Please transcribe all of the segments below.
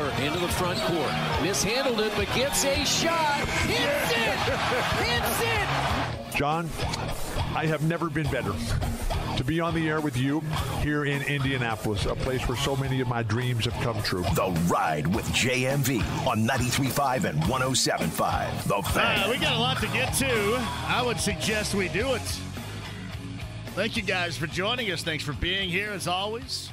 Here's into the front court. Mishandled it, but gets a shot. Hits it! Hits it! John, I have never been better to be on the air with you here in Indianapolis, a place where so many of my dreams have come true. The Ride with JMV on 93.5 and 107.5. The Fan. Uh, we got a lot to get to. I would suggest we do it. Thank you guys for joining us. Thanks for being here as always.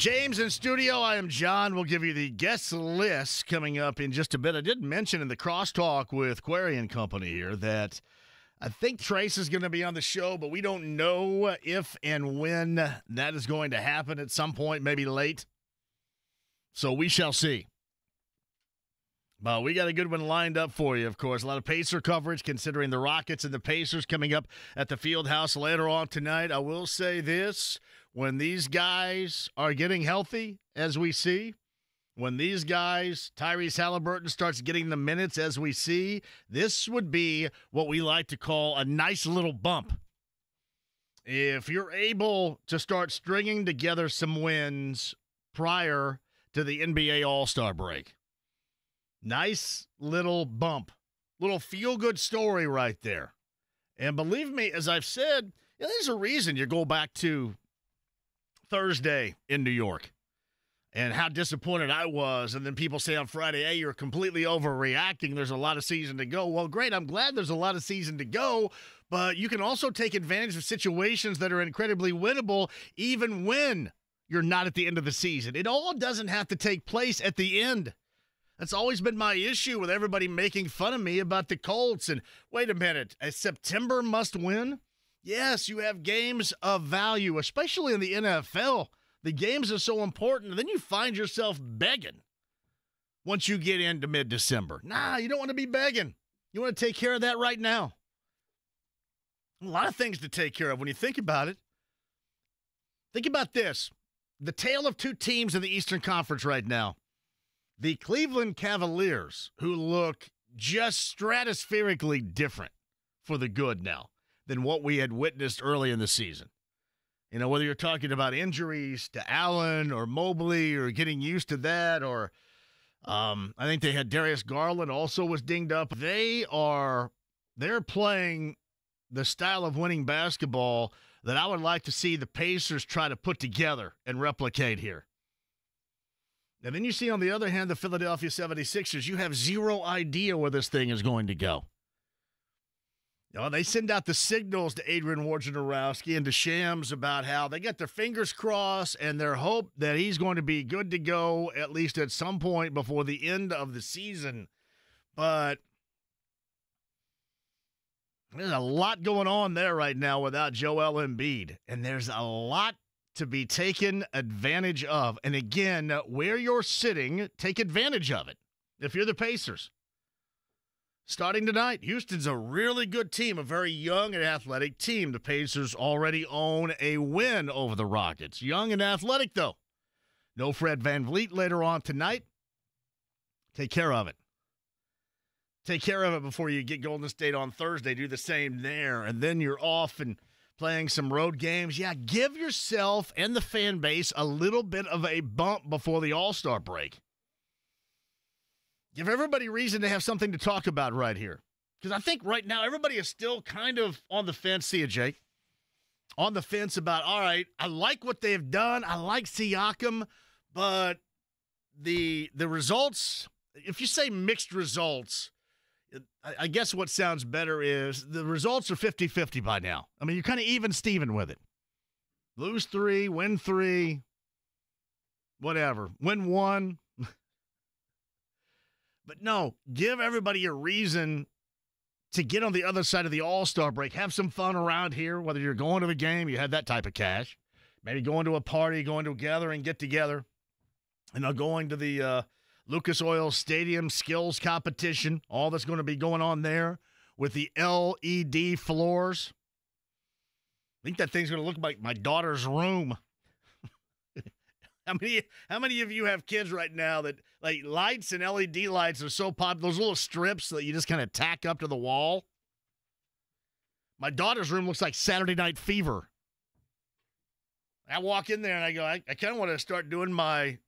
James in studio. I am John. We'll give you the guest list coming up in just a bit. I did mention in the crosstalk with Query and Company here that I think Trayce is going to be on the show, but we don't know if and when that is going to happen at some point, maybe late. So we shall see. But we got a good one lined up for you, of course. A lot of Pacer coverage considering the Rockets and the Pacers coming up at the field house later on tonight. I will say this when these guys are getting healthy, as we see, when these guys, Tyrese Halliburton, starts getting the minutes as we see, this would be what we like to call a nice little bump. If you're able to start stringing together some wins prior to the NBA All Star break, nice little bump, little feel good story right there. And believe me, as I've said, there's a reason you go back to Thursday in New York and how disappointed I was. And then people say on Friday, hey, you're completely overreacting. There's a lot of season to go. Well, great. I'm glad there's a lot of season to go, but you can also take advantage of situations that are incredibly winnable, even when you're not at the end of the season. It all doesn't have to take place at the end. That's always been my issue with everybody making fun of me about the Colts. And wait a minute, a September must win? Yes, you have games of value, especially in the NFL. The games are so important. And then you find yourself begging once you get into mid December. Nah, you don't want to be begging. You want to take care of that right now. A lot of things to take care of when you think about it. Think about this the tale of two teams in the Eastern Conference right now. The Cleveland Cavaliers, who look just stratospherically different for the good now than what we had witnessed early in the season. You know, whether you're talking about injuries to Allen or Mobley or getting used to that, or um, I think they had Darius Garland also was dinged up. They are they're playing the style of winning basketball that I would like to see the Pacers try to put together and replicate here. And then you see, on the other hand, the Philadelphia 76ers, you have zero idea where this thing is going to go. Know, they send out the signals to Adrian Wojnarowski and to Shams about how they got their fingers crossed and their hope that he's going to be good to go at least at some point before the end of the season. But there's a lot going on there right now without Joel Embiid, and there's a lot to be taken advantage of. And again, where you're sitting, take advantage of it. If you're the Pacers, starting tonight, Houston's a really good team, a very young and athletic team. The Pacers already own a win over the Rockets. Young and athletic, though. No Fred Van VanVleet later on tonight. Take care of it. Take care of it before you get Golden State on Thursday. Do the same there. And then you're off and playing some road games. Yeah, give yourself and the fan base a little bit of a bump before the All Star break. Give everybody reason to have something to talk about right here. Because I think right now everybody is still kind of on the fence, see you, Jake. On the fence about, all right, I like what they've done. I like Siakam, but the the results, if you say mixed results, I guess what sounds better is the results are 50 50 by now. I mean, you're kind of even Steven with it. Lose three, win three, whatever. Win one. But no, give everybody a reason to get on the other side of the All Star break. Have some fun around here, whether you're going to the game, you had that type of cash. Maybe going to a party, going to a gathering, get together, and now going to the, uh, Lucas Oil Stadium skills competition, all that's going to be going on there with the LED floors. I think that thing's going to look like my daughter's room. How many how many of you have kids right now that like lights and LED lights are so popular? Those little strips that you just kind of tack up to the wall. My daughter's room looks like Saturday Night Fever. I walk in there and I go, I, I kind of want to start doing my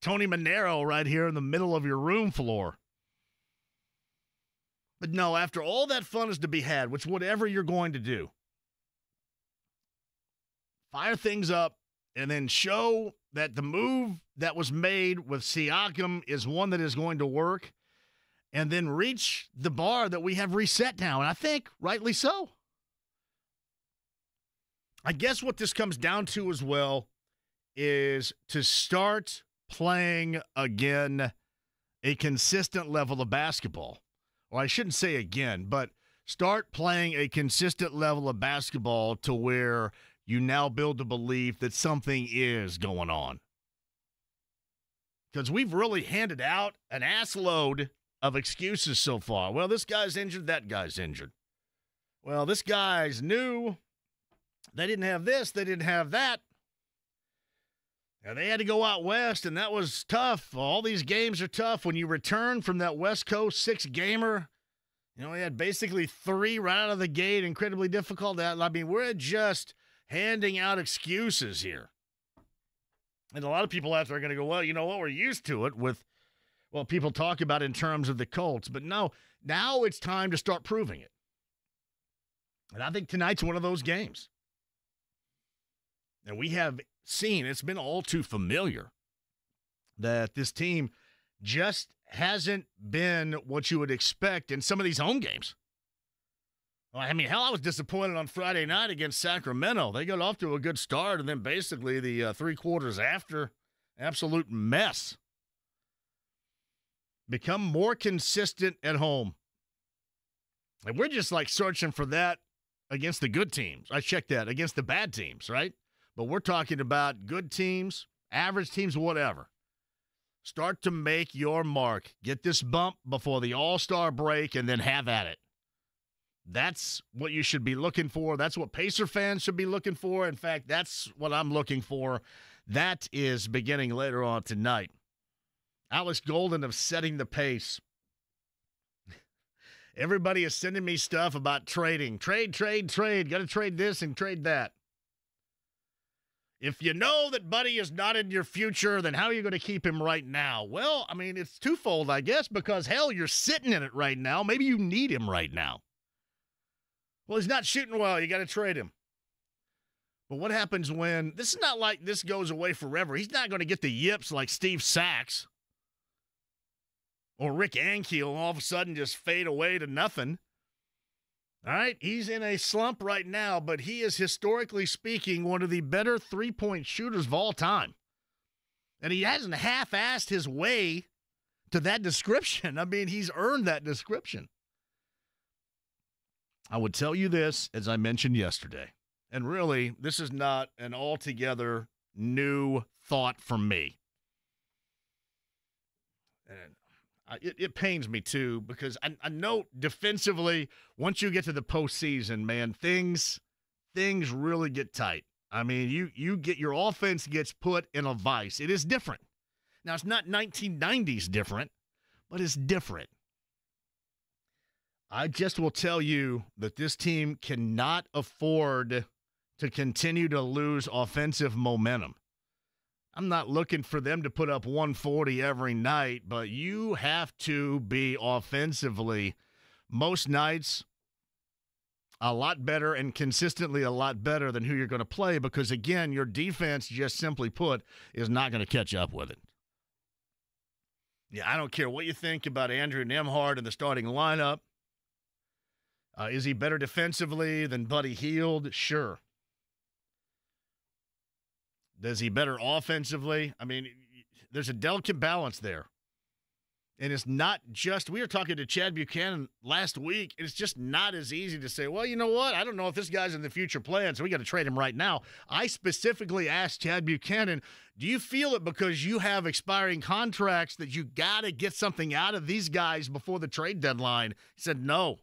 Tony Manero right here in the middle of your room floor. But no, after all that fun is to be had, which whatever you're going to do, fire things up and then show that the move that was made with Siakam is one that is going to work and then reach the bar that we have reset now. And I think rightly so. I guess what this comes down to as well is to start playing again a consistent level of basketball. Or I shouldn't say again, but start playing a consistent level of basketball to where you now build the belief that something is going on. Because we've really handed out an assload of excuses so far. Well, this guy's injured, that guy's injured. Well, this guy's new. They didn't have this, they didn't have that. And they had to go out west, and that was tough. All these games are tough. When you return from that West Coast six gamer, you know, we had basically three right out of the gate, incredibly difficult. I mean, we're just handing out excuses here. And a lot of people out there are going to go, well, you know what? We're used to it with well, people talk about in terms of the Colts. But no, now it's time to start proving it. And I think tonight's one of those games. And we have seen, it's been all too familiar that this team just hasn't been what you would expect in some of these home games. I mean, hell, I was disappointed on Friday night against Sacramento. They got off to a good start, and then basically the uh, three quarters after, absolute mess. Become more consistent at home. And we're just like searching for that against the good teams. I checked that against the bad teams, right? But we're talking about good teams, average teams, whatever. Start to make your mark. Get this bump before the All Star break and then have at it. That's what you should be looking for. That's what Pacer fans should be looking for. In fact, that's what I'm looking for. That is beginning later on tonight. Alex Golden of setting the pace. Everybody is sending me stuff about trading. Trade, trade, trade. Got to trade this and trade that. If you know that Buddy is not in your future, then how are you going to keep him right now? Well, I mean, it's twofold, I guess, because hell, you're sitting in it right now. Maybe you need him right now. Well, he's not shooting well. You got to trade him. But what happens when this is not like this goes away forever? He's not going to get the yips like Steve Sax or Rick Ankiel all of a sudden just fade away to nothing. All right, he's in a slump right now, but he is historically speaking one of the better three point shooters of all time. And he hasn't half assed his way to that description. I mean, he's earned that description. I would tell you this, as I mentioned yesterday, and really, this is not an altogether new thought from me. And it, it, pains me too because I, I know defensively, once you get to the postseason, man, things things really get tight. I mean, you you get your offense gets put in a vice. It is different. Now it's not 1990s different, but it's different. I just will tell you that this team cannot afford to continue to lose offensive momentum. I'm not looking for them to put up 140 every night, but you have to be offensively most nights a lot better and consistently a lot better than who you're going to play because, again, your defense, just simply put, is not going to catch up with it. Yeah, I don't care what you think about Andrew Nembhard in the starting lineup. Uh, is he better defensively than Buddy Hield? Sure. Does he better offensively? I mean, there's a delicate balance there. And it's not just, we were talking to Chad Buchanan last week. It's just not as easy to say, well, you know what? I don't know if this guy's in the future plan, so we got to trade him right now. I specifically asked Chad Buchanan, do you feel it because you have expiring contracts that you got to get something out of these guys before the trade deadline? He said, no.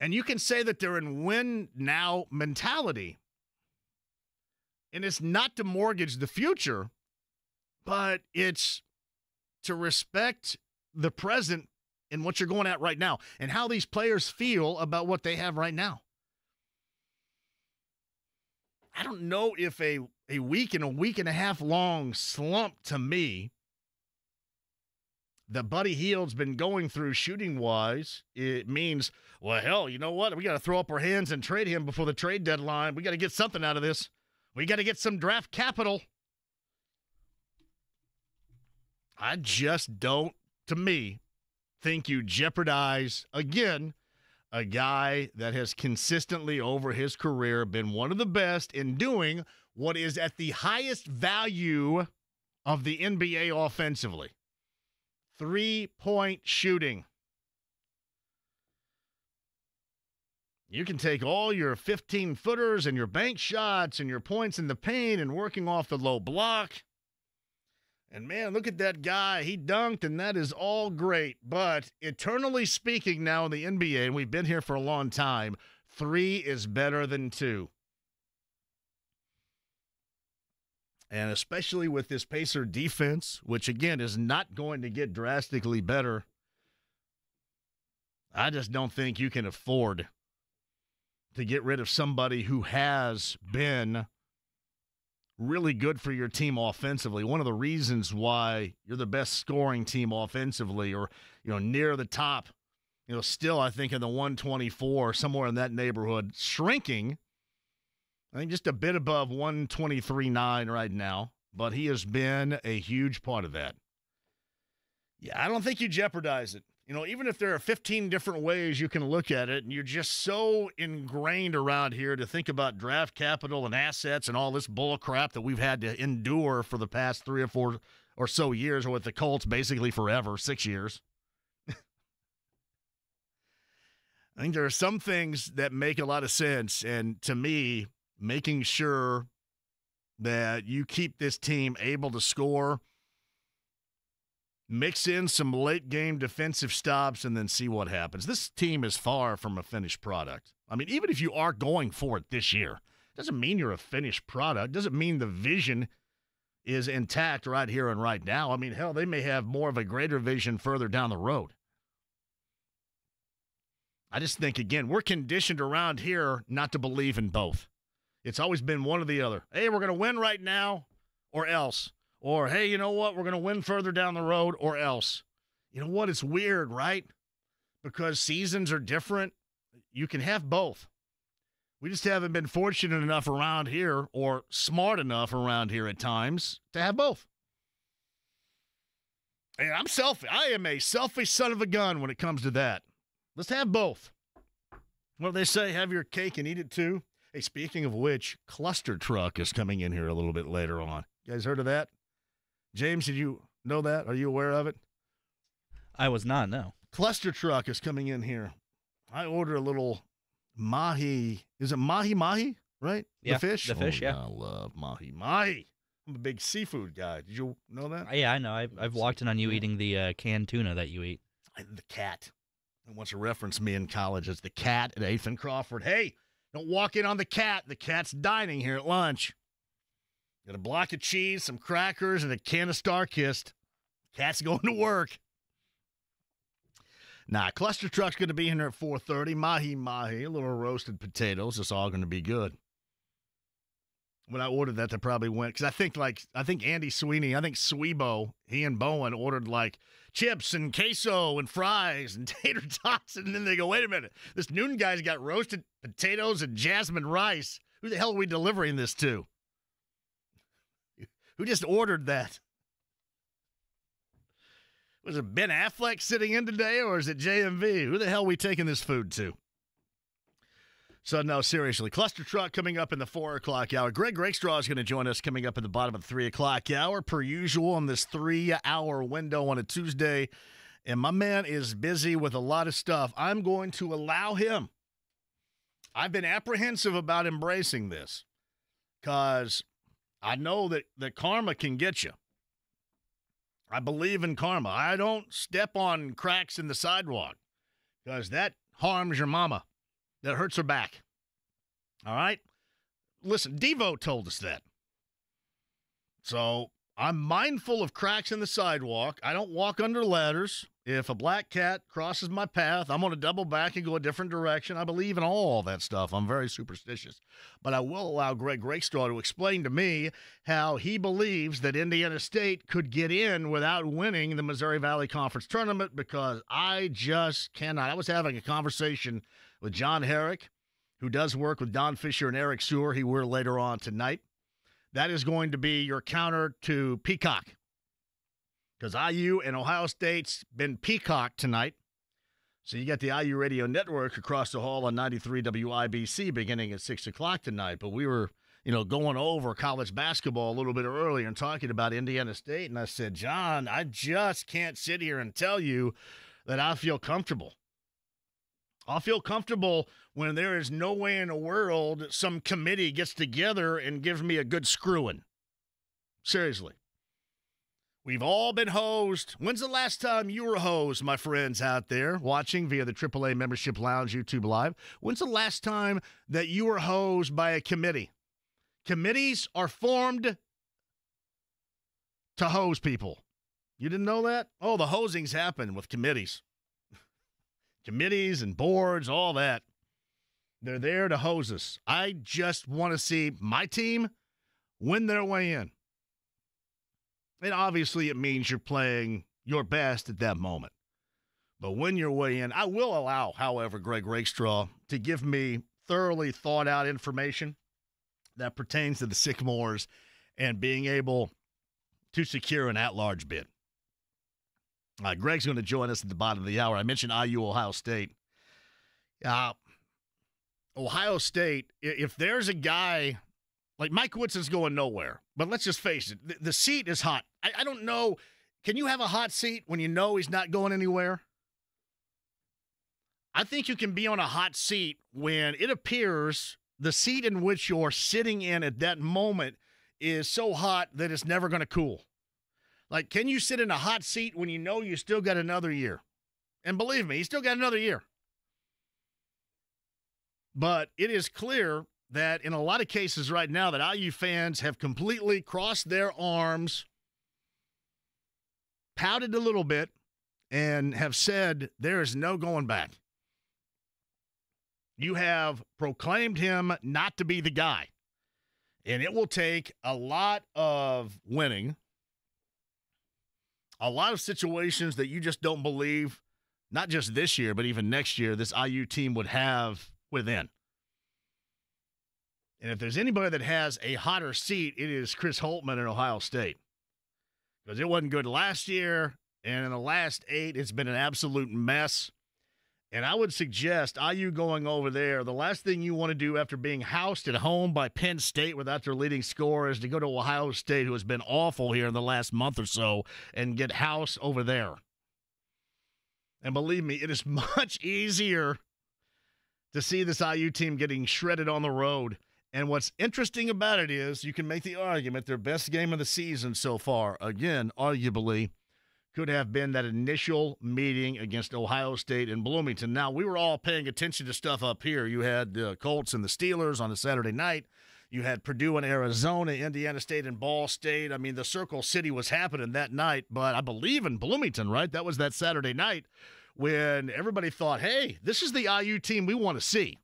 And you can say that they're in win now mentality. And it's not to mortgage the future, but it's to respect the present and what you're going at right now and how these players feel about what they have right now. I don't know if a a week and a week and a half long slump to me that Buddy Hield's been going through shooting wise, it means, well, hell, you know what? We got to throw up our hands and trade him before the trade deadline. We got to get something out of this. We got to get some draft capital. I just don't, to me, think you jeopardize, again, a guy that has consistently over his career been one of the best in doing what is at the highest value of the NBA offensively three point shooting. You can take all your 15 footers and your bank shots and your points in the paint and working off the low block. And man, look at that guy. He dunked, and that is all great. But eternally speaking, now in the NBA, and we've been here for a long time, three is better than two. And especially with this Pacer defense, which again is not going to get drastically better, I just don't think you can afford to get rid of somebody who has been really good for your team offensively. One of the reasons why you're the best scoring team offensively or, you know, near the top, you know, still I think in the 124 somewhere in that neighborhood, shrinking I think just a bit above 123.9 right now, but he has been a huge part of that. Yeah, I don't think you jeopardize it. You know, even if there are 15 different ways you can look at it, and you're just so ingrained around here to think about draft capital and assets and all this bull crap that we've had to endure for the past three or four or so years, or with the Colts basically forever, six years. I think there are some things that make a lot of sense. And to me, making sure that you keep this team able to score, mix in some late game defensive stops, and then see what happens. This team is far from a finished product. I mean, even if you are going for it this year, doesn't mean you're a finished product. Doesn't mean the vision is intact right here and right now. I mean, hell, they may have more of a greater vision further down the road. I just think, again, we're conditioned around here not to believe in both. It's always been one or the other. Hey, we're going to win right now or else. Or, hey, you know what? We're going to win further down the road or else. You know what? It's weird, right? Because seasons are different. You can have both. We just haven't been fortunate enough around here or smart enough around here at times to have both. And I'm selfish. I am a selfish son of a gun when it comes to that. Let's have both. What do they say? Have your cake and eat it too. Hey, speaking of which, Cluster Truck is coming in here a little bit later on. You guys heard of that? James, did you know that? Are you aware of it? I was not, no. Cluster Truck is coming in here. I ordered a little mahi. Is it mahi mahi? Right? Yeah, the fish. the fish, Oh, yeah. I love mahi mahi. I'm a big seafood guy. Did you know that? Yeah, I know. I've, I've walked in on you eating the uh, canned tuna that you eat. I- the cat. And wants to reference me in college as the cat at Ethan Crawford. Hey, don't walk in on the cat. The cat's dining here at lunch. Got a block of cheese, some crackers, and a can of StarKist. Cat's going to work. Nah, Cluster Truck's going to be in here at 4.30. Mahi mahi, a little roasted potatoes. It's all going to be good. When I ordered that, they probably went because I think like I think Andy Sweeney, I think Swebo, he and Bowen ordered like chips and queso and fries and tater tots, and then they go, wait a minute, this Newton guy's got roasted potatoes and jasmine rice. Who the hell are we delivering this to? Who just ordered that? Was it Ben Affleck sitting in today, or is it JMV? Who the hell are we taking this food to? So, no, seriously. Cluster Truck coming up in the 4 o'clock hour. Greg Rakestraw is going to join us coming up at the bottom of the 3 o'clock hour, per usual, in this three hour window on a Tuesday. And my man is busy with a lot of stuff. I'm going to allow him. I've been apprehensive about embracing this because I know that, that karma can get you. I believe in karma. I don't step on cracks in the sidewalk because that harms your mama that hurts her back. All right? Listen, Devo told us that. So I'm mindful of cracks in the sidewalk. I don't walk under ladders. If a black cat crosses my path, I'm going to double back and go a different direction. I believe in all that stuff. I'm very superstitious. But I will allow Greg Rakestraw to explain to me how he believes that Indiana State could get in without winning the Missouri Valley Conference tournament because I just cannot. I was having a conversation with John Herrick, who does work with Don Fischer and Eric Sewer. He will later on tonight. That is going to be your counter to Peacock. Because IU and Ohio State's been Peacock tonight. So you got the IU radio network across the hall on 93 WIBC beginning at 6 o'clock tonight. But we were, you know, going over college basketball a little bit earlier and talking about Indiana State. And I said, John, I just can't sit here and tell you that I feel comfortable. I'll feel comfortable when there is no way in the world some committee gets together and gives me a good screwing. Seriously. We've all been hosed. When's the last time you were hosed, my friends out there watching via the AAA Membership Lounge YouTube Live? When's the last time that you were hosed by a committee? Committees are formed to hose people. You didn't know that? Oh, the hosings happen with committees committees and boards, all that. They're there to hose us. I just want to see my team win their way in. And obviously, it means you're playing your best at that moment. But when you're way in, I will allow, however, Greg Rakestraw to give me thoroughly thought out information that pertains to the Sycamores and being able to secure an at large bid. Uh, Greg's going to join us at the bottom of the hour. I mentioned IU Ohio State. Uh, Ohio State, if there's a guy like Mike Woodson's going nowhere, but let's just face it, the, the seat is hot. I, I don't know. Can you have a hot seat when you know he's not going anywhere? I think you can be on a hot seat when it appears the seat in which you're sitting in at that moment is so hot that it's never going to cool. Like, can you sit in a hot seat when you know you still got another year? And believe me, you still got another year. But it is clear that in a lot of cases right now that IU fans have completely crossed their arms, pouted a little bit, and have said there is no going back. You have proclaimed him not to be the guy. And it will take a lot of winning a lot of situations that you just don't believe, not just this year, but even next year, this IU team would have within. And if there's anybody that has a hotter seat, it is Chris Holtmann in Ohio State. Because it wasn't good last year, and in the last eight, it's been an absolute mess. And I would suggest IU going over there, the last thing you want to do after being housed at home by Penn State without their leading scorer is to go to Ohio State, who has been awful here in the last month or so, and get housed over there. And believe me, it is much easier to see this IU team getting shredded on the road. And what's interesting about it is you can make the argument their best game of the season so far, again, arguably, could have been that initial meeting against Ohio State and Bloomington. Now, we were all paying attention to stuff up here. You had the Colts and the Steelers on a Saturday night. You had Purdue and Arizona, Indiana State and Ball State. I mean, the Circle City was happening that night, but I believe in Bloomington, right? That was that Saturday night when everybody thought, hey, this is the IU team we want to see.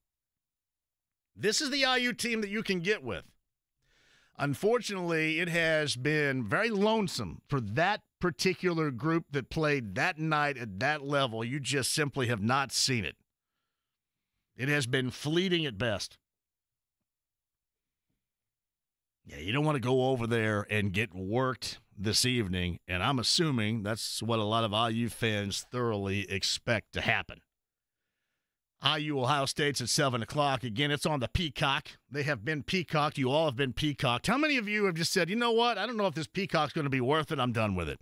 This is the IU team that you can get with. Unfortunately, it has been very lonesome for that particular group that played that night at that level, you just simply have not seen it. It has been fleeting at best. Yeah, you don't want to go over there and get worked this evening, and I'm assuming that's what a lot of IU fans thoroughly expect to happen. IU Ohio State's at 7 o'clock. Again, it's on the Peacock. They have been peacocked. You all have been peacocked. How many of you have just said, you know what? I don't know if this Peacock's going to be worth it. I'm done with it.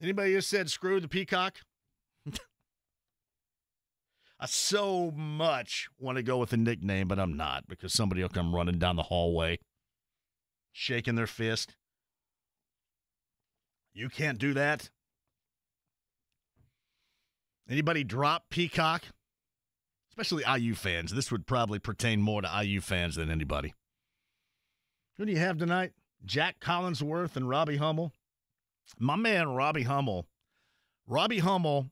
Anybody just said screw the Peacock? I so much want to go with a nickname, but I'm not because somebody will come running down the hallway, shaking their fist. You can't do that. Anybody drop Peacock? Especially IU fans. This would probably pertain more to IU fans than anybody. Who do you have tonight? Jac Collinsworth and Robbie Hummel. My man, Robbie Hummel. Robbie Hummel.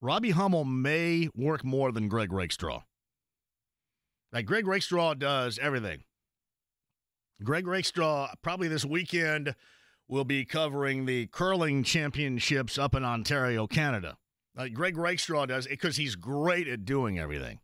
Robbie Hummel may work more than Greg Rakestraw. Like Greg Rakestraw does everything. Greg Rakestraw probably this weekend will be covering the curling championships up in Ontario, Canada. Like Greg Rakestraw does because he's great at doing everything.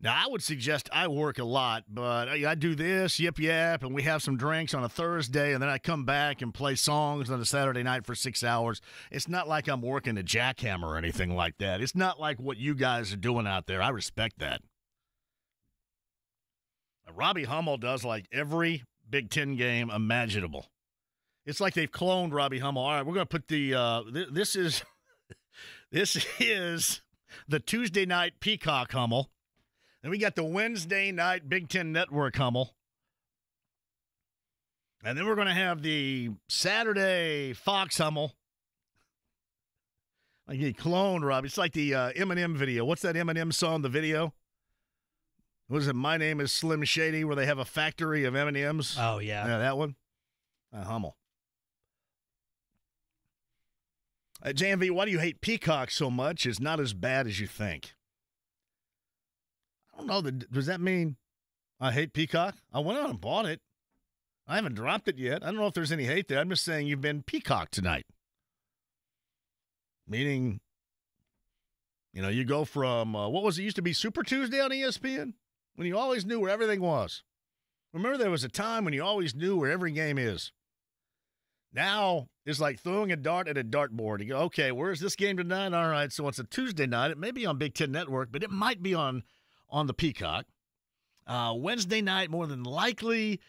Now, I would suggest I work a lot, but I do this, yip yap, and we have some drinks on a Thursday, and then I come back and play songs on a Saturday night for six hours. It's not like I'm working a jackhammer or anything like that. It's not like what you guys are doing out there. I respect that. Robbie Hummel does like every Big Ten game imaginable. It's like they've cloned Robbie Hummel. All right, we're going to put the uh, th- this is this is the Tuesday night Peacock Hummel. Then we got the Wednesday night Big Ten Network Hummel. And then we're going to have the Saturday Fox Hummel. Like he cloned Rob. It's like the uh, Eminem video. What's that Eminem song? The video. What is it? My name is Slim Shady, where they have a factory of M&Ms. Oh yeah, yeah, that one. Uh, Hummel. Uh, JMV, why do you hate Peacock so much? It's not as bad as you think. I don't know. Does that mean I hate Peacock? I went out and bought it. I haven't dropped it yet. I don't know if there's any hate there. I'm just saying you've been Peacock tonight. Meaning, you know, you go from, uh, what was it used to be, Super Tuesday on ESPN? when you always knew where everything was. Remember, there was a time when you always knew where every game is. Now it's like throwing a dart at a dartboard. You go, okay, where's this game tonight? All right, so it's a Tuesday night. It may be on Big Ten Network, but it might be on on the Peacock. Uh, Wednesday night, more than likely.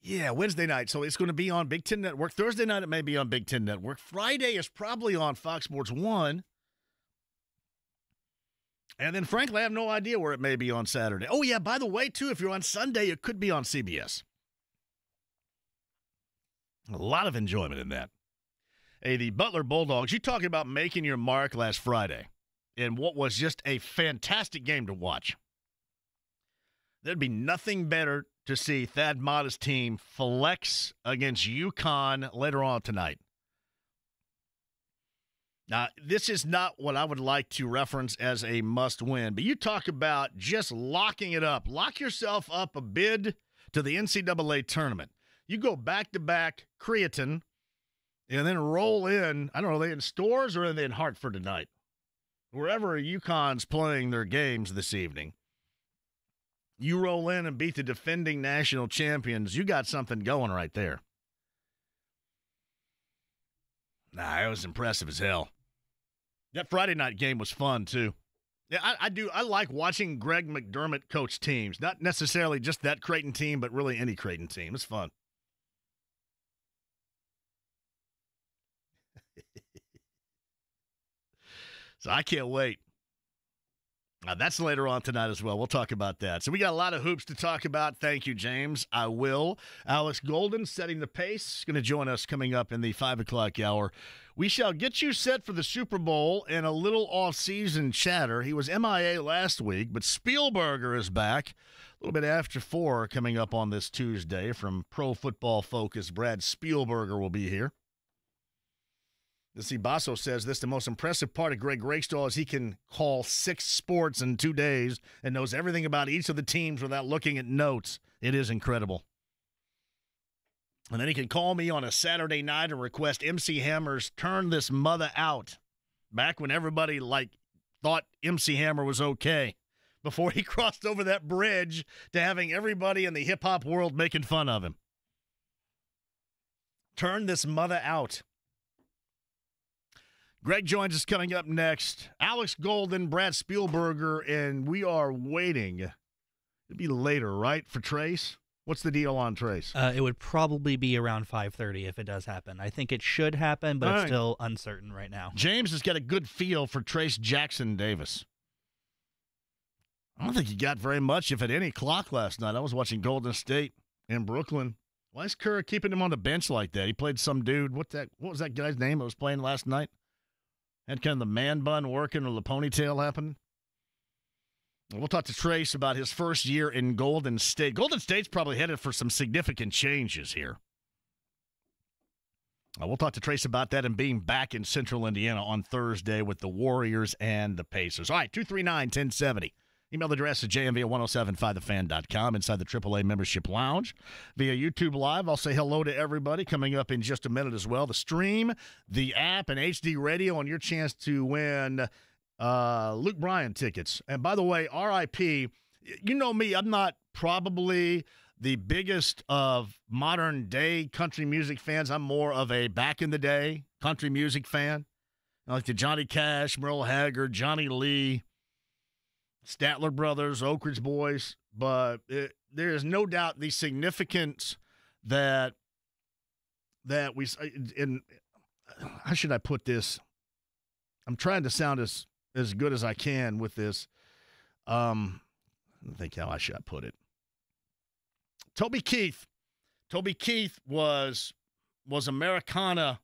Yeah, Wednesday night. So it's going to be on Big Ten Network. Thursday night, it may be on Big Ten Network. Friday is probably on Fox Sports 1. And then, frankly, I have no idea where it may be on Saturday. Oh, yeah, by the way, too, if you're on Sunday, it could be on CBS. A lot of enjoyment in that. Hey, the Butler Bulldogs, you talking about making your mark last Friday in what was just a fantastic game to watch. There'd be nothing better to see Thad Matta's team flex against UConn later on tonight. Now, this is not what I would like to reference as a must win, but you talk about just locking it up. Lock yourself up a bid to the NCAA tournament. You go back to back Creighton and then roll in. I don't know, are they in Storrs or are they in Hartford tonight? Wherever UConn's playing their games this evening, you roll in and beat the defending national champions. You got something going right there. Nah, it was impressive as hell. That Friday night game was fun too. Yeah, I, I, do. I like watching Greg McDermott coach teams. Not necessarily just that Creighton team, but really any Creighton team. It's fun. so I can't wait. Uh, that's later on tonight as well. We'll talk about that. So we got a lot of hoops to talk about. Thank you, James. I will. Alex Golden setting the pace. Going to join us coming up in the five o'clock hour. We shall get you set for the Super Bowl and a little off-season chatter. He was MIA last week, but Spielberger is back. A little bit after four coming up on this Tuesday from Pro Football Focus. Brad Spielberger will be here. The Cibasso says this the most impressive part of Greg Rakestraw is he can call six sports in two days and knows everything about each of the teams without looking at notes. It is incredible. And then he can call me on a Saturday night and request MC Hammer's turn this mother out. Back when everybody like thought MC Hammer was okay. Before he crossed over that bridge to having everybody in the hip hop world making fun of him. Turn this mother out. Greg joins us coming up next. Alex Golden, Brad Spielberger, and we are waiting. It'd be later, right, for Trayce? What's the deal on Trayce? Uh, it would probably be around 5:30 if it does happen. I think it should happen, but All it's right. still uncertain right now. James has got a good feel for Trayce Jackson Davis. I don't think he got very much, if at any, clock last night. I was watching Golden State in Brooklyn. Why is Kerr keeping him on the bench like that? He played some dude. What that? What was that guy's name that was playing last night? Had kind of the man bun working or the ponytail happening. We'll talk to Trayce about his first year in Golden State. Golden State's probably headed for some significant changes here. Uh, we'll talk to Trayce about that and being back in central Indiana on Thursday with the Warriors and the Pacers. All right, 239 1070. Email address is jmv at 1075thefan.com inside the AAA membership lounge via YouTube Live. I'll say hello to everybody coming up in just a minute as well. The stream, the app, and HD radio, and your chance to win uh, Luke Bryan tickets. And by the way, RIP, you know me, I'm not probably the biggest of modern day country music fans. I'm more of a back in the day country music fan. I like the Johnny Cash, Merle Haggard, Johnny Lee, Statler Brothers, Oak Ridge Boys. But it, there is no doubt the significance that that we in how should I put this? I'm trying to sound as as good as I can with this. Um, I think how I should put it. Toby Keith, Toby Keith was was Americana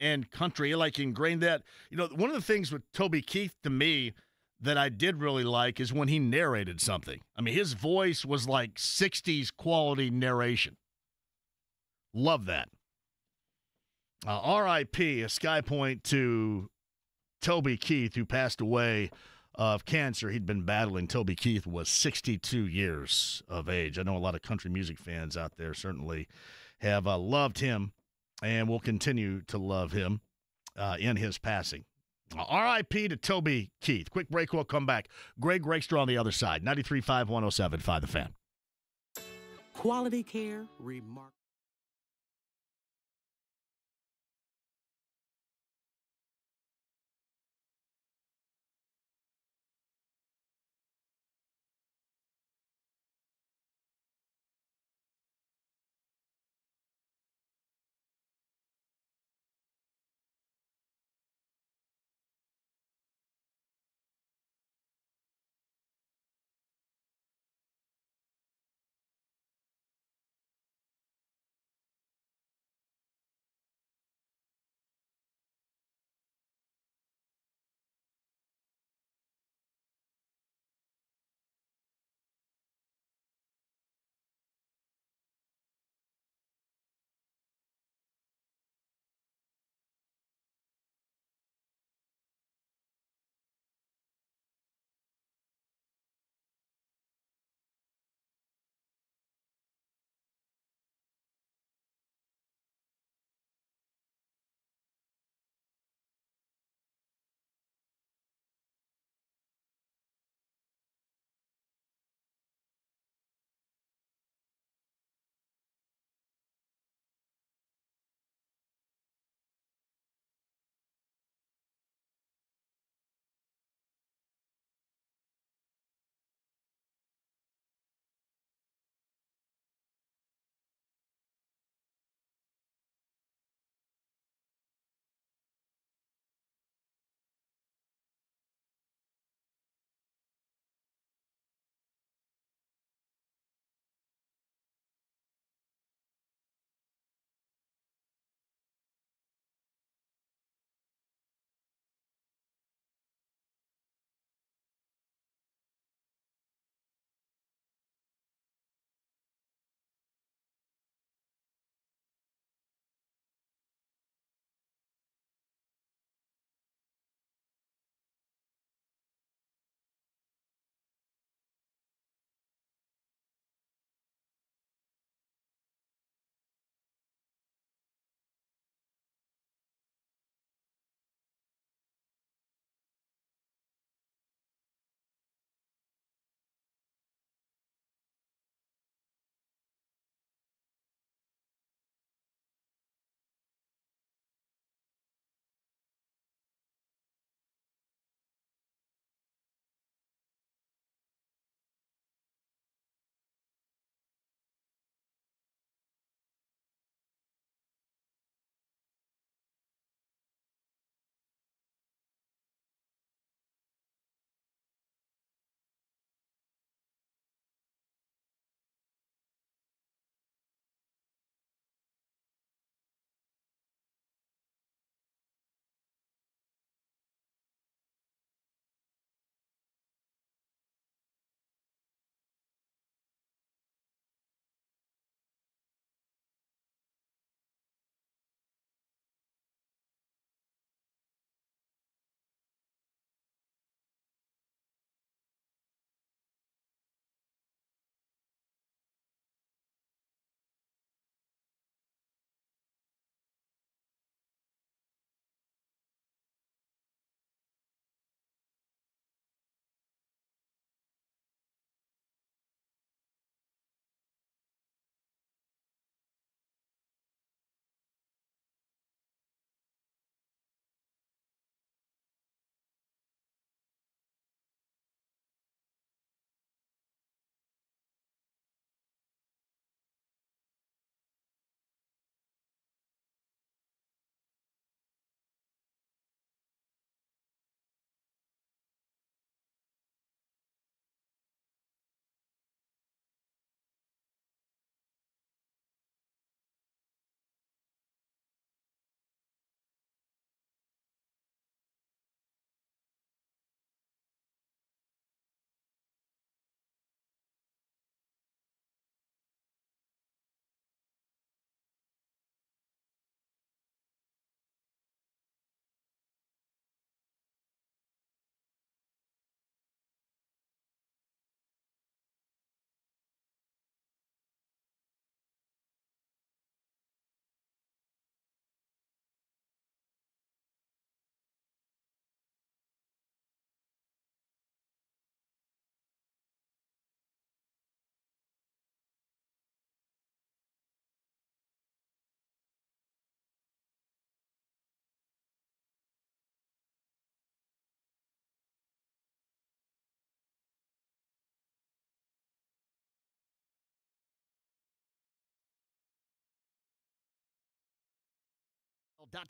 and country, like ingrained that. You know, one of the things with Toby Keith to me that I did really like is when he narrated something. I mean, his voice was like 60s quality narration. Love that. Uh, RIP, a sky point to Toby Keith, who passed away of cancer he'd been battling. Toby Keith was 62 years of age. I know a lot of country music fans out there certainly have uh, loved him and will continue to love him uh, in his passing. RIP to Toby Keith. Quick break, we'll come back. Greg Rakestraw on the other side. 93.5, 107.5 The Fan. Quality care, remark.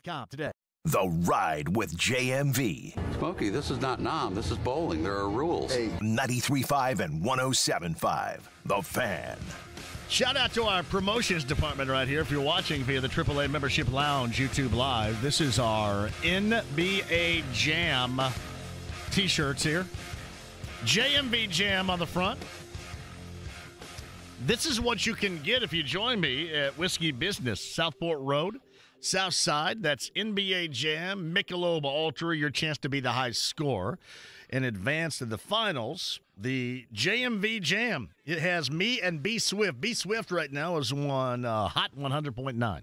Com today. The Ride with JMV. Smokey, this is not Nam. This is bowling. There are rules. 93.5 and 107.5. The Fan. Shout out to our promotions department right here. If you're watching via the AAA Membership Lounge YouTube Live, this is our NBA Jam t shirts here. JMV Jam on the front. This is what you can get if you join me at Whiskey Business, Southport Road, South Side. That's NBA Jam, Michelob Ultra, your chance to be the high score and advance to the finals. The JMV Jam. It has me and B Swift. B Swift right now is on uh, Hot 100.9. Uh,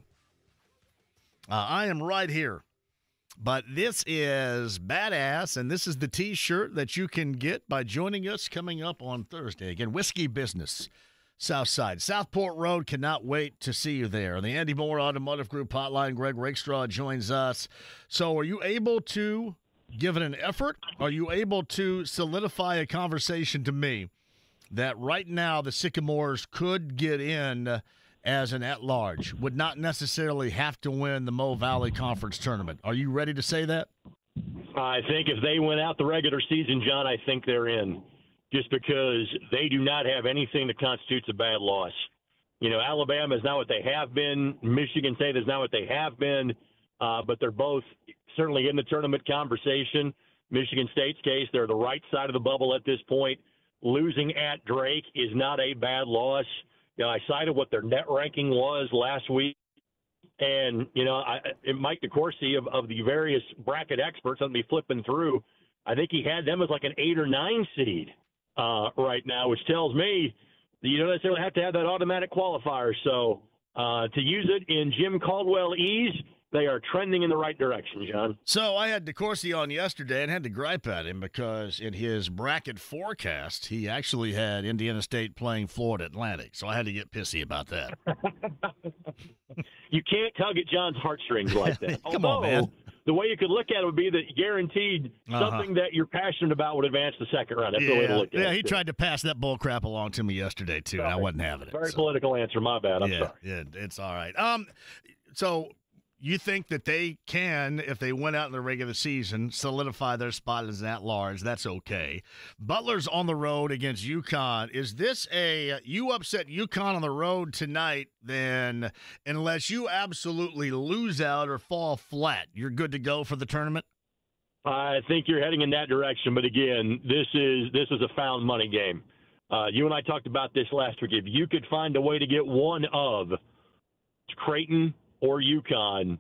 I am right here. But this is badass, and this is the t shirt that you can get by joining us coming up on Thursday. Again, Whiskey Business. South Side. Southport Road cannot wait to see you there. The Andy Moore Automotive Group hotline, Greg Rakestraw joins us. So, are you able to give it an effort? Are you able to solidify a conversation to me that right now the Sycamores could get in as an at large, would not necessarily have to win the Mo Valley Conference tournament? Are you ready to say that? I think if they win out the regular season, John, I think they're in just because they do not have anything that constitutes a bad loss. You know, Alabama is not what they have been. Michigan State is not what they have been, uh, but they're both certainly in the tournament conversation. Michigan State's case, they're the right side of the bubble at this point. Losing at Drake is not a bad loss. You know, I cited what their net ranking was last week. And, you know, I, Mike DeCourcy of, of the various bracket experts, let me flipping through, I think he had them as like an eight or nine seed uh, right now, which tells me that you don't necessarily have to have that automatic qualifier. So uh, to use it in Jim Caldwell ease, they are trending in the right direction, John. So I had DeCourcy on yesterday and had to gripe at him because in his bracket forecast, he actually had Indiana State playing Florida Atlantic. So I had to get pissy about that. you can't tug at John's heartstrings like that. Come Although, on, man the way you could look at it would be that guaranteed uh-huh. something that you're passionate about would advance the second round. That's yeah. the way to look at yeah, it. Yeah, he tried to pass that bull crap along to me yesterday too, and I wasn't having it. Very so. political answer. My bad. I'm yeah, sorry. Yeah, it's all right. Um, so you think that they can, if they went out in the regular season, solidify their spot as at large? That's okay. Butler's on the road against UConn. Is this a you upset UConn on the road tonight? Then, unless you absolutely lose out or fall flat, you're good to go for the tournament. I think you're heading in that direction, but again, this is this is a found money game. Uh, you and I talked about this last week. If you could find a way to get one of Creighton or UConn,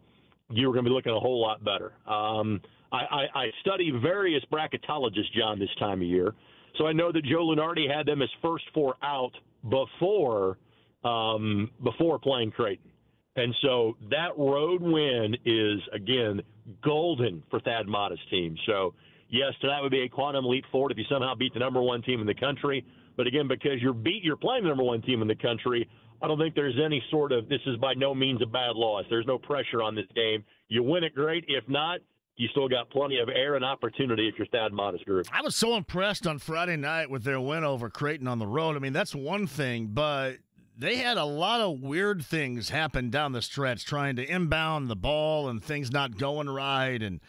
you were going to be looking a whole lot better. Um, I, I, I study various bracketologists, John, this time of year. So I know that Joe Lunardi had them as first four out before um, before playing Creighton. And so that road win is, again, golden for Thad Matta's team. So, yes, that would be a quantum leap forward if you somehow beat the number one team in the country. But again, because you're beat, you're playing the number one team in the country, I don't think there's any sort of this is by no means a bad loss. There's no pressure on this game. You win it, great. If not, you still got plenty of air and opportunity if you're Thad Matta's group. I was so impressed on Friday night with their win over Creighton on the road. I mean, that's one thing, but they had a lot of weird things happen down the stretch, trying to inbound the ball and things not going right, and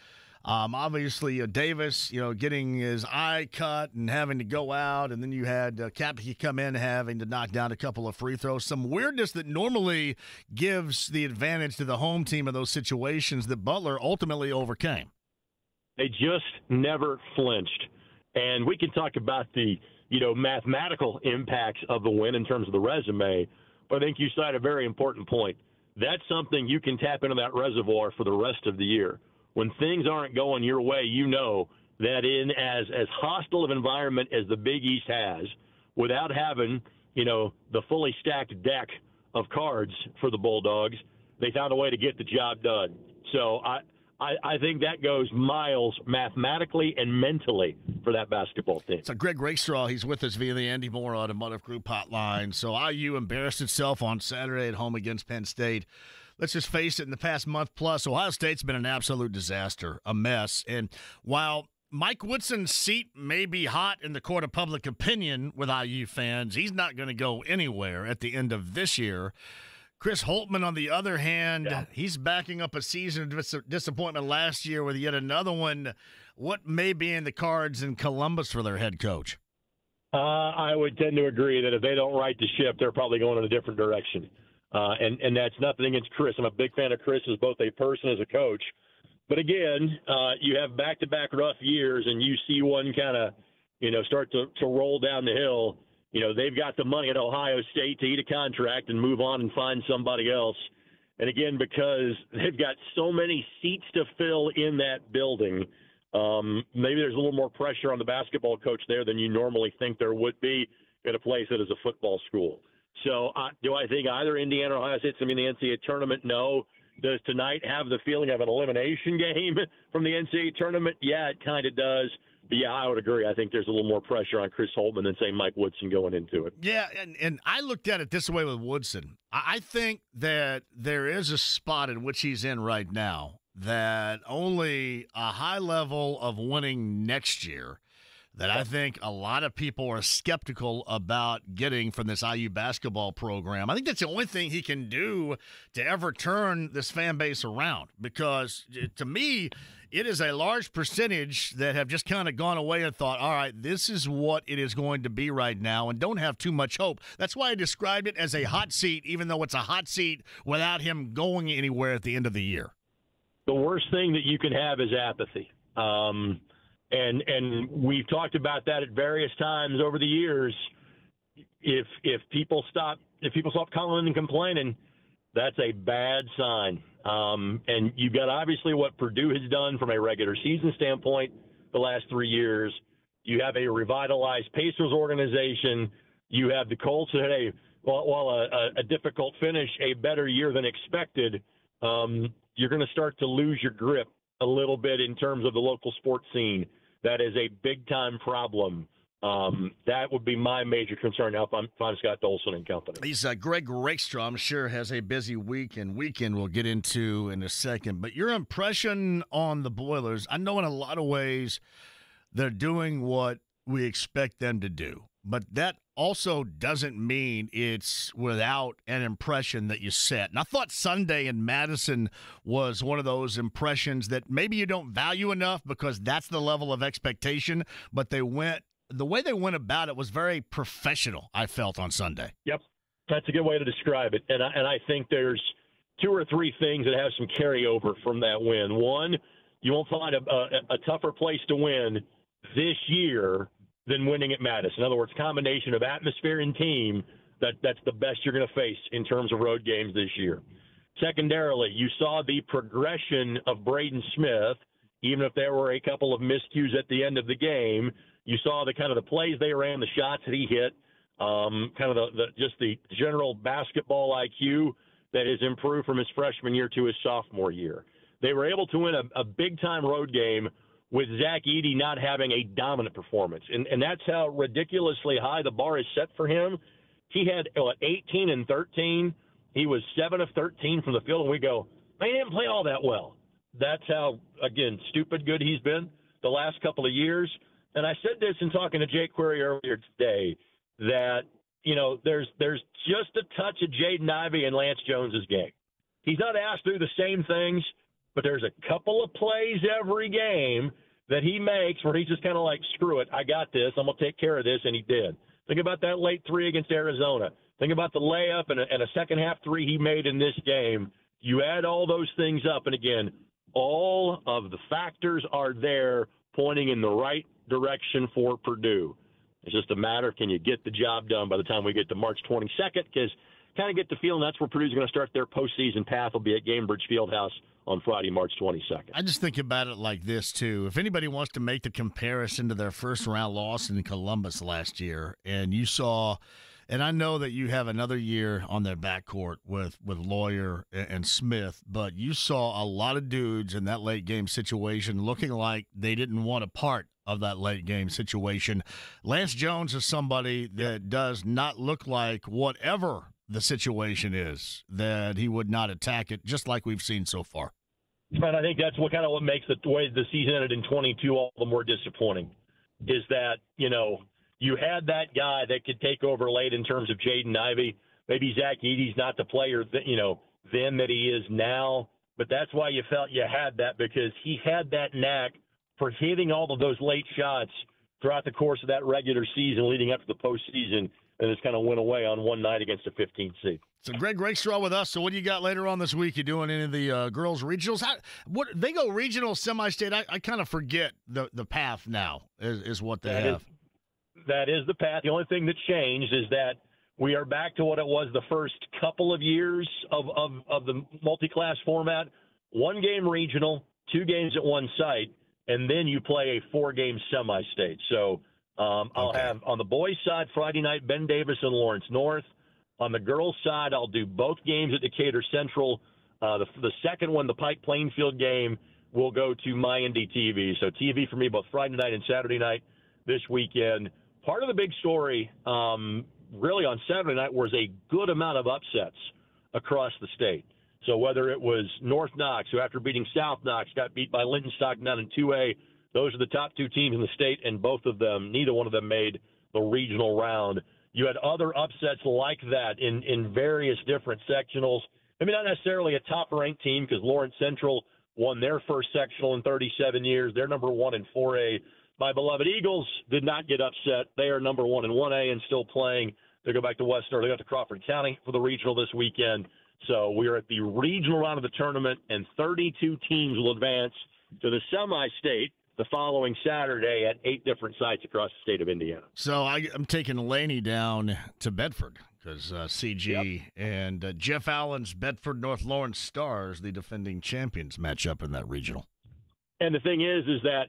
um, obviously, uh, Davis, you know, getting his eye cut and having to go out, and then you had uh, Kapke come in having to knock down a couple of free throws. Some weirdness that normally gives the advantage to the home team in those situations that Butler ultimately overcame. They just never flinched, and we can talk about the you know mathematical impacts of the win in terms of the resume. But I think you cite a very important point. That's something you can tap into that reservoir for the rest of the year when things aren't going your way, you know that in as as hostile of environment as the Big East has, without having you know the fully stacked deck of cards for the Bulldogs, they found a way to get the job done. So I. I, I think that goes miles mathematically and mentally for that basketball team. So Greg Rakestraw, he's with us via the Andy Moore Automotive Group hotline. So IU embarrassed itself on Saturday at home against Penn State let's just face it, in the past month plus, Ohio State's been an absolute disaster, a mess. And while Mike Woodson's seat may be hot in the court of public opinion with IU fans, he's not going to go anywhere at the end of this year. Chris Holtmann, on the other hand, yeah. he's backing up a season of disappointment last year with yet another one. What may be in the cards in Columbus for their head coach? Uh, I would tend to agree that if they don't right the ship, they're probably going in a different direction. Uh, and and that's nothing against Chris. I'm a big fan of Chris as both a person as a coach. But again, uh, you have back-to-back rough years, and you see one kind of, you know, start to, to roll down the hill you know, they've got the money at Ohio State to eat a contract and move on and find somebody else. And again, because they've got so many seats to fill in that building, um, maybe there's a little more pressure on the basketball coach there than you normally think there would be at a place that is a football school. So, uh, do I think either Indiana or Ohio State's going to be in the NCAA tournament? No. Does tonight have the feeling of an elimination game from the NCAA tournament? Yeah, it kind of does. But yeah, I would agree. I think there's a little more pressure on Chris Holtmann than say Mike Woodson going into it. Yeah, and and I looked at it this way with Woodson. I think that there is a spot in which he's in right now that only a high level of winning next year that I think a lot of people are skeptical about getting from this IU basketball program. I think that's the only thing he can do to ever turn this fan base around because to me, it is a large percentage that have just kind of gone away and thought, all right, this is what it is going to be right now, and don't have too much hope. That's why I described it as a hot seat, even though it's a hot seat without him going anywhere at the end of the year. The worst thing that you can have is apathy. Um, and and we've talked about that at various times over the years. If if people stop if people stop calling and complaining, that's a bad sign. Um, and you've got obviously what Purdue has done from a regular season standpoint the last three years. You have a revitalized Pacers organization. You have the Colts that had a while, while a, a, difficult finish, a better year than expected. Um, you're going to start to lose your grip a little bit in terms of the local sports scene. That is a big time problem. Um, that would be my major concern now if I'm, if I'm Scott Dolson and company. He's uh, Greg Rakestraw, I'm sure, has a busy week and weekend we'll get into in a second. But your impression on the Boilers, I know in a lot of ways they're doing what we expect them to do. But that also doesn't mean it's without an impression that you set. And I thought Sunday in Madison was one of those impressions that maybe you don't value enough because that's the level of expectation, but they went the way they went about it was very professional, I felt on Sunday. Yep. That's a good way to describe it. And I, and I think there's two or three things that have some carryover from that win. One, you won't find a, a, a tougher place to win this year than winning at Madison. In other words, combination of atmosphere and team that that's the best you're going to face in terms of road games this year. Secondarily, you saw the progression of Braden Smith, even if there were a couple of miscues at the end of the game. You saw the kind of the plays they ran, the shots that he hit, um, kind of the, the just the general basketball IQ that has improved from his freshman year to his sophomore year. They were able to win a, a big time road game with Zach Edey not having a dominant performance. And, and that's how ridiculously high the bar is set for him. He had what, 18 and 13. He was 7 of 13 from the field, and we go, man, he didn't play all that well. That's how, again, stupid good he's been the last couple of years. And I said this in talking to Jake Query earlier today that, you know, there's there's just a touch of Jaden Ivey and Lance Jones's game. He's not asked to do the same things – but there's a couple of plays every game that he makes where he's just kind of like, screw it, I got this, I'm going to take care of this, and he did. Think about that late three against Arizona. Think about the layup and a, and a second half three he made in this game. You add all those things up, and again, all of the factors are there pointing in the right direction for Purdue. It's just a matter of can you get the job done by the time we get to March 22nd? Because kind of get the feeling that's where Purdue's going to start their postseason path. Will be at Gainbridge Fieldhouse on Friday, March 22nd. I just think about it like this, too. If anybody wants to make the comparison to their first round loss in Columbus last year, and you saw, and I know that you have another year on their backcourt with, with Loyer and Smith, but you saw a lot of dudes in that late game situation looking like they didn't want a part of that late game situation. Lance Jones is somebody that does not look like whatever the situation is that he would not attack it, just like we've seen so far. And I think that's what kind of what makes the way the season ended in 22 all the more disappointing is that you know you had that guy that could take over late in terms of Jaden Ivey, maybe Zach Edey's not the player that you know then that he is now. But that's why you felt you had that because he had that knack for hitting all of those late shots throughout the course of that regular season leading up to the postseason, and just kind of went away on one night against a 15 seed. So Greg Rakestraw with us. So what do you got later on this week? You doing any of the uh, girls regionals? How, what they go regional, semi-state? I, I kind of forget the the path now. Is, is what they that have. Is, that is the path. The only thing that changed is that we are back to what it was the first couple of years of of, of the multi-class format: one game regional, two games at one site, and then you play a four-game semi-state. So. Um, I'll Okay. have on the boys' side Friday night Ben Davis and Lawrence North. On the girls' side, I'll do both games at Decatur Central. Uh, the, the second one, the Pike Plainfield game, will go to my TV. So TV for me both Friday night and Saturday night this weekend. Part of the big story, um, really on Saturday night, was a good amount of upsets across the state. So whether it was North Knox, who after beating South Knox got beat by Linton Stockton down in 2A, those are the top two teams in the state, and both of them, neither one of them made the regional round. You had other upsets like that in, in various different sectionals. I mean, not necessarily a top ranked team because Lawrence Central won their first sectional in 37 years. They're number one in 4A. My beloved Eagles did not get upset. They are number one in 1A and still playing. They go back to Western. They got to Crawford County for the regional this weekend. So we are at the regional round of the tournament, and 32 teams will advance to the semi-state the following Saturday at eight different sites across the state of Indiana. So I, I'm taking Laney down to Bedford because uh, CG and uh, Jeff Allen's Bedford North Lawrence Stars, the defending champions, match up in that regional. And the thing is, is that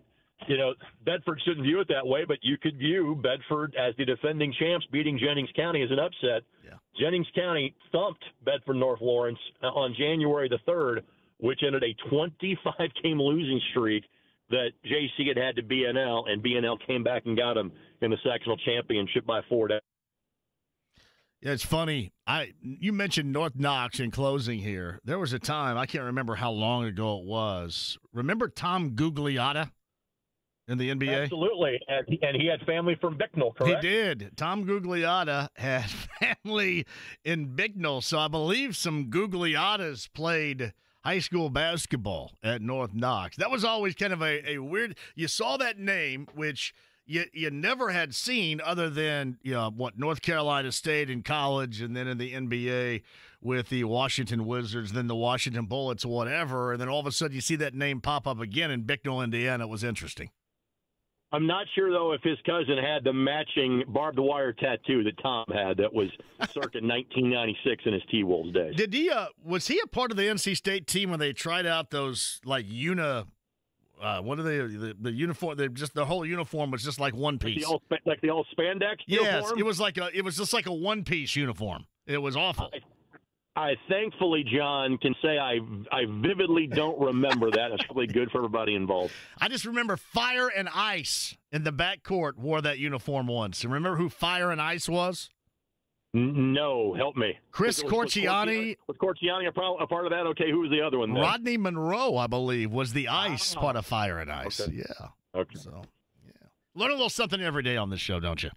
you know Bedford shouldn't view it that way, but you could view Bedford as the defending champs beating Jennings County as an upset. Yeah. Jennings County thumped Bedford North Lawrence uh, on January the third, which ended a 25 game losing streak that JC had had to BNL, and BNL came back and got him in the sectional championship by four days. Yeah, it's funny. I you mentioned North Knox in closing here. There was a time I can't remember how long ago it was. Remember Tom Gugliotta in the NBA? Absolutely, and, and he had family from Bicknell, He did. Tom Gugliotta had family in Bicknell, so I believe some Gugliottas played high school basketball at North Knox. That was always kind of a, a weird. You saw that name, which you you never had seen other than you know what North Carolina State in college, and then in the NBA with the Washington Wizards, then the Washington Bullets, whatever, and then all of a sudden you see that name pop up again in Bicknell, Indiana. It was interesting. I'm not sure though if his cousin had the matching barbed wire tattoo that Tom had that was circa 1996 in his T Wolves days. Did he? Uh, was he a part of the NC State team when they tried out those like una? Uh, what are they? The, the uniform. They just the whole uniform was just like one Like piece. the old, like the old spandex yes, uniform? it was like a. It was just like a one piece uniform. It was awful. I thankfully, John, can say I I vividly don't remember that. That's probably good for everybody involved. I just remember Fire and Ice in the back court wore that uniform once. And remember who Fire and Ice was? No, help me. Chris Corchiani. Was Corchiani a, pro- a part of that? Okay, who was the other one then? Rodney Monroe, I believe, was the Ice Ah. part of Fire and Ice. Okay. Yeah. Okay. So, yeah. Learn a little something every day on this show, don't you?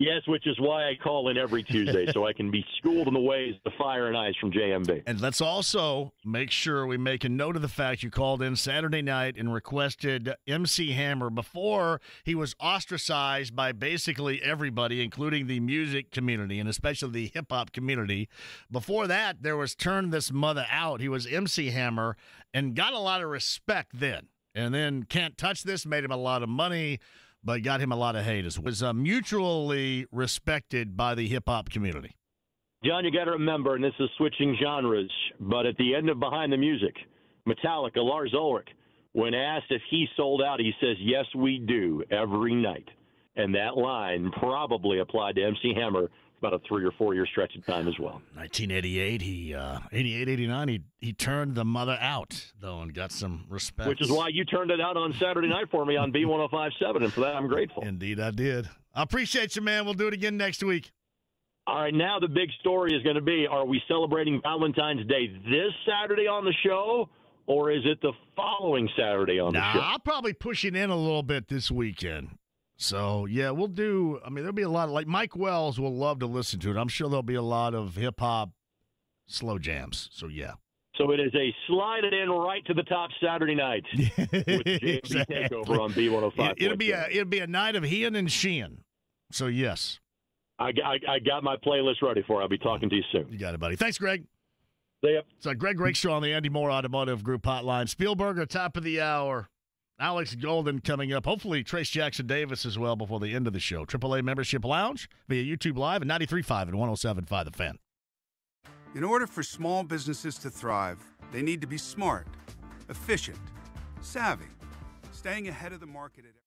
Yes, which is why I call in every Tuesday so I can be schooled in the ways of fire and ice from JMV. And let's also make sure we make a note of the fact you called in Saturday night and requested MC Hammer before he was ostracized by basically everybody, including the music community and especially the hip hop community. Before that, there was Turn This Mother Out. He was MC Hammer and got a lot of respect then. And then Can't Touch This made him a lot of money, but got him a lot of hate as well. Was uh, mutually respected by the hip hop community. John, you got to remember, and this is switching genres, but at the end of Behind the Music, Metallica, Lars Ulrich, when asked if he sold out, he says, Yes, we do, every night. And that line probably applied to MC Hammer about a three or four year stretch of time as well. 1988, he uh, 88, 89, he he turned the mother out though and got some respect. Which is why you turned it out on Saturday night for me on B1057, and for that I'm grateful. Indeed, I did. I appreciate you, man. We'll do it again next week. All right, now the big story is going to be are we celebrating Valentine's Day this Saturday on the show, or is it the following Saturday on Nah, the show? I'll probably push it in a little bit this weekend. So yeah, we'll do. I mean, there'll be a lot of like Mike Wells will love to listen to it. I'm sure there'll be a lot of hip hop slow jams. So yeah. So it is a slide it in right to the top Saturday night with Exactly. takeover on B105. It, will be a it'll be a night of Hean and Sheehan. So yes, I, I, I got my playlist ready for. it. I'll be talking to you soon. you got it, buddy. Thanks, Greg. See ya. So Greg Rakestraw on the Andy Moore Automotive Group hotline. Spielberger, top of the hour. Alex Golden coming up. Hopefully Trayce Jackson Davis as well before the end of the show. AAA membership lounge via YouTube Live and 93.5 and 107.5 The Fan. In order for small businesses to thrive, they need to be smart, efficient, savvy, staying ahead of the market at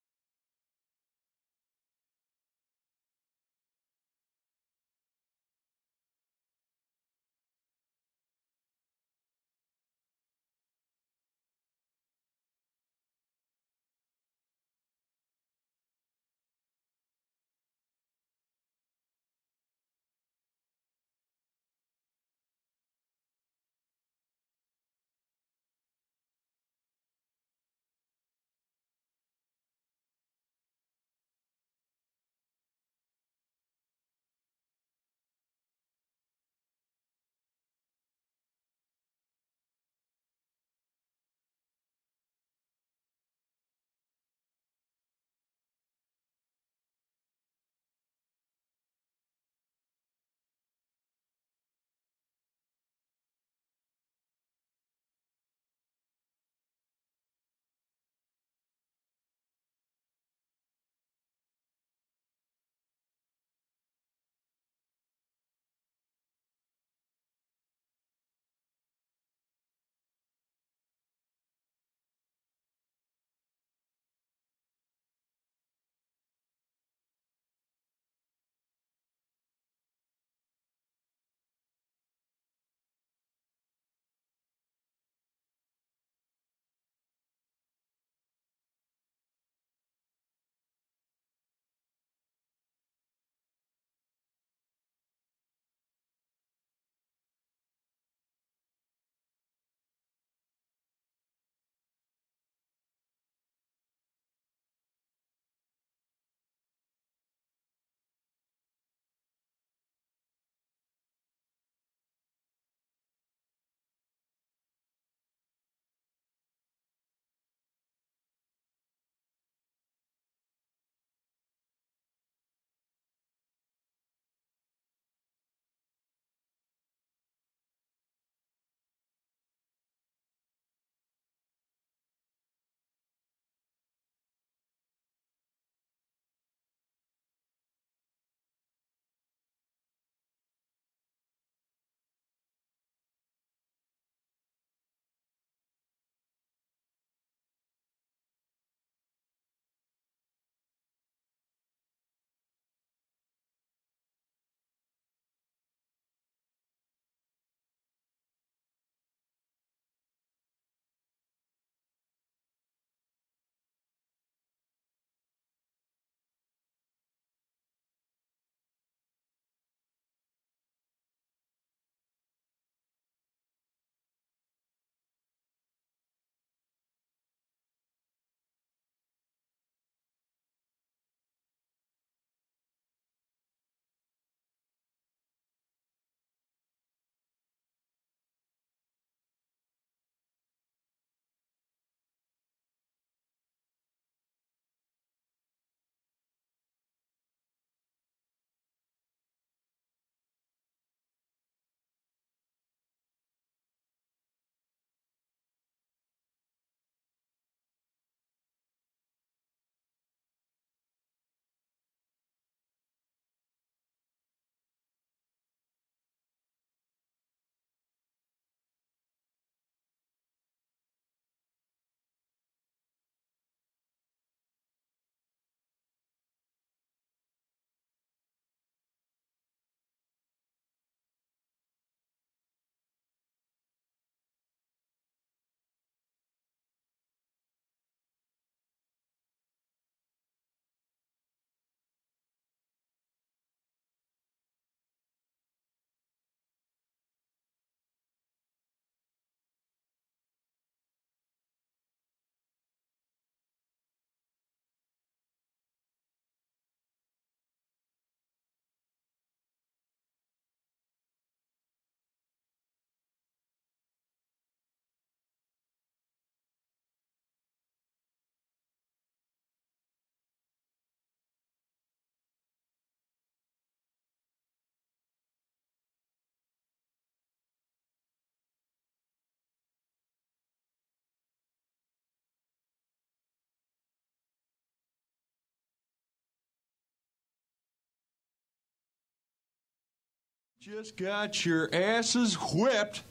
Just got your asses whipped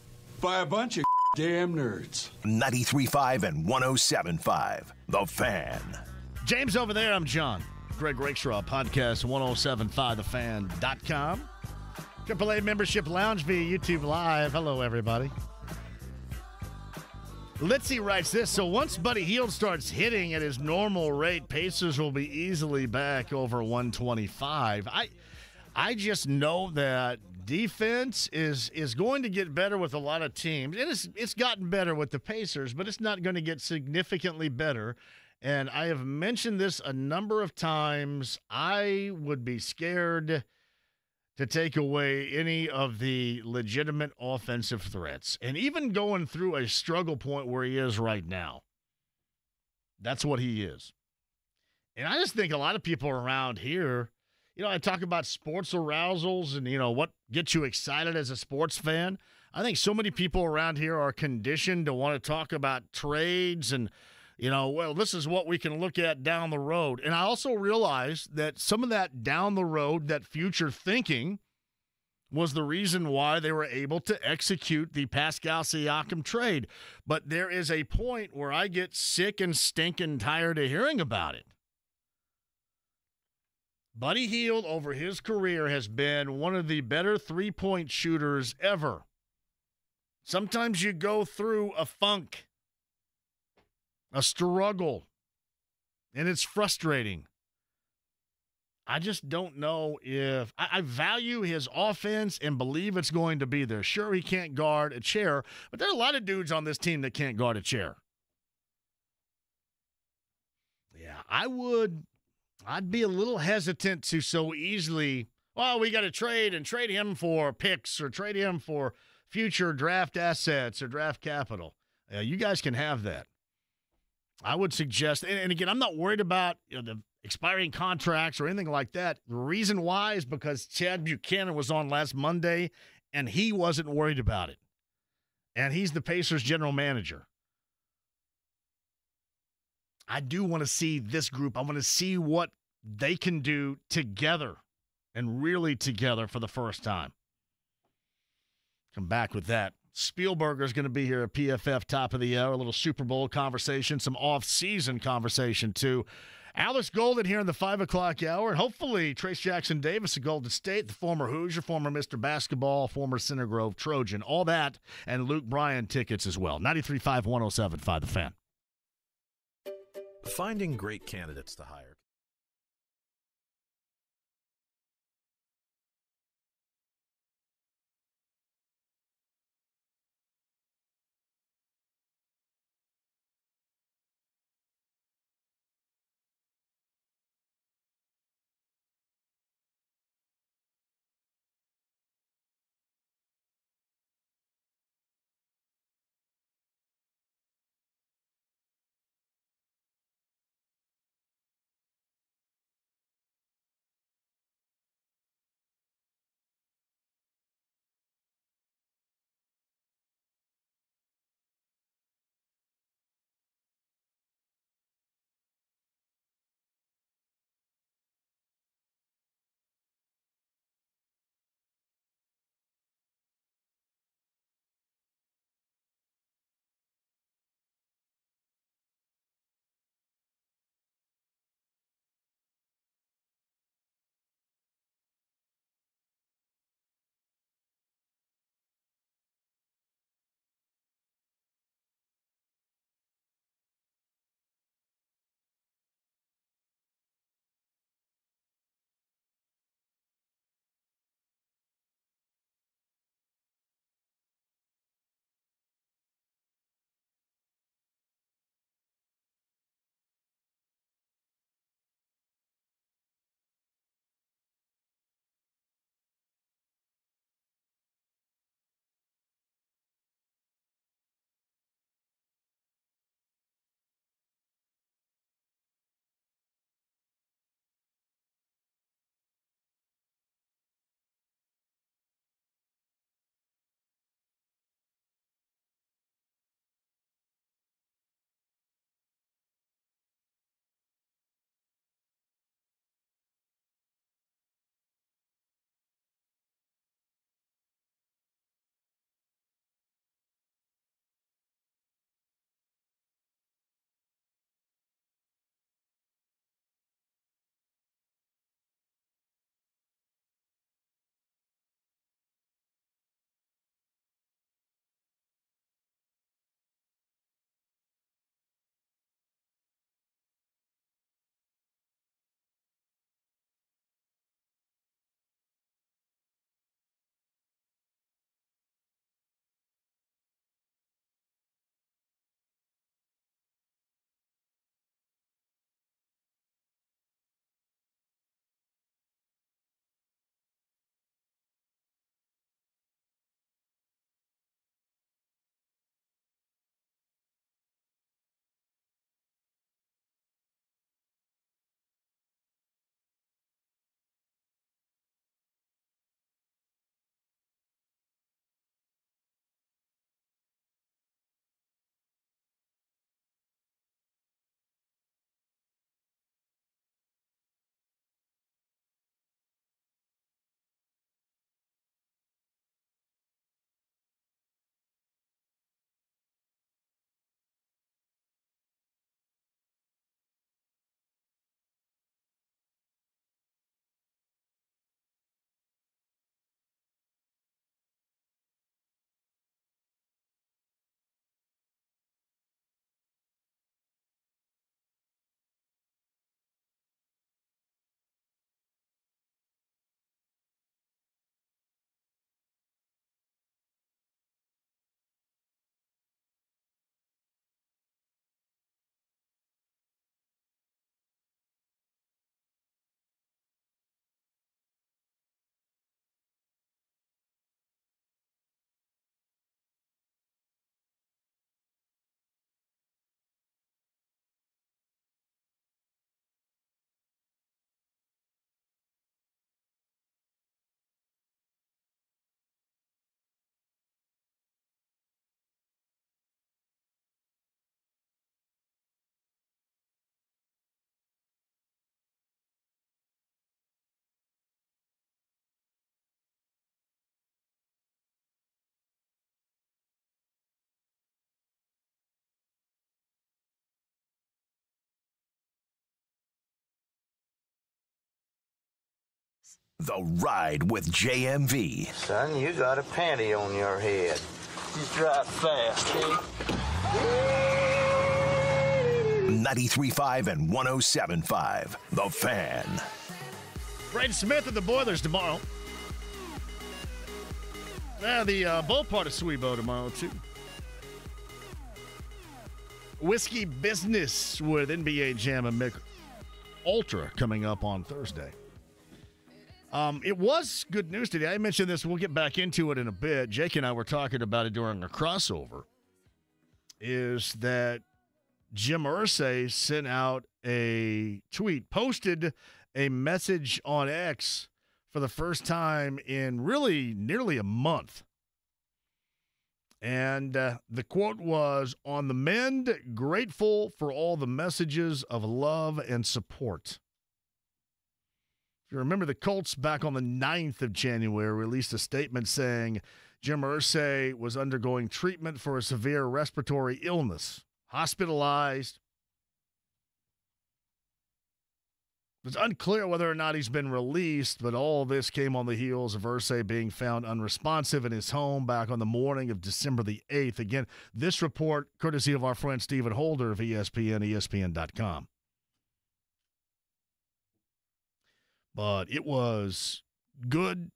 by a bunch of damn nerds. 93.5 and 107.5. The Fan. James over there, I'm John. Greg Rakestraw, podcast 1075thefan.com. AAA membership lounge via YouTube Live. Hello, everybody. Litzy writes this. So once Buddy Hield starts hitting at his normal rate, Pacers will be easily back over 125. I I just know that defense is is going to get better with a lot of teams. And it's it's gotten better with the Pacers, but it's not going to get significantly better. And I have mentioned this a number of times. I would be scared to take away any of the legitimate offensive threats. And even going through a struggle point where he is right now. That's what he is. And I just think a lot of people around here, you know, I talk about sports arousals and, you know, what gets you excited as a sports fan. I think so many people around here are conditioned to want to talk about trades and you know, well, this is what we can look at down the road. And I also realize that some of that down the road, that future thinking, was the reason why they were able to execute the Pascal Siakam trade. But there is a point where I get sick and stinking tired of hearing about it. Buddy Hield over his career has been one of the better three point shooters ever. Sometimes you go through a funk a struggle, and it's frustrating. I just don't know if I, I, value his offense and believe it's going to be there. Sure, he can't guard a chair, but there are a lot of dudes on this team that can't guard a chair. Yeah, I would. I'd be a little hesitant to so easily. Well, we got to trade and trade him for picks or trade him for future draft assets or draft capital. Uh, you guys can have that. I would suggest, and, again, I'm not worried about you know, the expiring contracts or anything like that. The reason why is because Chad Buchanan was on last Monday and he wasn't worried about it. And he's the Pacers general manager. I do want to see this group. I want to see what they can do together and really together for the first time. Come back with that. Spielberger is going to be here at PFF top of the hour. A little Super Bowl conversation, some off-season conversation too. Alex Golden here in the five o'clock hour, hopefully Trayce Jackson Davis of Golden State, the former Hoosier, former Mr. Basketball, former Center Grove Trojan, all that, and Luke Bryan tickets as well. 93.5, 107.5 The Fan. Finding great candidates to hire The Ride with JMV. Son, you got a panty on your head. You drive fast, eh? 93.5 and 107.5. The Fan. Braden Smith of the Boilers tomorrow. Yeah, the uh, bowl part of Sweebo tomorrow, too. Whiskey Business with NBA Jam and Mick Ultra coming up on Thursday. Um, it was good news today. I mentioned this. We'll get back into it in a bit. Jake and I were talking about it during a crossover. Is that Jim Irsay sent out a tweet, posted a message on X for the first time in really nearly a month. And uh, the quote was On the mend, grateful for all the messages of love and support. You remember, the Colts back on the 9th of January released a statement saying Jim Irsay was undergoing treatment for a severe respiratory illness, hospitalized, It's unclear whether or not he's been released, but all this came on the heels of Irsay being found unresponsive in his home back on the morning of December the 8th. Again, this report courtesy of our friend Stephen Holder of ESPN, ESPN.com. But it was good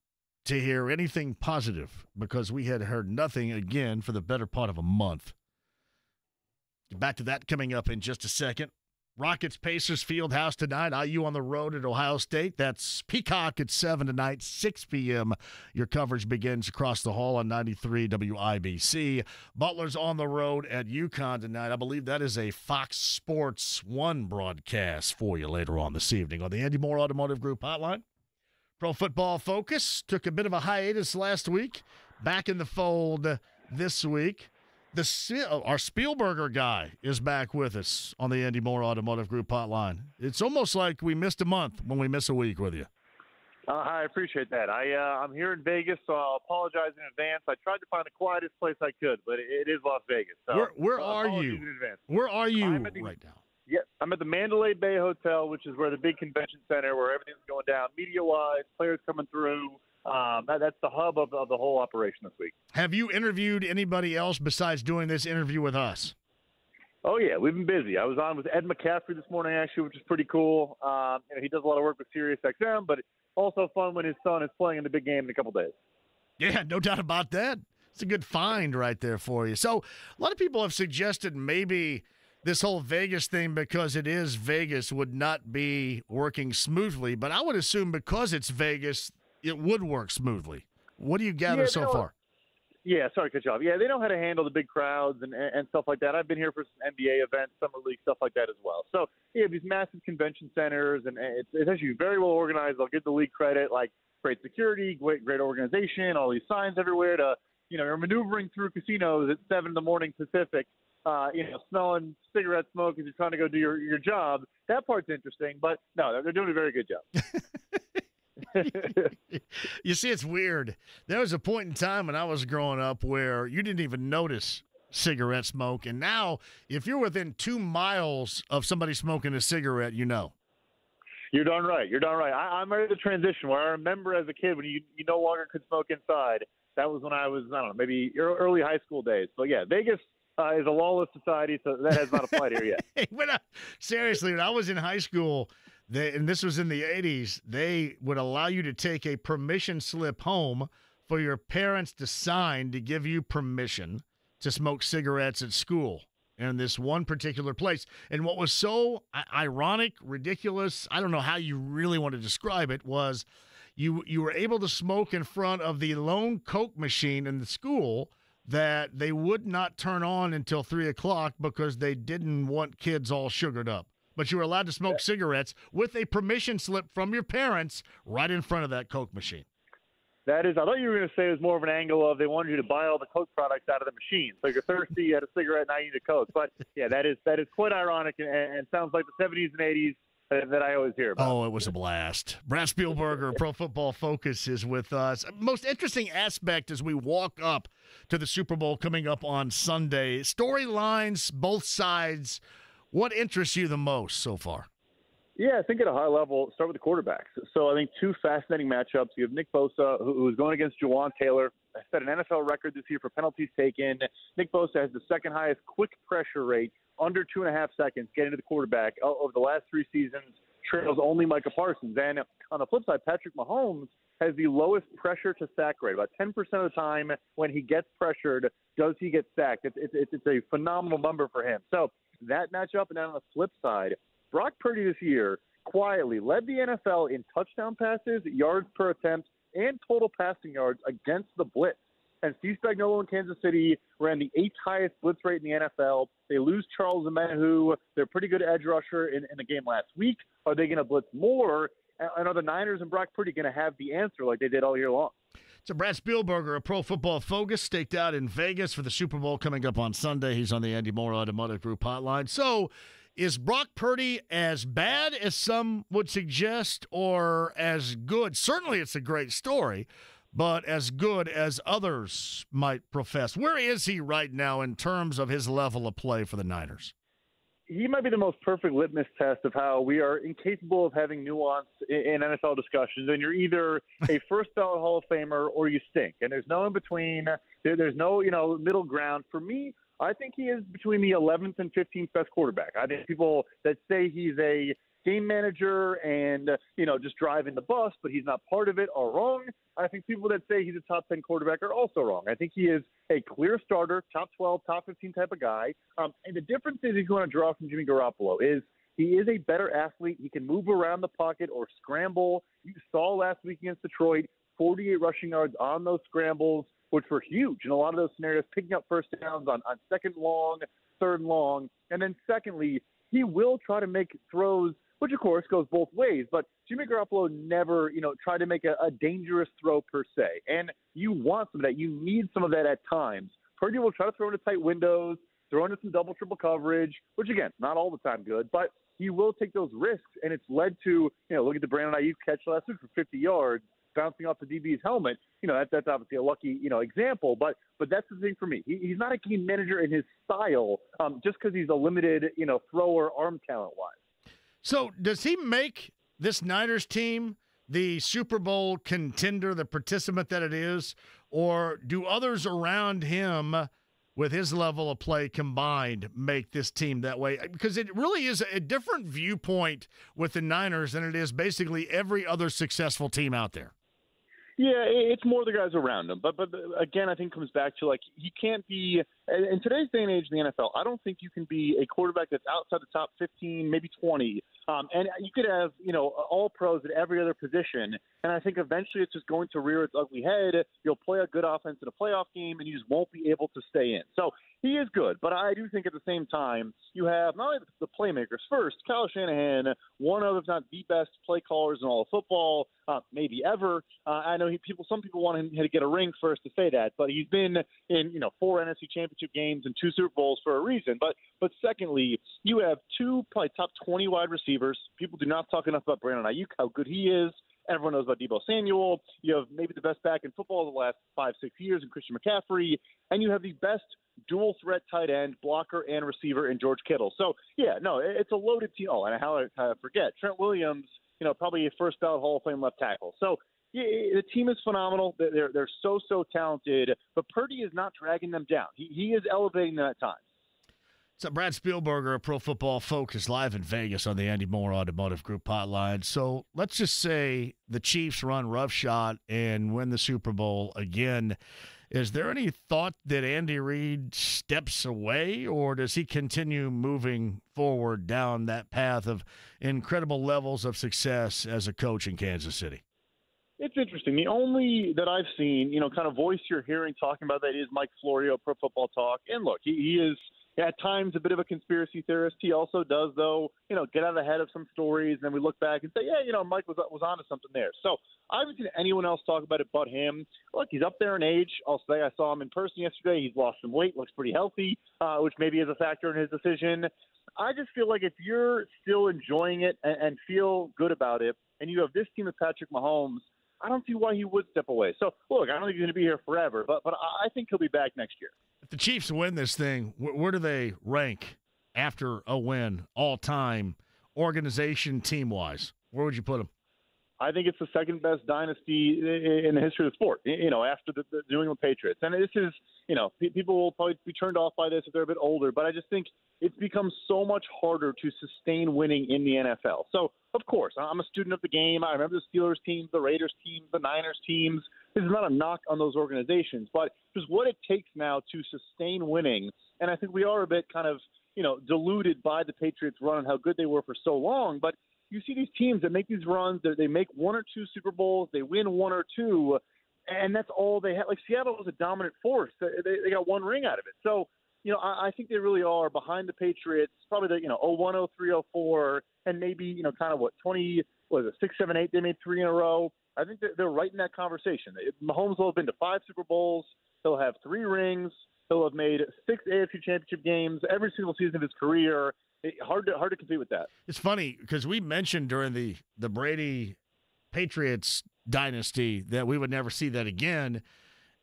to hear anything positive because we had heard nothing again for the better part of a month. Back to that coming up in just a second. Rockets Pacers Field House tonight. IU on the road at Ohio State. That's Peacock at 7 tonight, 6 p.m. Your coverage begins across the hall on 93 WIBC. Butler's on the road at UConn tonight. I believe that is a Fox Sports 1 broadcast for you later on this evening on the Andy Moore Automotive Group hotline. Pro Football Focus took a bit of a hiatus last week. Back in the fold this week. The our Spielberger guy is back with us on the Andy Moore Automotive Group hotline. It's almost like we missed a month when we miss a week with you. Uh, I appreciate that. I uh, I'm here in Vegas, so I'll apologize in advance. I tried to find the quietest place I could, but it, is Las Vegas. So, where where uh, are you? Where are you the, right now? Yeah, I'm at the Mandalay Bay Hotel, which is where the big convention center, where everything's going down, media-wise, players coming through. Um, that, that's the hub of, of the whole operation this week. Have you interviewed anybody else besides doing this interview with us? Oh yeah, we've been busy. I was on with Ed McCaffrey this morning actually, which is pretty cool. Um, you know, he does a lot of work with SiriusXM, but also fun when his son is playing in the big game in a couple days. Yeah, no doubt about that. It's a good find right there for you. So a lot of people have suggested maybe this whole Vegas thing, because it is Vegas, would not be working smoothly. But I would assume because it's Vegas, it would work smoothly. What do you gather yeah, so far? Yeah, sorry you off. Yeah, they know how to handle the big crowds and, and stuff like that. I've been here for some NBA events, summer league stuff like that as well. So yeah, these massive convention centers, and it's, it's actually very well organized. I'll give the league credit, like great security, great great organization, all these signs everywhere. To you know, you're maneuvering through casinos at seven in the morning Pacific. Uh, you know, smelling cigarette smoke as you're trying to go do your your job. That part's interesting, but no, they're doing a very good job. you see, it's weird. There was a point in time when I was growing up where you didn't even notice cigarette smoke, and now if you're within two miles of somebody smoking a cigarette, you know. You're darn right. You're darn right. I, I'm ready to transition where I remember as a kid when you you no longer could smoke inside. That was when I was I don't know maybe early high school days. But yeah, Vegas uh, is a lawless society, so that has not applied here yet. when I, seriously, when I was in high school, they, and this was in the 80s, they would allow you to take a permission slip home for your parents to sign to give you permission to smoke cigarettes at school in this one particular place. And what was so ironic, ridiculous, I don't know how you really want to describe it, was you you were able to smoke in front of the lone Coke machine in the school that they would not turn on until three o'clock because they didn't want kids all sugared up but you were allowed to smoke yeah. cigarettes with a permission slip from your parents right in front of that Coke machine. That is, I thought you were going to say it was more of an angle of they wanted you to buy all the Coke products out of the machine. So you're thirsty, you had a cigarette, now you need a Coke. But yeah, that is that is quite ironic and, and sounds like the 70s and 80s that I always hear about. Oh, it was a blast. Brad Spielberger, Pro Football Focus, is with us. Most interesting aspect as we walk up to the Super Bowl coming up on Sunday. Storylines, both sides what interests you the most so far? Yeah, I think at a high level, start with the quarterbacks. So I think two fascinating matchups. You have Nick Bosa, who's going against Jawaan Taylor. Set an NFL record this year for penalties taken. Nick Bosa has the second highest quick pressure rate, under two and a half seconds, getting to the quarterback uh, over the last three seasons. Trails only Micah Parsons. And on the flip side, Patrick Mahomes has the lowest pressure to sack rate. About 10% of the time when he gets pressured, does he get sacked? It's, it's, it's a phenomenal number for him. So that matchup, and then on the flip side, Brock Purdy this year quietly led the NFL in touchdown passes, yards per attempt, and total passing yards against the blitz. And Steve Spagnuolo in Kansas City ran the eighth highest blitz rate in the NFL. They lose Charles Omenihu. They're a pretty good edge rusher in, in the game last week. Are they going to blitz more? And are the Niners and Brock Purdy going to have the answer like they did all year long? So Brad Spielberger, a Pro Football Focus, staked out in Vegas for the Super Bowl coming up on Sunday. He's on the Andy Moore Automotive Group hotline. So is Brock Purdy as bad as some would suggest or as good? Certainly it's a great story, but as good as others might profess. Where is he right now in terms of his level of play for the Niners? he might be the most perfect litmus test of how we are incapable of having nuance in, NFL discussions. And you're either a first ballot Hall of Famer or you stink. And there's no in between. There's no you know middle ground. For me, I think he is between the 11th and 15th best quarterback. I think people that say he's a game manager and you know just driving the bus, but he's not part of it are wrong. I think people that say he's a top 10 quarterback are also wrong. I think he is a clear starter, top 12, top 15 type of guy. Um, and the difference is he's going to draw from Jimmy Garoppolo is he is a better athlete. He can move around the pocket or scramble. You saw last week against Detroit, 48 rushing yards on those scrambles, which were huge in a lot of those scenarios, picking up first downs on, on second long, third long. And then secondly, he will try to make throws – which of course goes both ways. But Jimmy Garoppolo never, you know, tried to make a, a dangerous throw per se. And you want some of that. You need some of that at times. Purdy will try to throw into tight windows, throw into some double triple coverage, which again, not all the time good, but he will take those risks. And it's led to, you know, look at the Brandon Aiyuk catch last week for 50 yards bouncing off the DB's helmet. You know, that, that's obviously a lucky, you know, example. But but that's the thing for me. He, he's not a game manager in his style um, just because he's a limited, you know, thrower arm talent wise. So does he make this Niners team the Super Bowl contender, the participant that it is, or do others around him? with his level of play combined make this team that way because it really is a different viewpoint with the Niners than it is basically every other successful team out there. Yeah, it's more the guys around him. But but again, I think comes back to like he can't be in today's day and age in the NFL. I don't think you can be a quarterback that's outside the top 15, maybe 20. Um, and you could have you know all pros at every other position. And I think eventually it's just going to rear its ugly head. You'll play a good offense in a playoff game, and you just won't be able to stay in. So he is good, but I do think at the same time you have not only the playmakers. First, Kyle Shanahan, one of if not the best play callers in all of football, uh, maybe ever. Uh, I know he, people, some people want him to get a ring first to say that, but he's been in you know four NFC Championship games and two Super Bowls for a reason. But but secondly, you have two probably top 20 wide receivers. People do not talk enough about Brandon Aiyuk, how good he is. Everyone knows about Deebo Samuel. You have maybe the best back in football the last five, six years in Christian McCaffrey. And you have the best dual threat tight end, blocker, and receiver in George Kittle. So, yeah, no, it's a loaded team. Oh, and how I, forget, Trent Williams, you know, probably a first ballot Hall of Fame left tackle. So, the team is phenomenal. They're they're so so talented, but Purdy is not dragging them down. He he is elevating them at times. So Brad Spielberger of Pro Football Focus live in Vegas on the Andy Moore Automotive Group hotline. So let's just say the Chiefs run roughshod and win the Super Bowl again. Is there any thought that Andy Reid steps away, or does he continue moving forward down that path of incredible levels of success as a coach in Kansas City? It's interesting. The only that I've seen, you know, kind of voice you're hearing talking about that is Mike Florio, Pro Football Talk. And look, he, he is – at times a bit of a conspiracy theorist. He also does, though, you know, get out ahead of some stories, and then we look back and say, yeah, you know, Mike was was onto something there. So I haven't seen anyone else talk about it but him. Look, he's up there in age. I'll say I saw him in person yesterday. He's lost some weight, looks pretty healthy, uh, which maybe is a factor in his decision. I just feel like if you're still enjoying it and, and feel good about it, and you have this team of Patrick Mahomes. I don't see why he would step away. So, look, I don't think he's going to be here forever, but but I think he'll be back next year. If the Chiefs win this thing, where, where do they rank after a win all time? organization team wise? Where would you put them? I think it's the second best dynasty in the history of the sport. You know, after the, the New England Patriots, and this is, you know, people will probably be turned off by this if they're a bit older, but I just think it's become so much harder to sustain winning in the NFL. So, of course, I'm a student of the game. I remember the Steelers teams, the Raiders teams, the Niners teams. This is not a knock on those organizations, but just what it takes now to sustain winning. And I think we are a bit kind of, you know, deluded by the Patriots run and how good they were for so long, but you see these teams that make these runs, they make one or two Super Bowls, they win one or two, and that's all they have. Like Seattle was a dominant force; they, they got one ring out of it. So, you know, I, I think they really are behind the Patriots. Probably the you know 01, 03, 04, and maybe you know kind of what 20 was it six, seven, eight? They made three in a row. I think they're, they're right in that conversation. Mahomes will have been to five Super Bowls. He'll have three rings. He'll have made six AFC Championship games every single season of his career hard to hard to compete with that. It's funny because we mentioned during the the Brady Patriots dynasty that we would never see that again,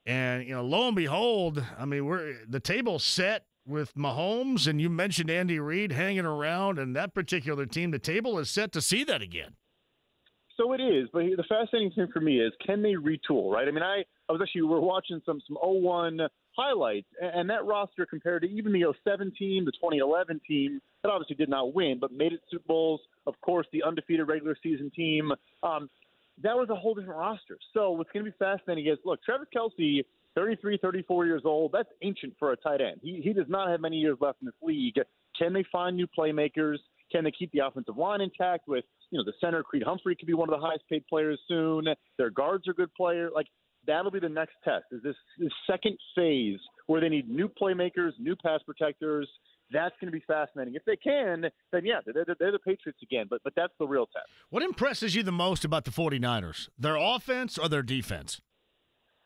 and you know, lo and behold, I mean, we're the table set with Mahomes, and you mentioned Andy Reid hanging around, and that particular team, the table is set to see that again. So it is, but the fascinating thing for me is can they retool, right? I mean, I, I was actually we are watching some some 01 highlights, and that roster compared to even the 07 team, the 2011 team, that obviously did not win, but made it Super Bowls. Of course, the undefeated regular season team. Um, that was a whole different roster. So what's going to be fascinating is, look, Travis Kelce, 33, 34 years old, that's ancient for a tight end. He, he does not have many years left in this league. Can they find new playmakers? Can they keep the offensive line intact with, you know, the center, Creed Humphrey could be one of the highest paid players soon. Their guards are good players. Like, that'll be the next test is this, this second phase where they need new playmakers, new pass protectors. That's going to be fascinating. If they can, then yeah, they're, they're, the Patriots again, but, but that's the real test. What impresses you the most about the 49ers? Their offense or their defense?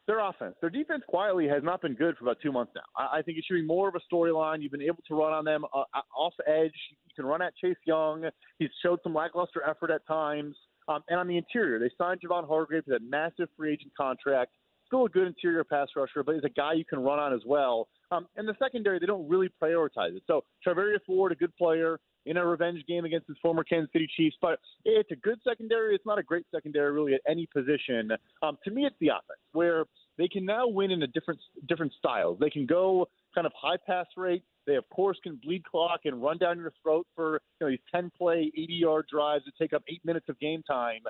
Their offense. Their defense quietly has not been good for about two months now. I, I think it should be more of a storyline. You've been able to run on them uh, uh off edge. You can run at Chase Young. He's showed some lackluster effort at times. Um, and on the interior, they signed Javon Hargrave to that massive free agent contract. Still a good interior pass rusher, but he's a guy you can run on as well. Um, and the secondary, they don't really prioritize it. So Charvarius Ward, a good player in a revenge game against his former Kansas City Chiefs, but it's a good secondary. It's not a great secondary really at any position. Um, to me, it's the offense where they can now win in a different different styles. They can go kind of high pass rate. They of course can bleed clock and run down your throat for you know these ten play, eighty yard drives that take up eight minutes of game time.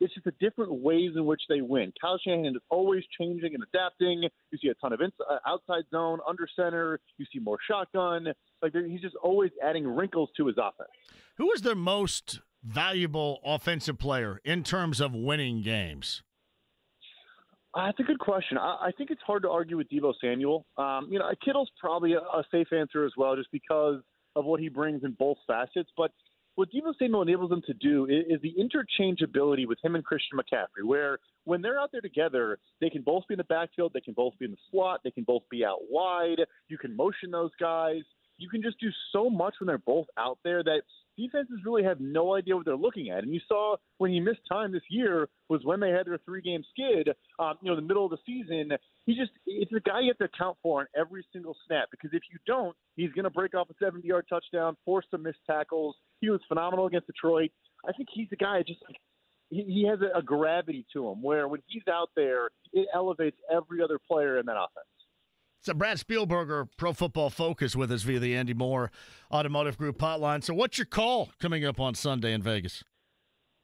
It's just the different ways in which they win. Kyle Shanahan is always changing and adapting. You see a ton of ins- uh, outside zone, under center. You see more shotgun. Like he's just always adding wrinkles to his offense. Who is their most valuable offensive player in terms of winning games? Uh, that's a good question. I, I think it's hard to argue with Deebo Samuel. Um, you know, Kittle's probably a, a safe answer as well, just because of what he brings in both facets. But what Deebo Samuel enables them to do is, is the interchangeability with him and Christian McCaffrey, where when they're out there together, they can both be in the backfield, they can both be in the slot, they can both be out wide. You can motion those guys. You can just do so much when they're both out there that defenses really have no idea what they're looking at. And you saw when he missed time this year was when they had their three game skid, um, you know, the middle of the season. He just, it's a guy you have to account for on every single snap because if you don't, he's going to break off a 70 yard touchdown, force some missed tackles. He was phenomenal against Detroit. I think he's a guy just like, he, has a, a gravity to him where when he's out there, it elevates every other player in that offense. So Brad Spielberger, Pro Football Focus, with us via the Andy Moore Automotive Group hotline. So what's your call coming up on Sunday in Vegas?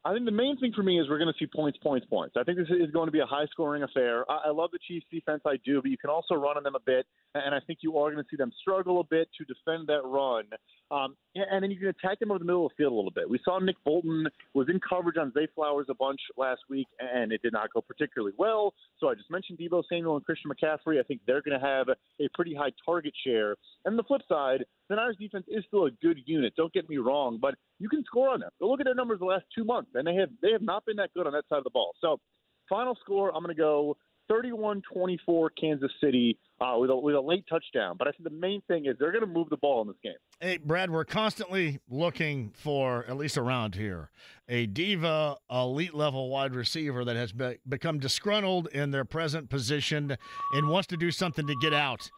I think the main thing for me is we're going to see points, points, points. I think this is going to be a high scoring affair. I, I love the Chiefs defense, I do, but you can also run on them a bit, and I think you are going to see them struggle a bit to defend that run. Um, and then you can attack them over the middle of the field a little bit. We saw Nick Bolton was in coverage on Zay Flowers a bunch last week, and it did not go particularly well. So I just mentioned Deebo Samuel and Christian McCaffrey. I think they're going to have a pretty high target share. And the flip side, the Niners defense is still a good unit. Don't get me wrong, but you can score on them. Go look at their numbers the last two months, and they have they have not been that good on that side of the ball. So final score, I'm going to go 31-24 Kansas City uh, with, a, with a late touchdown. But I think the main thing is they're going to move the ball in this game. Hey, Brad, we're constantly looking for, at least around here, a diva elite level wide receiver that has be- become disgruntled in their present position and wants to do something to get out.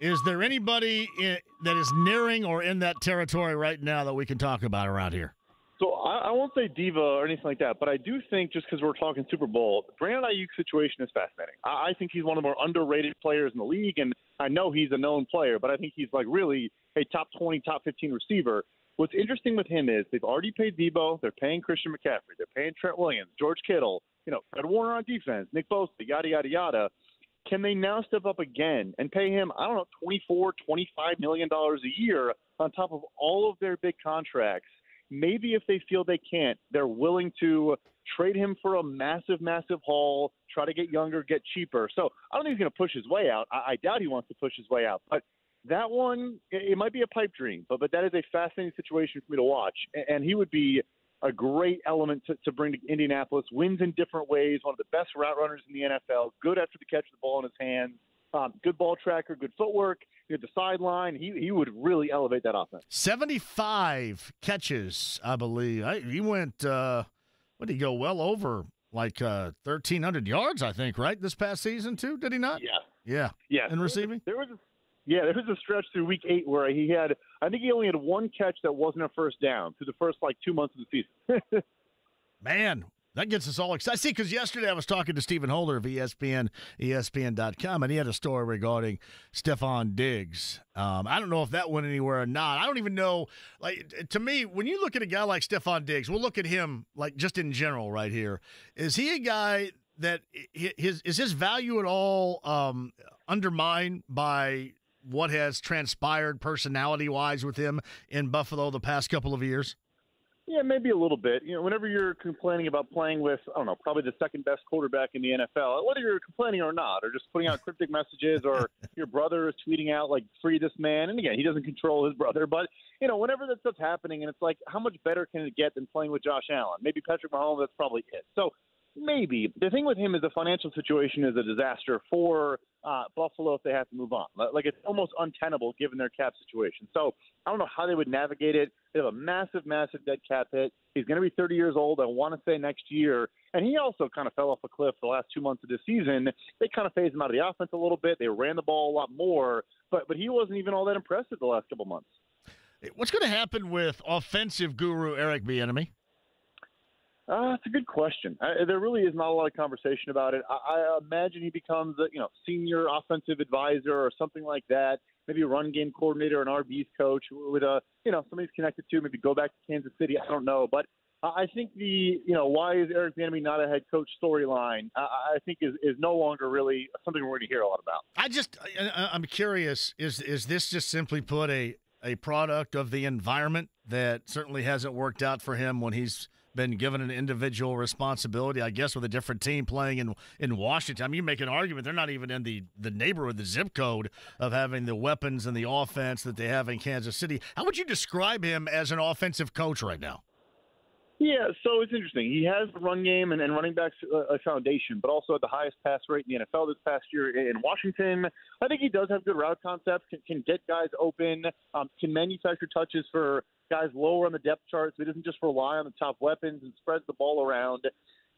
Is there anybody in, that is nearing or in that territory right now that we can talk about around here? So I, I won't say diva or anything like that, but I do think just because we're talking Super Bowl, Brandon Aiyuk situation is fascinating. I, I think he's one of the more underrated players in the league, and I know he's a known player, but I think he's like really a top 20, top 15 receiver. What's interesting with him is they've already paid Deebo, they're paying Christian McCaffrey, they're paying Trent Williams, George Kittle, you know, Fred Warner on defense, Nick Bosa, yada yada yada. Can they now step up again and pay him, I don't know, 24, 25 million dollars a year on top of all of their big contracts? maybe if they feel they can't, they're willing to trade him for a massive, massive haul, try to get younger, get cheaper. So I don't think he's going to push his way out. I, I doubt he wants to push his way out. But that one, it, might be a pipe dream, but but that is a fascinating situation for me to watch. And he would be a great element to, to bring to Indianapolis. Wins in different ways. One of the best route runners in the NFL. Good after the catch of the ball in his hands. Um, good ball tracker, good footwork at the sideline. He he would really elevate that offense. Seventy-five catches, I believe. I, he went. Uh, what did he go? Well over like uh, thirteen hundred yards, I think. Right this past season too. Did he not? Yeah. Yeah. Yeah. In receiving. There was. A, yeah, there was a stretch through week eight where he had. I think he only had one catch that wasn't a first down through the first like two months of the season. Man, that gets us all excited. See, because yesterday I was talking to Stephen Holder of ESPN, ESPN.com, and he had a story regarding Stefon Diggs. Um, I don't know if that went anywhere or not. I don't even know. Like to me, when you look at a guy like Stefon Diggs, we'll look at him like just in general right here. Is he a guy that his is his value at all um, undermined by what has transpired personality wise with him in Buffalo the past couple of years? Yeah, maybe a little bit. You know, whenever you're complaining about playing with, I don't know, probably the second best quarterback in the NFL, whether you're complaining or not, or just putting out cryptic messages, or your brother is tweeting out like "free this man," and again, he doesn't control his brother, but you know, whenever that stuff's happening, and it's like, how much better can it get than playing with Josh Allen? Maybe Patrick Mahomes. That's probably it. So Maybe. The thing with him is the financial situation is a disaster for uh, Buffalo if they have to move on. Like it's almost untenable given their cap situation. So I don't know how they would navigate it. They have a massive, massive dead cap hit. He's going to be 30 years old. I want to say next year. And he also kind of fell off a cliff the last two months of the season. They kind of phased him out of the offense a little bit. They ran the ball a lot more, but but he wasn't even all that impressive the last couple months. What's going to happen with offensive guru Eric Bieniemy? Uh, a good question. I, there really is not a lot of conversation about it. I, I imagine he becomes a you know senior offensive advisor or something like that. Maybe a run game coordinator, an RB's coach with a you know somebody's connected to. Maybe go back to Kansas City. I don't know, but I think the you know why is Eric Bieniemy not a head coach storyline? I, I think is is no longer really something we're going to hear a lot about. I just I, I'm curious. Is is this just simply put a a product of the environment that certainly hasn't worked out for him when he's been given an individual responsibility, I guess, with a different team playing in in Washington. I mean, you make an argument they're not even in the the neighborhood, the zip code of having the weapons and the offense that they have in Kansas City. How would you describe him as an offensive coach right now? Yeah, so it's interesting. He has the run game and, and running backs uh, a foundation, but also at the highest pass rate in the NFL this past year in Washington. I think he does have good route concepts, can, can get guys open, um, can manufacture touches for guys lower on the depth chart, so he doesn't just rely on the top weapons and spreads the ball around.